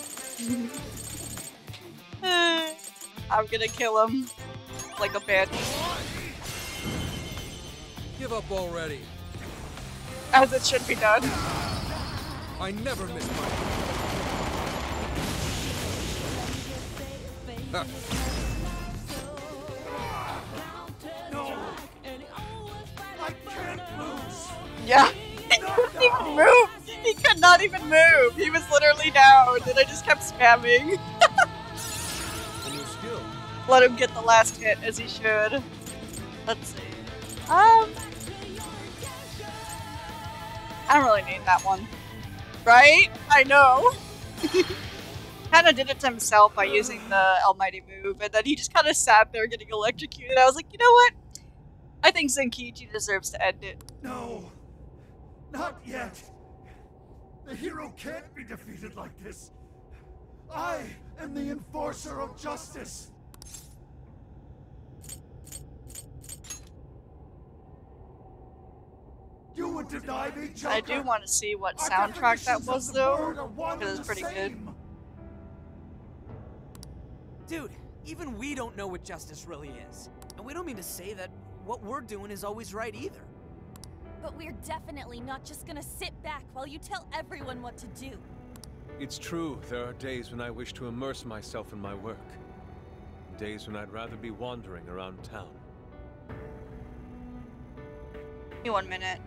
I'm gonna kill him like a bandit. Give up already. As it should be done. I never miss my. Just kept spamming. A new skill. Let him get the last hit as he should. Let's see. Um, I don't really need that one, right? I know. kind of did it to himself by using the Almighty move, and then he just kind of sat there getting electrocuted. I was like, you know what? I think Zenkichi deserves to end it. No! Not yet! The hero can't be defeated like this! I am the enforcer of justice! You would deny me, Joker! I do want to see what soundtrack that was, though, word are because it's the pretty good. Dude, even we don't know what justice really is. And we don't mean to say that what we're doing is always right either. But we're definitely not just gonna sit back while you tell everyone what to do. It's true, there are days when I wish to immerse myself in my work. Days when I'd rather be wandering around town. Give me one minute.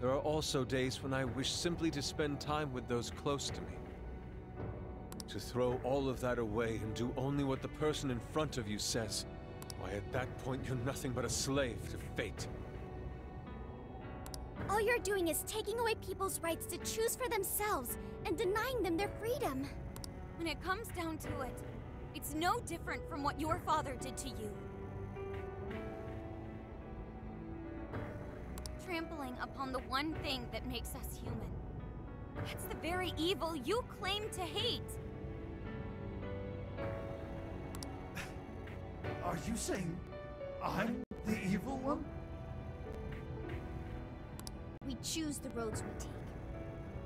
There are also days when I wish simply to spend time with those close to me. To throw all of that away and do only what the person in front of you says. Why, at that point, you're nothing but a slave to fate. All you're doing is taking away people's rights to choose for themselves and denying them their freedom. When it comes down to it, it's no different from what your father did to you. Trampling upon the one thing that makes us human. That's the very evil you claim to hate. Are you saying I'm the evil one? We choose the roads we take.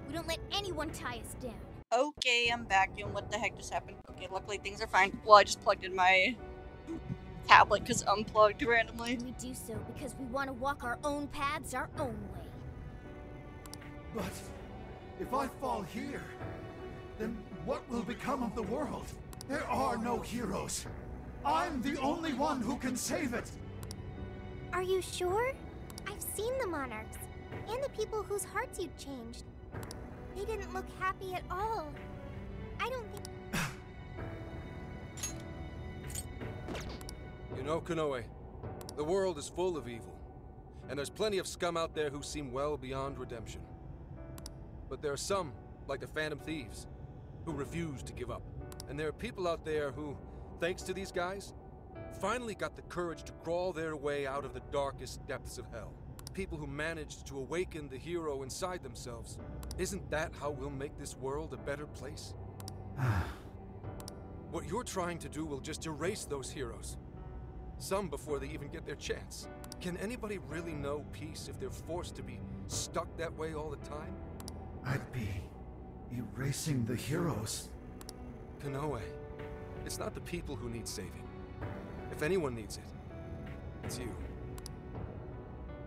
We don't let anyone tie us down. Okay, I'm back. And what the heck just happened? Okay, luckily things are fine. Well, I just plugged in my tablet because unplugged randomly. We do so because we want to walk our own paths our own way. But if I fall here, then what will become of the world? There are no heroes. I'm the only one who can save it. Are you sure? I've seen the monarchs and the people whose hearts you'd changed. They didn't look happy at all. I don't think. You know, Konoe, the world is full of evil, and there's plenty of scum out there who seem well beyond redemption. But there are some, like the Phantom Thieves, who refuse to give up. And there are people out there who, thanks to these guys, finally got the courage to crawl their way out of the darkest depths of hell. People who managed to awaken the hero inside themselves. Isn't that how we'll make this world a better place? what you're trying to do will just erase those heroes. Some before they even get their chance. Can anybody really know peace if they're forced to be stuck that way all the time? I'd be erasing the heroes. Konoe, it's not the people who need saving. If anyone needs it, it's you.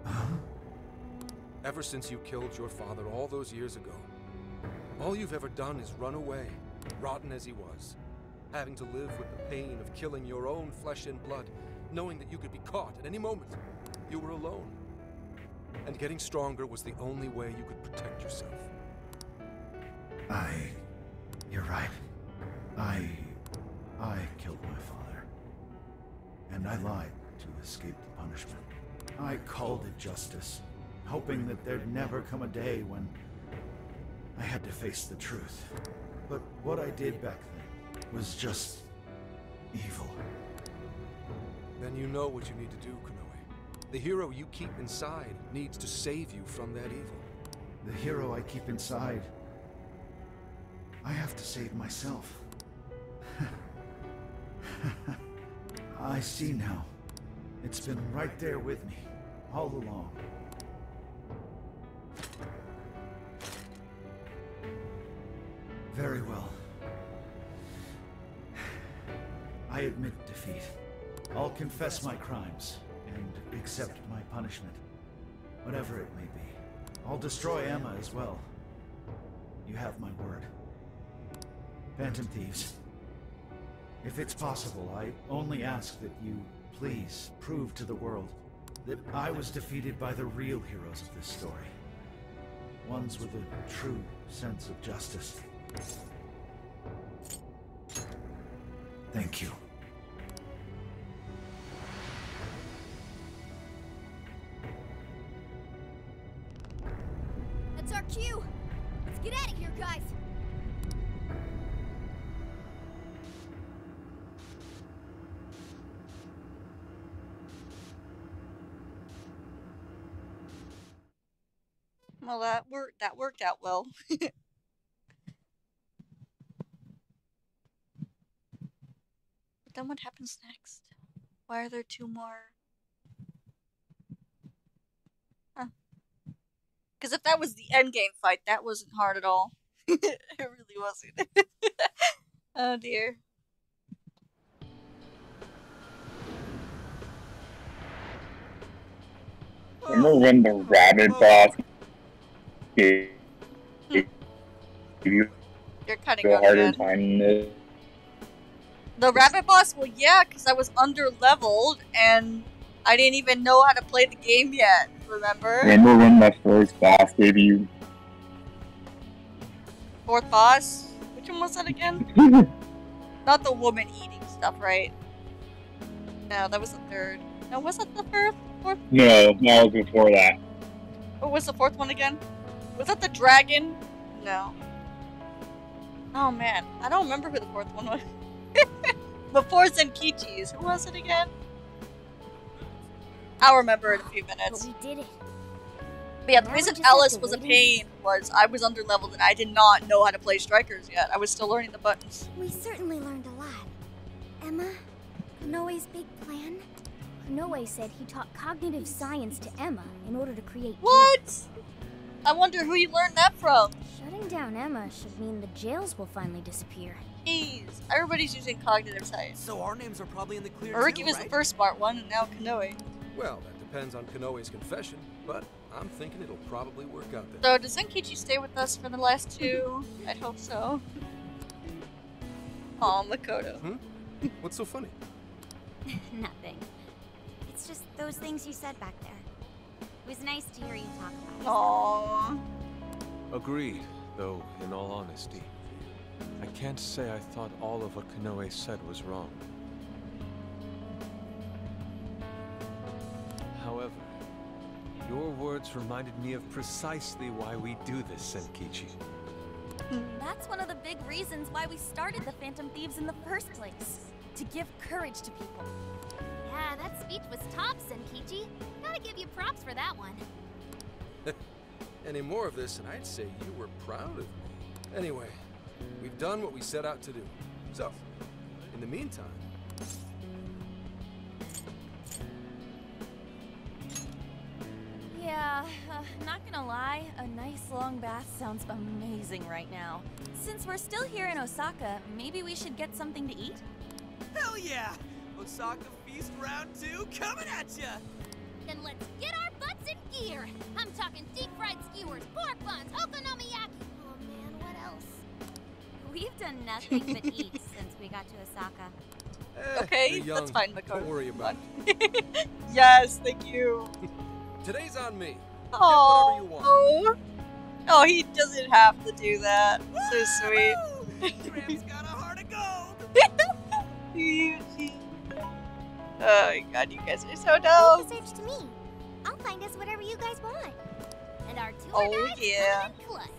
Huh? Ever since you killed your father all those years ago, all you've ever done is run away, rotten as he was, having to live with the pain of killing your own flesh and blood, knowing that you could be caught at any moment. You were alone. And getting stronger was the only way you could protect yourself. I. You're right. I. I killed my father. And I lied to escape the punishment. I called it justice, hoping that there'd never come a day when I had to face the truth. But what I did back then was just evil. Then you know what you need to do, Konoe. The hero you keep inside needs to save you from that evil. The hero I keep inside. I have to save myself. I see now. It's been right there with me, all along. Very well. I admit defeat. I'll confess my crimes and accept my punishment. Whatever it may be. I'll destroy Emma as well. You have my word. Phantom Thieves. If it's possible, I only ask that you please prove to the world that I was defeated by the real heroes of this story. Ones with a true sense of justice. Thank you. That's. Let's get out of here, guys. Well, that worked. That worked out well. but then what happens next? Why are there two more? Huh? Because if that was the end game fight, that wasn't hard at all. it really wasn't. oh dear. Remember when the rabbit boss gave you You're cutting a harder again. time this? The rabbit boss? Well, yeah, because I was under leveled and I didn't even know how to play the game yet. Remember? Remember when the first boss gave you Fourth boss. Which one was that again? Not the woman eating stuff, right? No, that was the third. No, was it the third? Fourth? No, that was before that. What was the fourth one again? Was that the dragon? No. Oh man, I don't remember who the fourth one was. Before Zenkichi's, who was it again? I'll remember in a few minutes. But we did it. But yeah, the Now reason just Ellis was a pain was I was under leveled and I did not know how to play strikers yet. I was still learning the buttons. We certainly learned a lot. Emma, Konoe's big plan? Konoe said he taught cognitive science to Emma in order to create. What? I wonder who you learned that from. Shutting down Emma should mean the jails will finally disappear. Jeez, everybody's using cognitive science. So our names are probably in the clear Maruki too, was right? the first smart one, and now Konoe. Well, that depends on Konoe's confession, but I'm thinking it'll probably work out then. So does Zenkichi stay with us for the last two? I'd hope so. Aw, Makoto. Hmm? What's so funny? Nothing. It's just those things you said back there. It was nice to hear you talk about it. Aww. Agreed, though, in all honesty. I can't say I thought all of what Kanoe said was wrong. Your words reminded me of precisely why we do this, Zenkichi. Hmm, that's one of the big reasons why we started the Phantom Thieves in the first place. To give courage to people. Yeah, that speech was top, Zenkichi. Gotta give you props for that one. Any more of this, and I'd say you were proud of me. Anyway, we've done what we set out to do. So, in the meantime, Yeah, uh, not gonna lie, a nice long bath sounds amazing right now. Since we're still here in Osaka, maybe we should get something to eat? Hell yeah! Osaka Feast Round 2 coming at ya! Then let's get our butts in gear. I'm talking deep fried skewers, pork buns, okonomiyaki. Oh man, what else? We've done nothing but eat since we got to Osaka. eh, Okay, you're that's fine, Makoto. Don't worry about it. yes, thank you. Today's on me. Oh, whatever you want. oh, he doesn't have to do that. So sweet. Graham's got a heart of gold! oh my god, you guys are so Leave dumb. the search to me. I'll find us whatever you guys want. And our tour Oh, guides yeah. coming in clutch.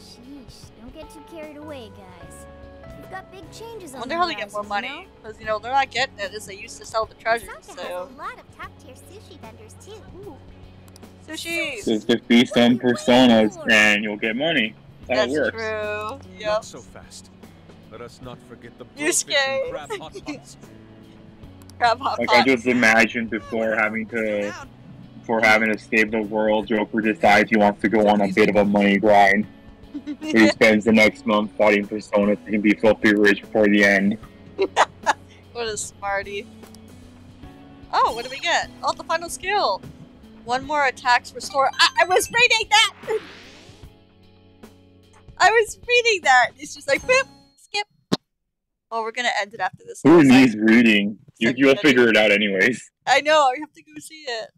Sheesh, don't get too carried away, guys. We've got big changes I on wonder how they get more money. Because, you know, they're not getting it as they used to sell the treasures, Osaka so. a lot of top-tier sushi vendors too. Sushi! Just defeat some personas and you'll get money. That's That's works. true. Yep. Not so fast. Let us not forget the Yusuke. blowfish and crab hot pots. Crab hot Like I pot. just imagine before having to, before having to save the world, Joker decides he wants to go on a bit of a money grind. He spends the next month fighting personas so he can be filthy rich before the end. What a smarty. Oh, what do we get? Oh, the final skill. One more attacks restore. I, I was reading that! I was reading that. It's just like, boop, skip. Oh, we're gonna end it after this. Who needs reading? You, like you'll figure it out anyways. I know, I have to go see it.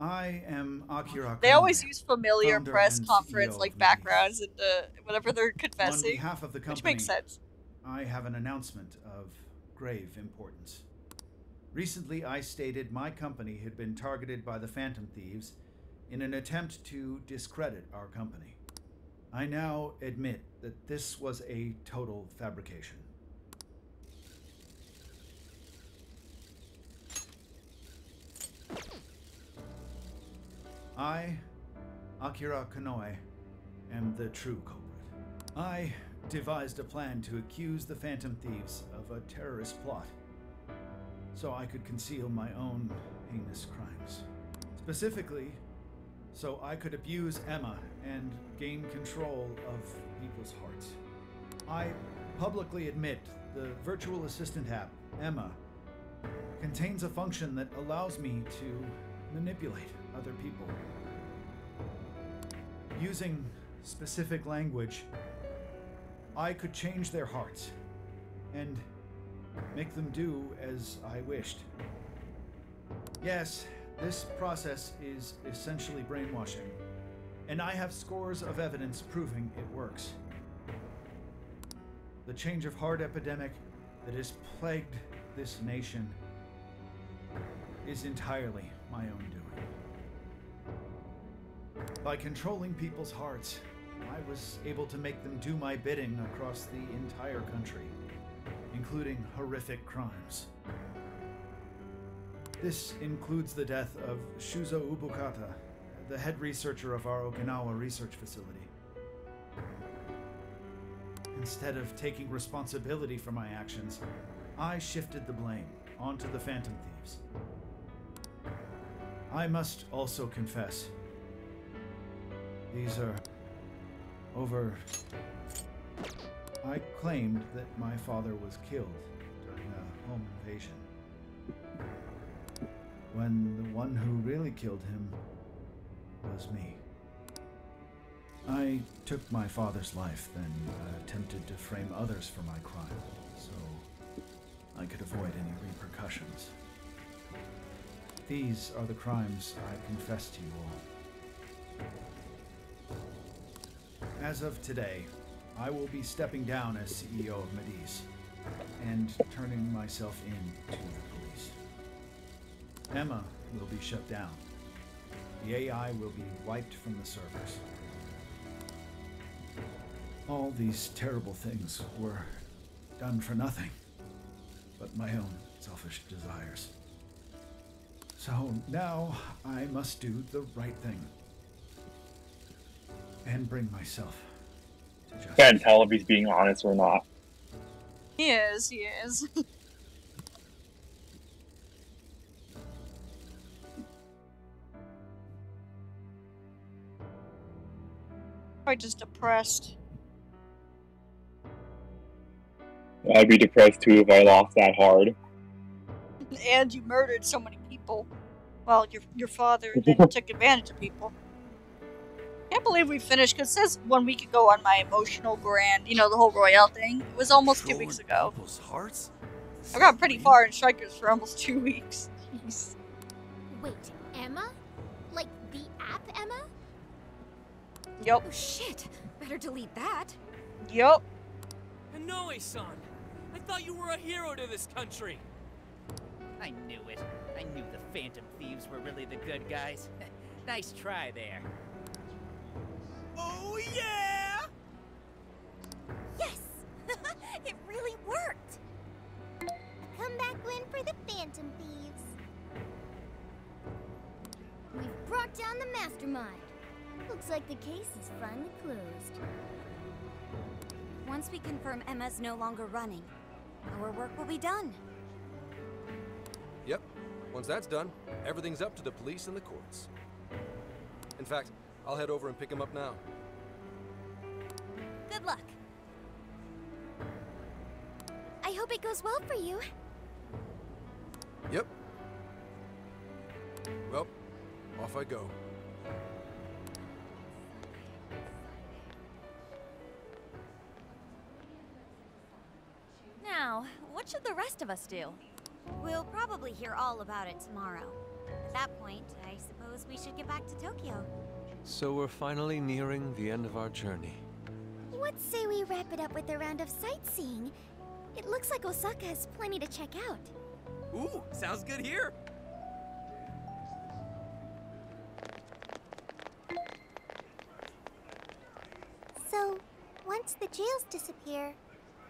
I am Akira. They always use familiar press conference like backgrounds and uh, whatever they're On confessing. behalf of the company, which makes sense. I have an announcement of grave importance. Recently, I stated my company had been targeted by the Phantom Thieves in an attempt to discredit our company. I now admit that this was a total fabrication. I, Akira Konoe, am the true culprit. I devised a plan to accuse the Phantom Thieves of a terrorist plot so I could conceal my own heinous crimes. Specifically, so I could abuse Emma and gain control of people's hearts. I publicly admit the virtual assistant app, Emma, contains a function that allows me to manipulate other people. Using specific language, I could change their hearts and make them do as I wished. Yes, this process is essentially brainwashing, and I have scores of evidence proving it works. The change of heart epidemic that has plagued this nation is entirely my own doing. By controlling people's hearts, I was able to make them do my bidding across the entire country, including horrific crimes. This includes the death of Shuzo Ubukata, the head researcher of our Okinawa research facility. Instead of taking responsibility for my actions, I shifted the blame onto the Phantom Thieves. I must also confess, these are over. I claimed that my father was killed during a home invasion. When the one who really killed him was me. I took my father's life, then uh, attempted to frame others for my crime, so I could avoid any repercussions. These are the crimes I confess to you all. As of today, I will be stepping down as CEO of Madicce and turning myself in to the police. Emma will be shut down. The AI will be wiped from the servers. All these terrible things were done for nothing but my own selfish desires. So now I must do the right thing and bring myself to. Can't tell if he's being honest or not. He is, he is. Probably just depressed. I'd be depressed too if I lost that hard. And you murdered so many people. Well, your your father and then you took advantage of people. Can't believe we finished because it says one week ago on my emotional grand, you know, the whole Royale thing. It was almost two weeks ago. People's hearts? I got pretty far in Strikers for almost two weeks. Jeez. Wait, Emma? Like the app Emma? Yup. Oh shit! Better delete that. Yup. Konoe-san! I thought you were a hero to this country! I knew it. I knew the Phantom Thieves were really the good guys. nice try there. Oh yeah! Yes! it really worked! A comeback win for the Phantom Thieves. We've brought down the mastermind. Looks like the case is finally closed. Once we confirm Emma's no longer running, our work will be done. Yep. Once that's done, everything's up to the police and the courts. In fact, I'll head over and pick him up now. Good luck. I hope it goes well for you. Yep. Well, off I go. Now, what should the rest of us do? We'll probably hear all about it tomorrow. At that point, I suppose we should get back to Tokyo. So we're finally nearing the end of our journey. What say we wrap it up with a round of sightseeing? It looks like Osaka has plenty to check out. Ooh, sounds good here! So, once the jails disappear,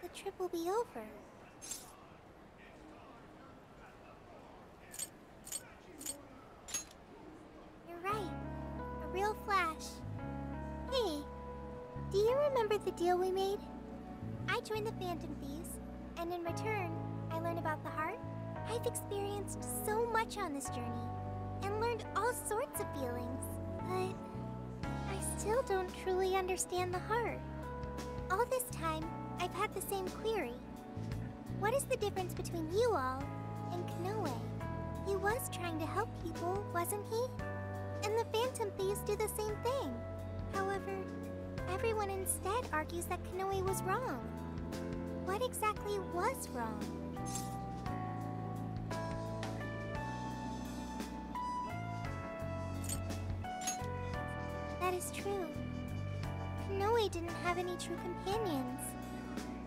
the trip will be over. You're right. Flash. Hey, do you remember the deal we made? I joined the Phantom Thieves, and in return, I learn about the heart. I've experienced so much on this journey, and learned all sorts of feelings, but I still don't truly understand the heart. All this time, I've had the same query. What is the difference between you all and Konoe? He was trying to help people, wasn't he? And the Phantom Thieves do the same thing. However, everyone instead argues that Konoe was wrong. What exactly was wrong? That is true. Konoe didn't have any true companions.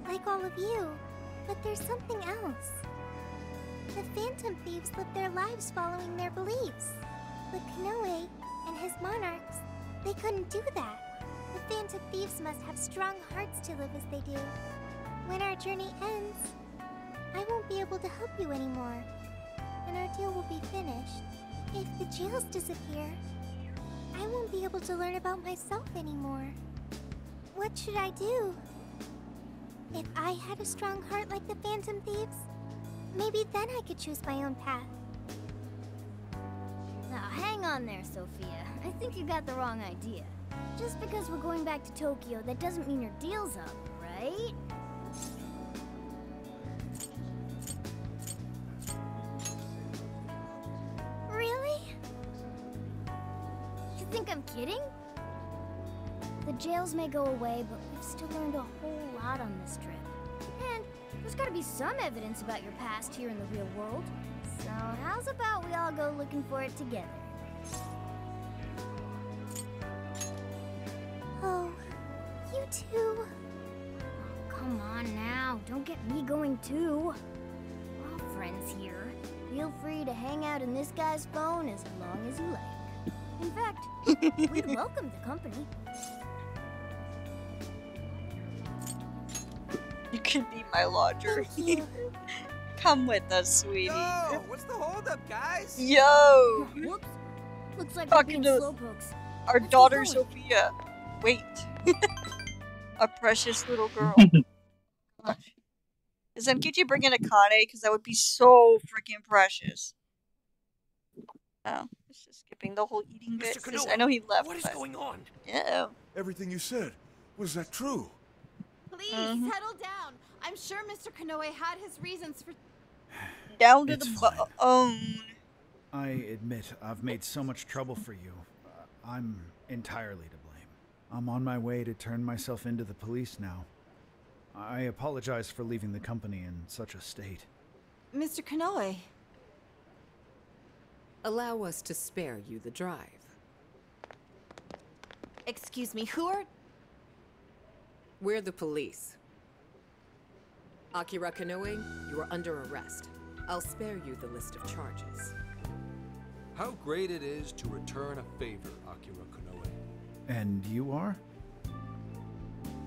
Like all of you. But there's something else. The Phantom Thieves live their lives following their beliefs. But Konoe and his monarchs, they couldn't do that. The Phantom Thieves must have strong hearts to live as they do. When our journey ends, I won't be able to help you anymore. And our deal will be finished. If the jails disappear, I won't be able to learn about myself anymore. What should I do? If I had a strong heart like the Phantom Thieves, maybe then I could choose my own path. Hang on there, Sophia. I think you got the wrong idea. Just because we're going back to Tokyo, that doesn't mean your deal's up, right? Really? You think I'm kidding? The jails may go away, but we've still learned a whole lot on this trip. And there's gotta be some evidence about your past here in the real world. So how's about we all go looking for it together? You too. Come on now, don't get me going too. We're all friends here. Feel free to hang out in this guy's phone as long as you like. In fact, we'd welcome the company. You can be my lodger. Come with us, sweetie. Yo, what's the holdup, guys? Yo! Whoops. Looks like we're Talking being slowpokes. our Let's daughter. Sophia. Wait. A precious little girl. Gosh. Is Zenkichi bringing Akane? Because that would be so freaking precious. Oh, it's just skipping the whole eating bit. bit. 'cause I know he left. What is but- going on? Yeah. Everything you said, was that true? Please Mhm. settle down. I'm sure Mr. Konoe had his reasons for. Down to It's the bone. I admit I've made so much trouble for you. Uh, I'm entirely to blame. I'm on my way to turn myself into the police now. I apologize for leaving the company in such a state. Mr. Konoe. Allow us to spare you the drive. Excuse me, who are. We're the police. Akira Konoe, you are under arrest. I'll spare you the list of charges. How great it is to return a favor, Akira Konoe. And you are?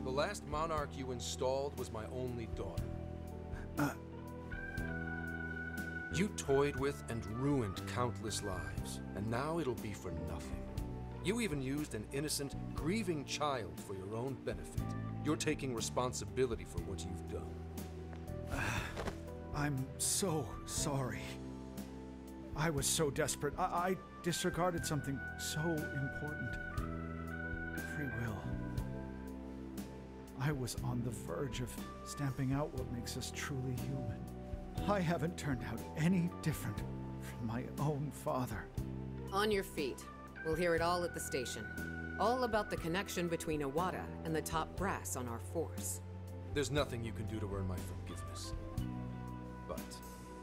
The last monarch you installed was my only daughter. Uh. You toyed with and ruined countless lives, and now it'll be for nothing. You even used an innocent, grieving child for your own benefit. You're taking responsibility for what you've done. I'm so sorry. I was so desperate. I, I disregarded something so important. Free will. I was on the verge of stamping out what makes us truly human. I haven't turned out any different from my own father. On your feet. We'll hear it all at the station. All about the connection between Owada and the top brass on our force. There's nothing you can do to earn my forgiveness. But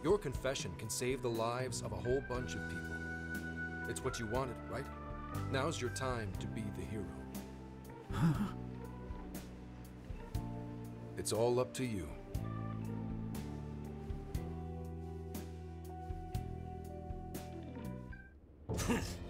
your confession can save the lives of a whole bunch of people. It's what you wanted, right? Now's your time to be the hero. It's all up to you.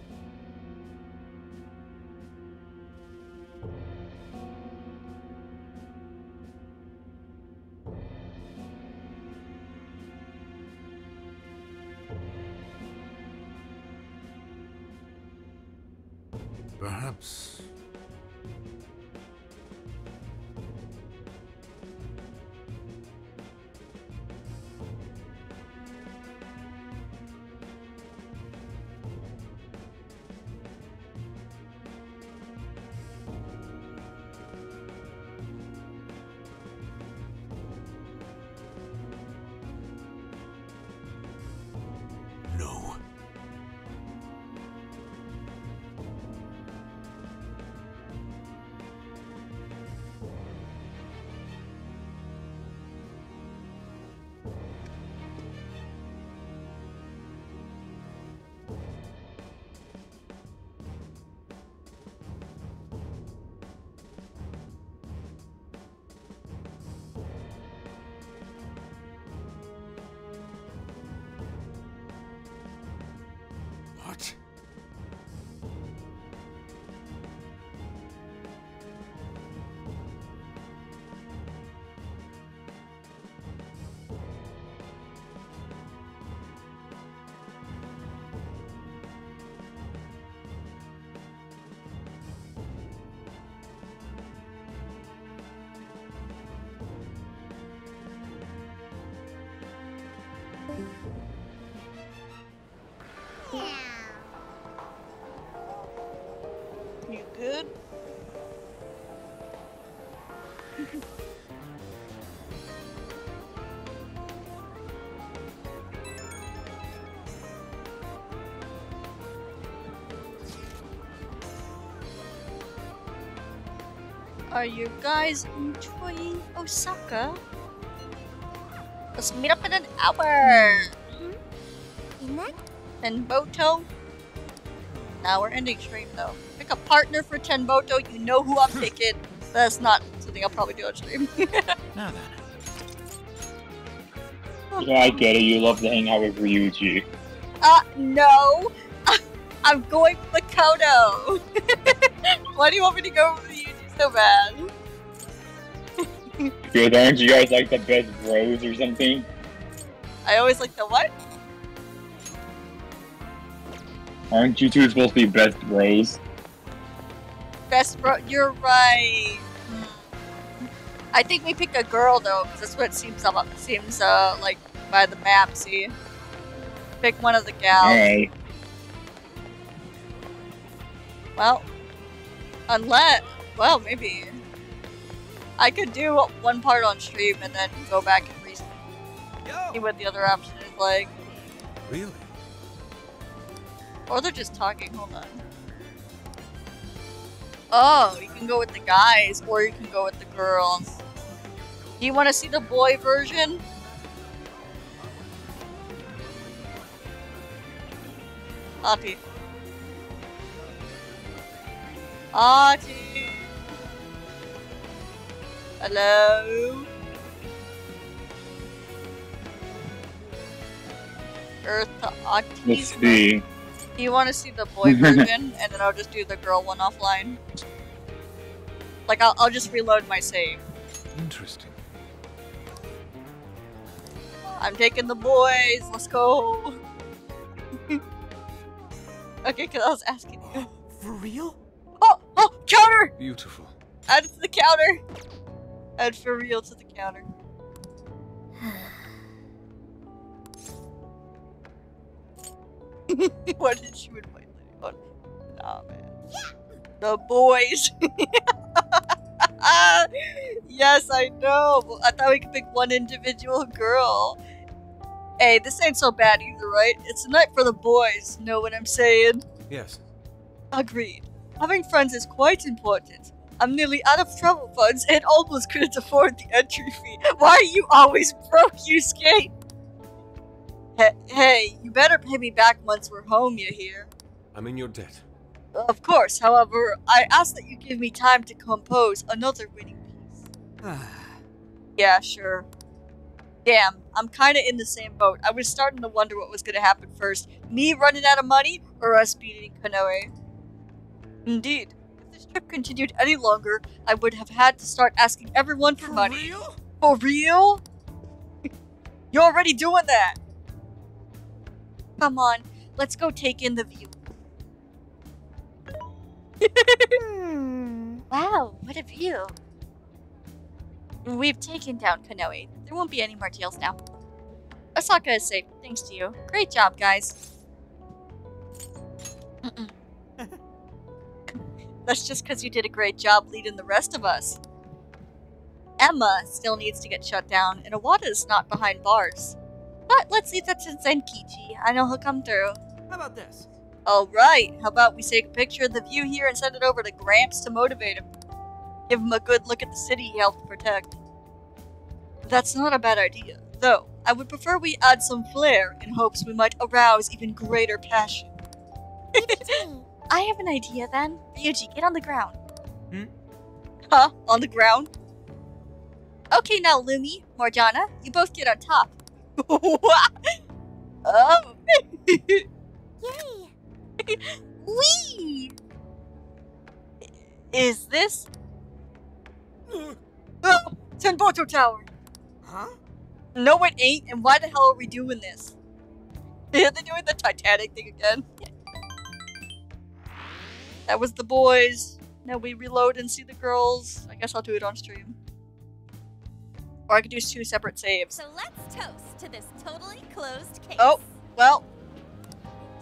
good? Are you guys enjoying Osaka? Let's meet up in an hour. In that Tenboto. Now we're ending stream though. Pick a partner for Tenboto. You know who I'm picking. That's not something I'll probably do on stream. Now then. Yeah, I get it. You love to hang out with Ryuji. Uh, no. I'm going for Makoto. Why do you want me to go with you so bad? Because aren't you guys like the best bros or something? I always like the what? Aren't you two supposed to be best bros? Best bro. You're right. Hmm. I think we pick a girl though, because that's what it seems about. Seems uh like by the map. See, pick one of the gals. Alright. Well, unless, well, maybe I could do one part on stream and then go back and re- see what the other option is like. Really? Or they're just talking. Hold on. Oh, you can go with the guys, or you can go with the girls. Do you want to see the boy version? Ati. Ati. Hello. Earth to Let's see. Do you want to see the boy version, and then I'll just do the girl one offline? Like, I'll, I'll just reload my save. Interesting. I'm taking the boys. Let's go. okay, because I was asking you. For real? Oh, oh, counter! Beautiful. Add it to the counter. Add for real to the counter. Why did you invite anyone? Nah, man. The boys. yes, I know. I thought we could pick one individual girl. Hey, this ain't so bad either, right? It's a night for the boys. Know what I'm saying? Yes. Agreed. Having friends is quite important. I'm nearly out of travel funds and almost couldn't afford the entry fee. Why are you always broke, you skate? Hey, hey, you better pay me back once we're home, you hear? I'm in your debt. Of course, however, I ask that you give me time to compose another winning piece. yeah, sure. Damn, I'm kinda in the same boat. I was starting to wonder what was gonna happen first. Me running out of money, or us beating Konoe. Indeed. If this trip continued any longer, I would have had to start asking everyone for, money. For real? For real? You're already doing that! Come on, let's go take in the view. Hmm. Wow, what a view. We've taken down Konoe. There won't be any more deals now. Osaka is safe, thanks to you. Great job, guys. That's just because you did a great job leading the rest of us. Emma still needs to get shut down, and Owada is not behind bars. But let's leave that to Zenkichi. I know he'll come through. How about this? Alright, how about we take a picture of the view here and send it over to Gramps to motivate him? Give him a good look at the city he helped protect. That's not a bad idea, though. I would prefer we add some flair in hopes we might arouse even greater passion. I have an idea then. Ryuji, get on the ground. Hmm? Huh? On the ground? Okay, now Lumi, Morgana, you both get on top. Oh. Yay! Wee! Is this? Oh, Tenboto Tower. Huh? No, it ain't. And why the hell are we doing this? Are they doing the Titanic thing again? That was the boys. Now we reload and see the girls. I guess I'll do it on stream. Or I could do two separate saves. So let's toast to this totally closed case. Oh, well.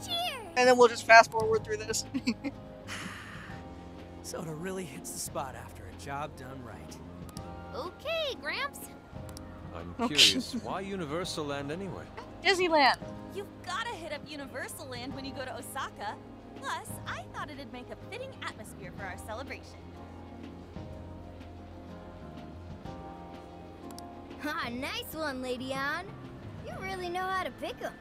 Cheers! And then we'll just fast forward through this. Soda really hits the spot after a job done right. Okay, Gramps. I'm curious, why Universal Land anyway? Disneyland. You've gotta hit up Universal Land when you go to Osaka. Plus, I thought it'd make a fitting atmosphere for our celebration. Ah, nice one, Lady Ann. You really know how to pick 'em.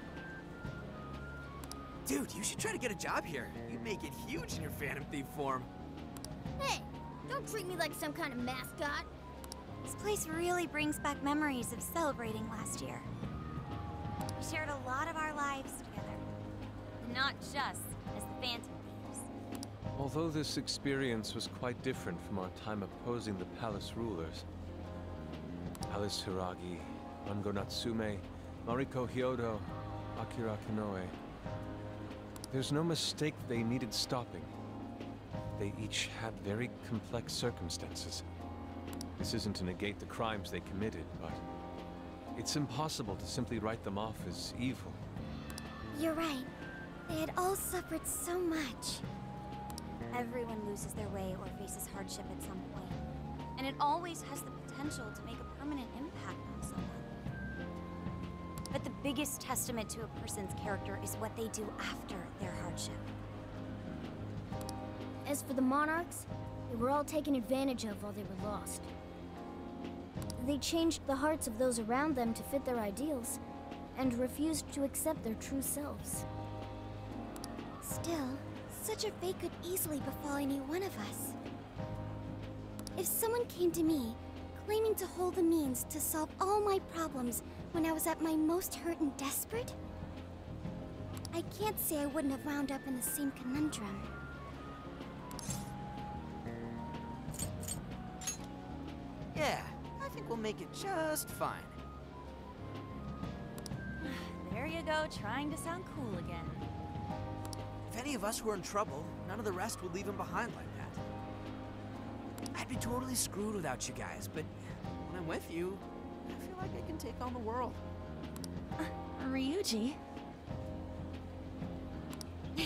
Dude, you should try to get a job here. You'd make it huge in your Phantom Thief form. Hey, don't treat me like some kind of mascot. This place really brings back memories of celebrating last year. We shared a lot of our lives together. Not just as the Phantom Thieves. Although this experience was quite different from our time opposing the palace rulers, Alice Hiiragi, Ango Natsume, Mariko Hyodo, Akira Konoe, there's no mistake they needed stopping. They each had very complex circumstances. This isn't to negate the crimes they committed, but it's impossible to simply write them off as evil. You're right. They had all suffered so much. Everyone loses their way or faces hardship at some point, and it always has the potential to make a permanent impact on someone. But the biggest testament to a person's character is what they do after their hardship. As for the monarchs, they were all taken advantage of while they were lost. They changed the hearts of those around them to fit their ideals, and refused to accept their true selves. Still, such a fate could easily befall any one of us. If someone came to me, claiming to hold the means to solve all my problems when I was at my most hurt and desperate, I can't say I wouldn't have wound up in the same conundrum. Yeah, I think we'll make it just fine. There you go, trying to sound cool again. If any of us were in trouble, none of the rest would leave him behind like that. I'd be totally screwed without you guys, but when I'm with you, I feel like I can take on the world. Uh, Ryuji?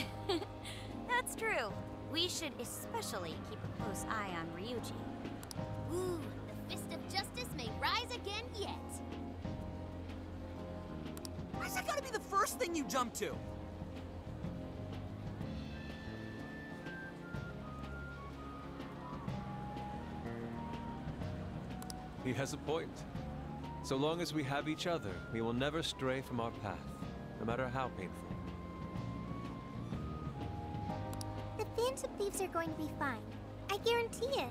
That's true. We should especially keep a close eye on Ryuji. Ooh, the fist of justice may rise again yet. Why's that gotta be the first thing you jump to? He has a point. So long as we have each other, we will never stray from our path, no matter how painful. The Phantom Thieves are going to be fine. I guarantee it.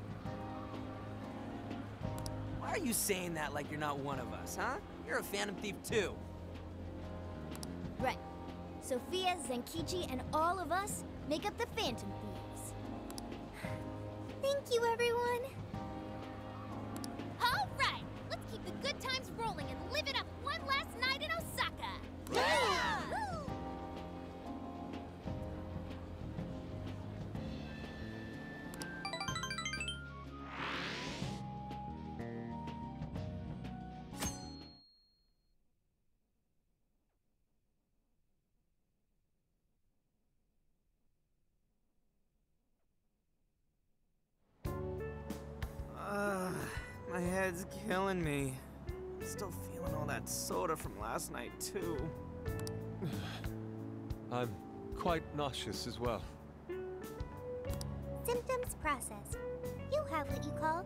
Why are you saying that like you're not one of us, huh? You're a Phantom Thief too. Right. Sophia, Zenkichi, and all of us make up the Phantom Thieves. Thank you, everyone. Killing me. I'm Still feeling all that soda from last night, too. I'm quite nauseous as well. Symptoms process. You have what you call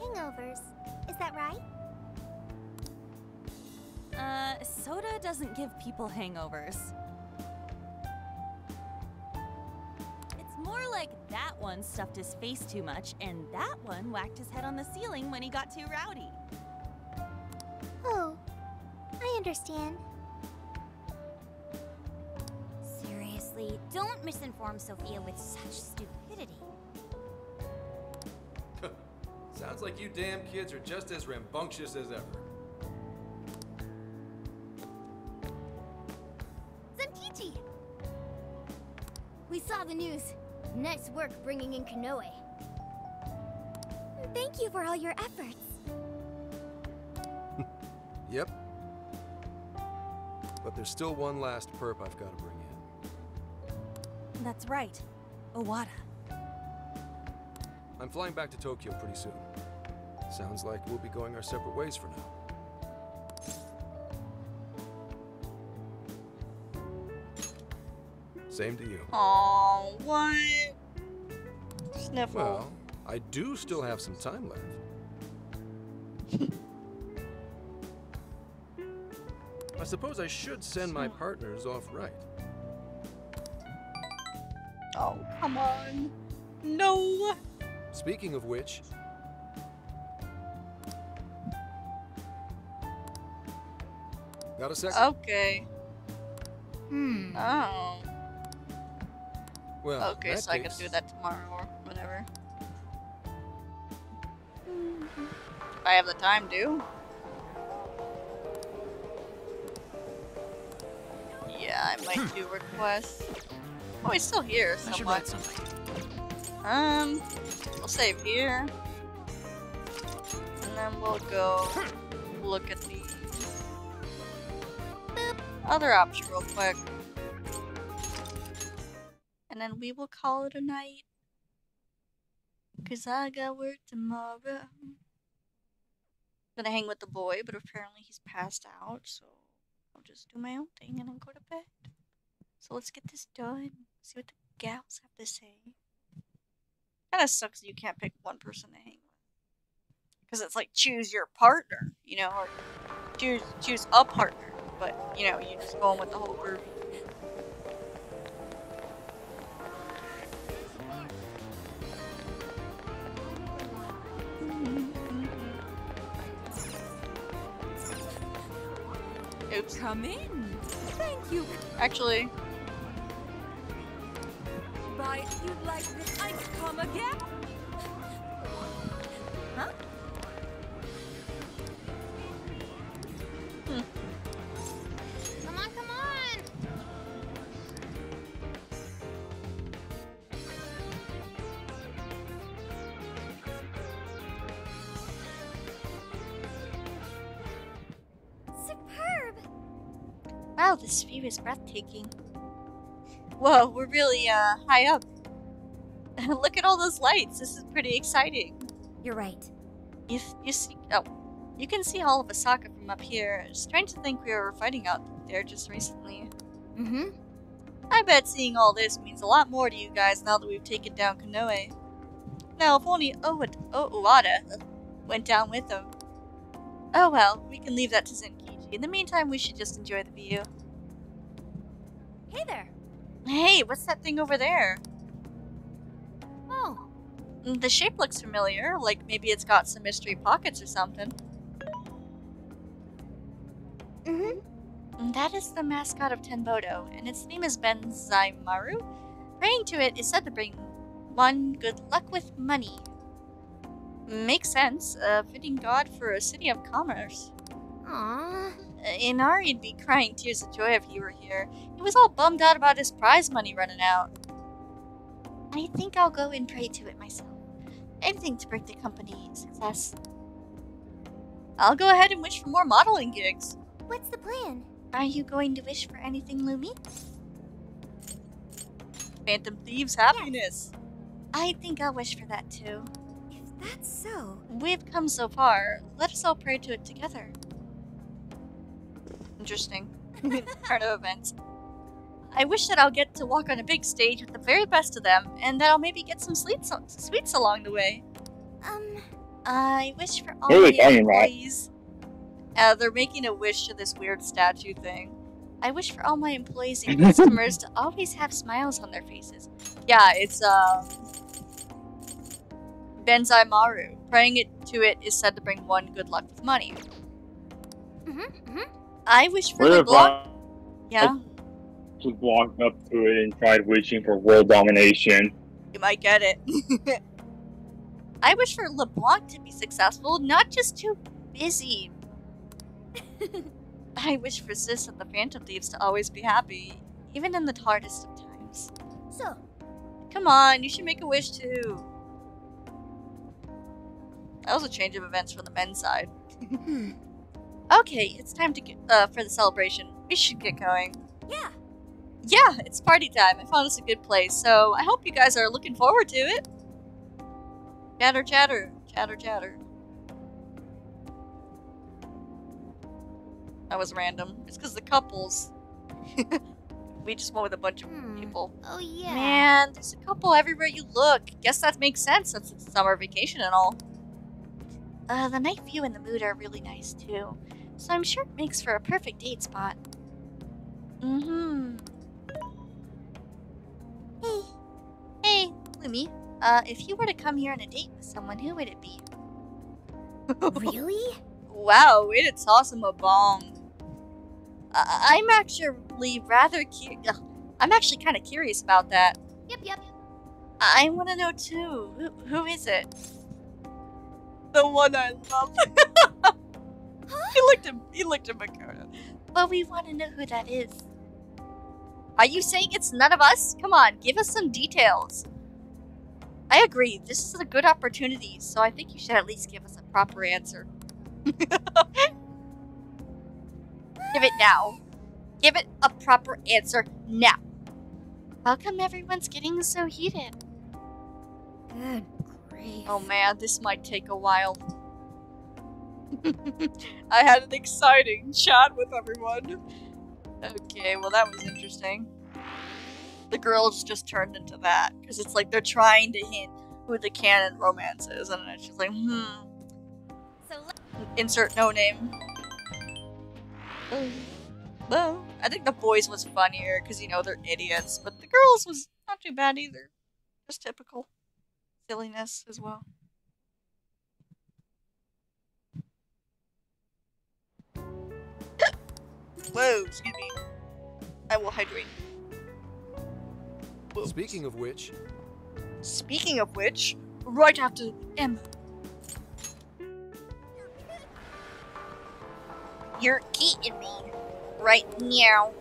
hangovers. Is that right? Uh, soda doesn't give people hangovers. One stuffed his face too much, and that one whacked his head on the ceiling when he got too rowdy. Oh, I understand. Seriously, don't misinform Sophia with such stupidity. Sounds like you damn kids are just as rambunctious as ever. Zenkichi! We saw the news. Nice work bringing in Konoe. Thank you for all your efforts. Yep. But there's still one last perp I've got to bring in. That's right. Owada. I'm flying back to Tokyo pretty soon. Sounds like we'll be going our separate ways for now. Same to you. Oh, what? Sniffle. Well, I do still have some time left. I suppose I should send my partners off right. Oh, come on. No. Speaking of which, got a second? Okay. Hmm. Oh. Well, Okay, in that so I can do that tomorrow If I have the time to. Yeah, I might do requests. Oh, he's still here I should write somewhat. Um, we'll save here. And then we'll go look at the other option real quick. And then we will call it a night. Cause I got work tomorrow. Gonna hang with the boy, but apparently he's passed out, so I'll just do my own thing and then go to bed. So let's get this done. See what the gals have to say. Kinda sucks you can't pick one person to hang with. Because it's like choose your partner, you know, or choose choose a partner. But, you know, you just go in with the whole group. Oops. Come in. Thank you. Actually, Right, you'd like this ice come again? View is breathtaking. Whoa, we're really uh high up. Look at all those lights. This is pretty exciting. You're right. You you see oh, you can see all of Osaka from up here. Strange to think we were fighting out there just recently. Mm-hmm. I bet seeing all this means a lot more to you guys now that we've taken down Konoe. Now, if only Owada, Owada went down with them. Oh well, we can leave that to Zenkichi. In the meantime, we should just enjoy the view. Hey there. Hey, what's that thing over there? Oh, Mm, The shape looks familiar, like maybe it's got some mystery pockets or something. Mm-hmm. That is the mascot of Tenbodo, and its name is Benzaimaru. Praying to it is said to bring one good luck with money. Makes sense, a fitting god for a city of commerce. Aww. Inari'd be crying tears of joy if he were here. He was all bummed out about his prize money running out. I think I'll go and pray to it myself. Anything to bring the company success. I'll go ahead and wish for more modeling gigs. What's the plan? Are you going to wish for anything, Lumi? Phantom Thieves happiness. I think I'll wish for that too. If that's so. We've come so far. Let us all pray to it together. Interesting. Turn of events. I wish that I'll get to walk on a big stage with the very best of them, and that I'll maybe get some sweets, sweets along the way. Um, I wish for all What are my they talking employees. Uh, they're making a wish to this weird statue thing. I wish for all my employees and customers to always have smiles on their faces. Yeah, it's um Benzai Maru. Praying it to it is said to bring one good luck with money. Mm-hmm, mm-hmm. I wish for What the block. Yeah, just walked up to it and tried wishing for world domination? you might get it. I wish for LeBlanc to be successful, not just too busy. I wish for Sis and the Phantom Thieves to always be happy, even in the hardest of times. So, Come on, you should make a wish too. That was a change of events from the men's side. okay, it's time to get uh, for the celebration. We should get going. Yeah. Yeah, it's party time. I found us a good place, so I hope you guys are looking forward to it. Chatter, chatter, chatter, chatter. That was random. It's because the couples. we just went with a bunch of people. oh yeah. Man, there's a couple everywhere you look. Guess that makes sense since it's summer vacation and all. Uh, the night view and the mood are really nice too, so I'm sure it makes for a perfect date spot. Mm-hmm. Hey. Hey, Lumi. Uh, if you were to come here on a date with someone, who would it be? really? Wow, way to toss him a bomb. I- I'm actually rather curious. I'm actually kind of curious about that. Yep, yep. I want to know too. Who, who is it? The one I love. he looked at he looked at Makoto. But we want to know who that is. Are you saying it's none of us? Come on, give us some details. I agree. This is a good opportunity, so I think you should at least give us a proper answer. give it now. Give it a proper answer now. How come everyone's getting so heated? Good grief. Oh man, this might take a while. I had an exciting chat with everyone. Okay, well that was interesting. The girls just turned into that because it's like they're trying to hint who the canon romance is, and it's just like, hmm. So Insert no name. Well, I think the boys was funnier because you know they're idiots, but the girls was not too bad either. Just typical silliness as well. Whoa, excuse me. I will hydrate. Speaking of which, Speaking of which, right after Emma. You're eating me. Right now.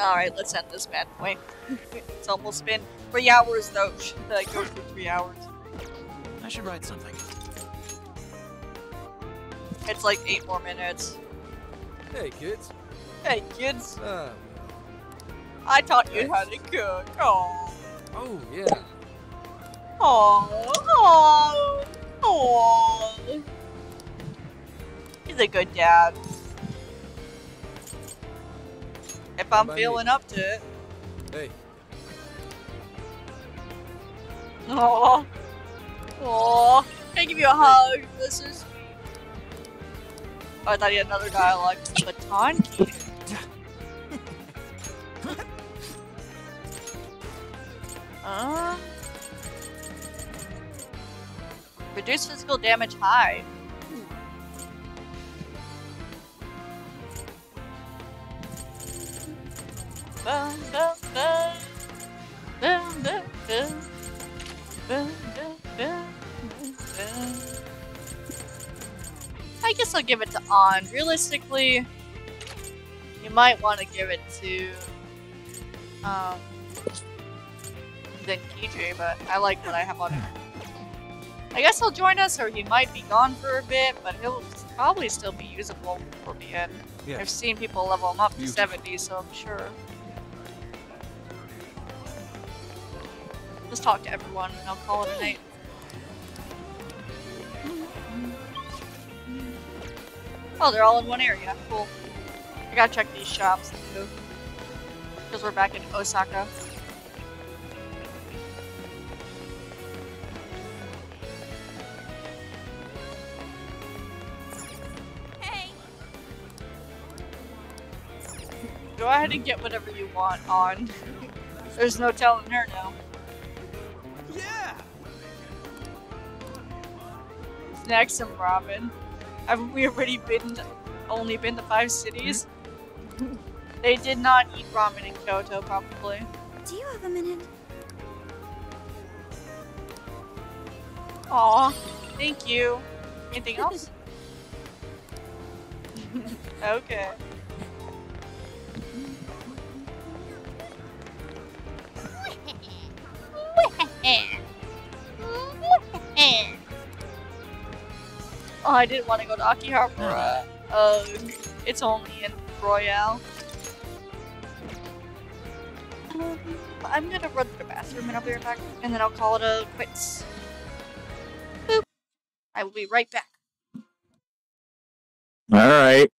Alright, let's end this bad boy. it's almost been three hours though. Should I go for three hours? I should write something. It's like eight more minutes. hey kids. Hey kids, Ah, I taught you how to cook. Oh. oh yeah. Oh. Oh. Oh. He's a good dad. If I'm feeling up to it. Hey, Oh. Oh. Can I give you a hug? This is. Oh, I thought he had another dialogue. Baton. Uh. Reduce physical damage high. Bum. I guess I'll give it to On. Realistically, you might want to give it to um, Zenkichi, but I like what I have on her. I guess he'll join us, or he might be gone for a bit, but he'll probably still be usable for the end. Yes. I've seen people level him up to Beautiful. 70, so I'm sure. Just talk to everyone and I'll call it a night. Oh, they're all in one area. Cool. I gotta check these shops too. Because we're back in Osaka. Hey. Go ahead and get whatever you want on. There's no telling her now. Snacks some ramen. Haven't we already been only been to five cities? they did not eat ramen in Kyoto, probably. Do you have a minute? Aw, thank you. Anything else? okay. Oh, I didn't want to go to Akihabara. Uh, it's only in Royal. Um, I'm gonna run to the bathroom and I'll be right back, and then I'll call it a quits. Boop. I will be right back. All right.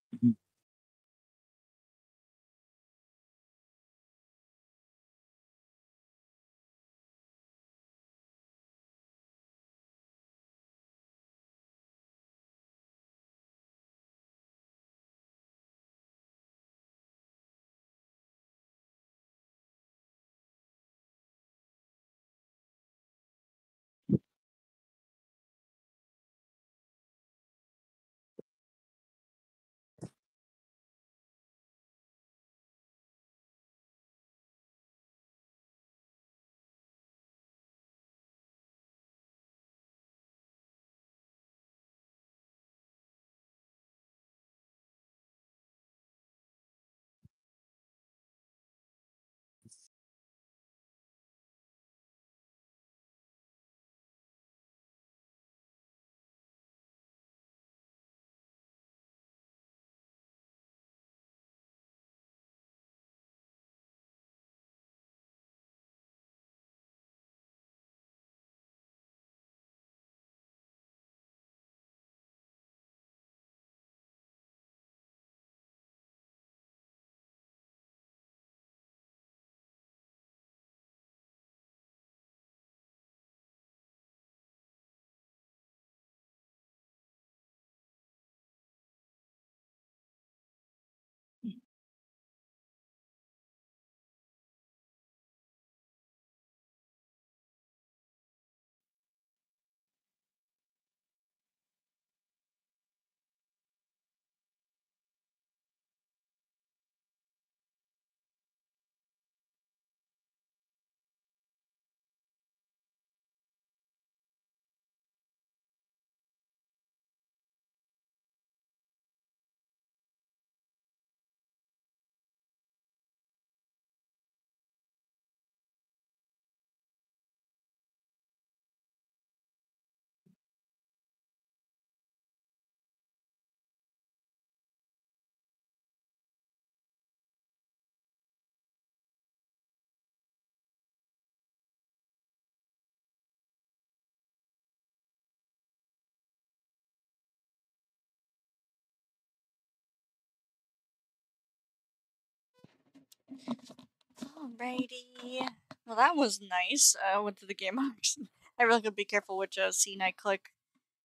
Alrighty. Well, that was nice. I went to the game box. I really gotta be careful which uh, scene I click.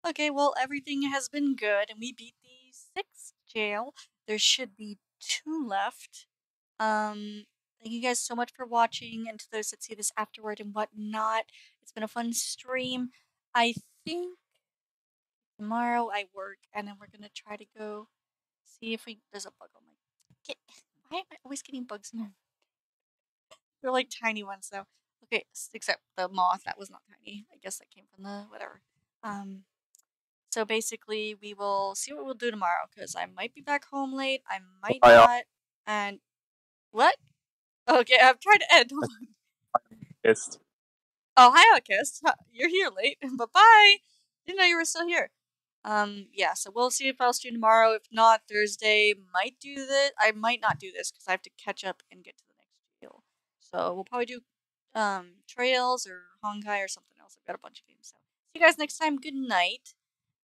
Okay, well, everything has been good, and we beat the sixth jail. There should be two left. Um, thank you guys so much for watching, and to those that see this afterward and whatnot. It's been a fun stream. I think tomorrow I work, and then we're gonna try to go see if we. There's a bug on my. Why am I always getting bugs in my they're like tiny ones though. Okay, except the moth that was not tiny. I guess that came from the whatever. Um, so basically, we will see what we'll do tomorrow because I might be back home late. I might not. And what? Okay, I'm trying to end. Hold on. It's Oh, hi. Huh, You're here late, but bye. Didn't know you were still here. Um, yeah. So we'll see if I'll stream tomorrow. If not, Thursday might do this. I might not do this because I have to catch up and get to the next deal. So we'll probably do um Trails or Honkai or something else. I've got a bunch of games. So see you guys next time. Good night,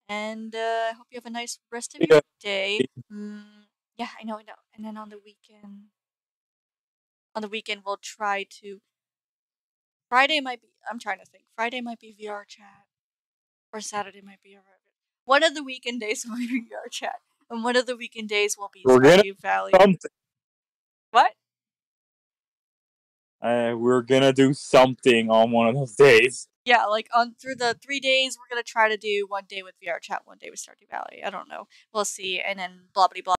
and uh, I hope you have a nice rest of your day. Mm, yeah, I know, I know. And then on the weekend, on the weekend we'll try to. Friday might be. I'm trying to think. Friday might be VR chat, or Saturday might be VR. One of the weekend days will be VR chat, and one of the weekend days will be We're gonna Stardew Valley. something. What? Uh, we're gonna do something on one of those days. Yeah, like on through the three days, we're gonna try to do one day with VR chat, one day with Stardew Valley. I don't know. We'll see, and then blah blah blah.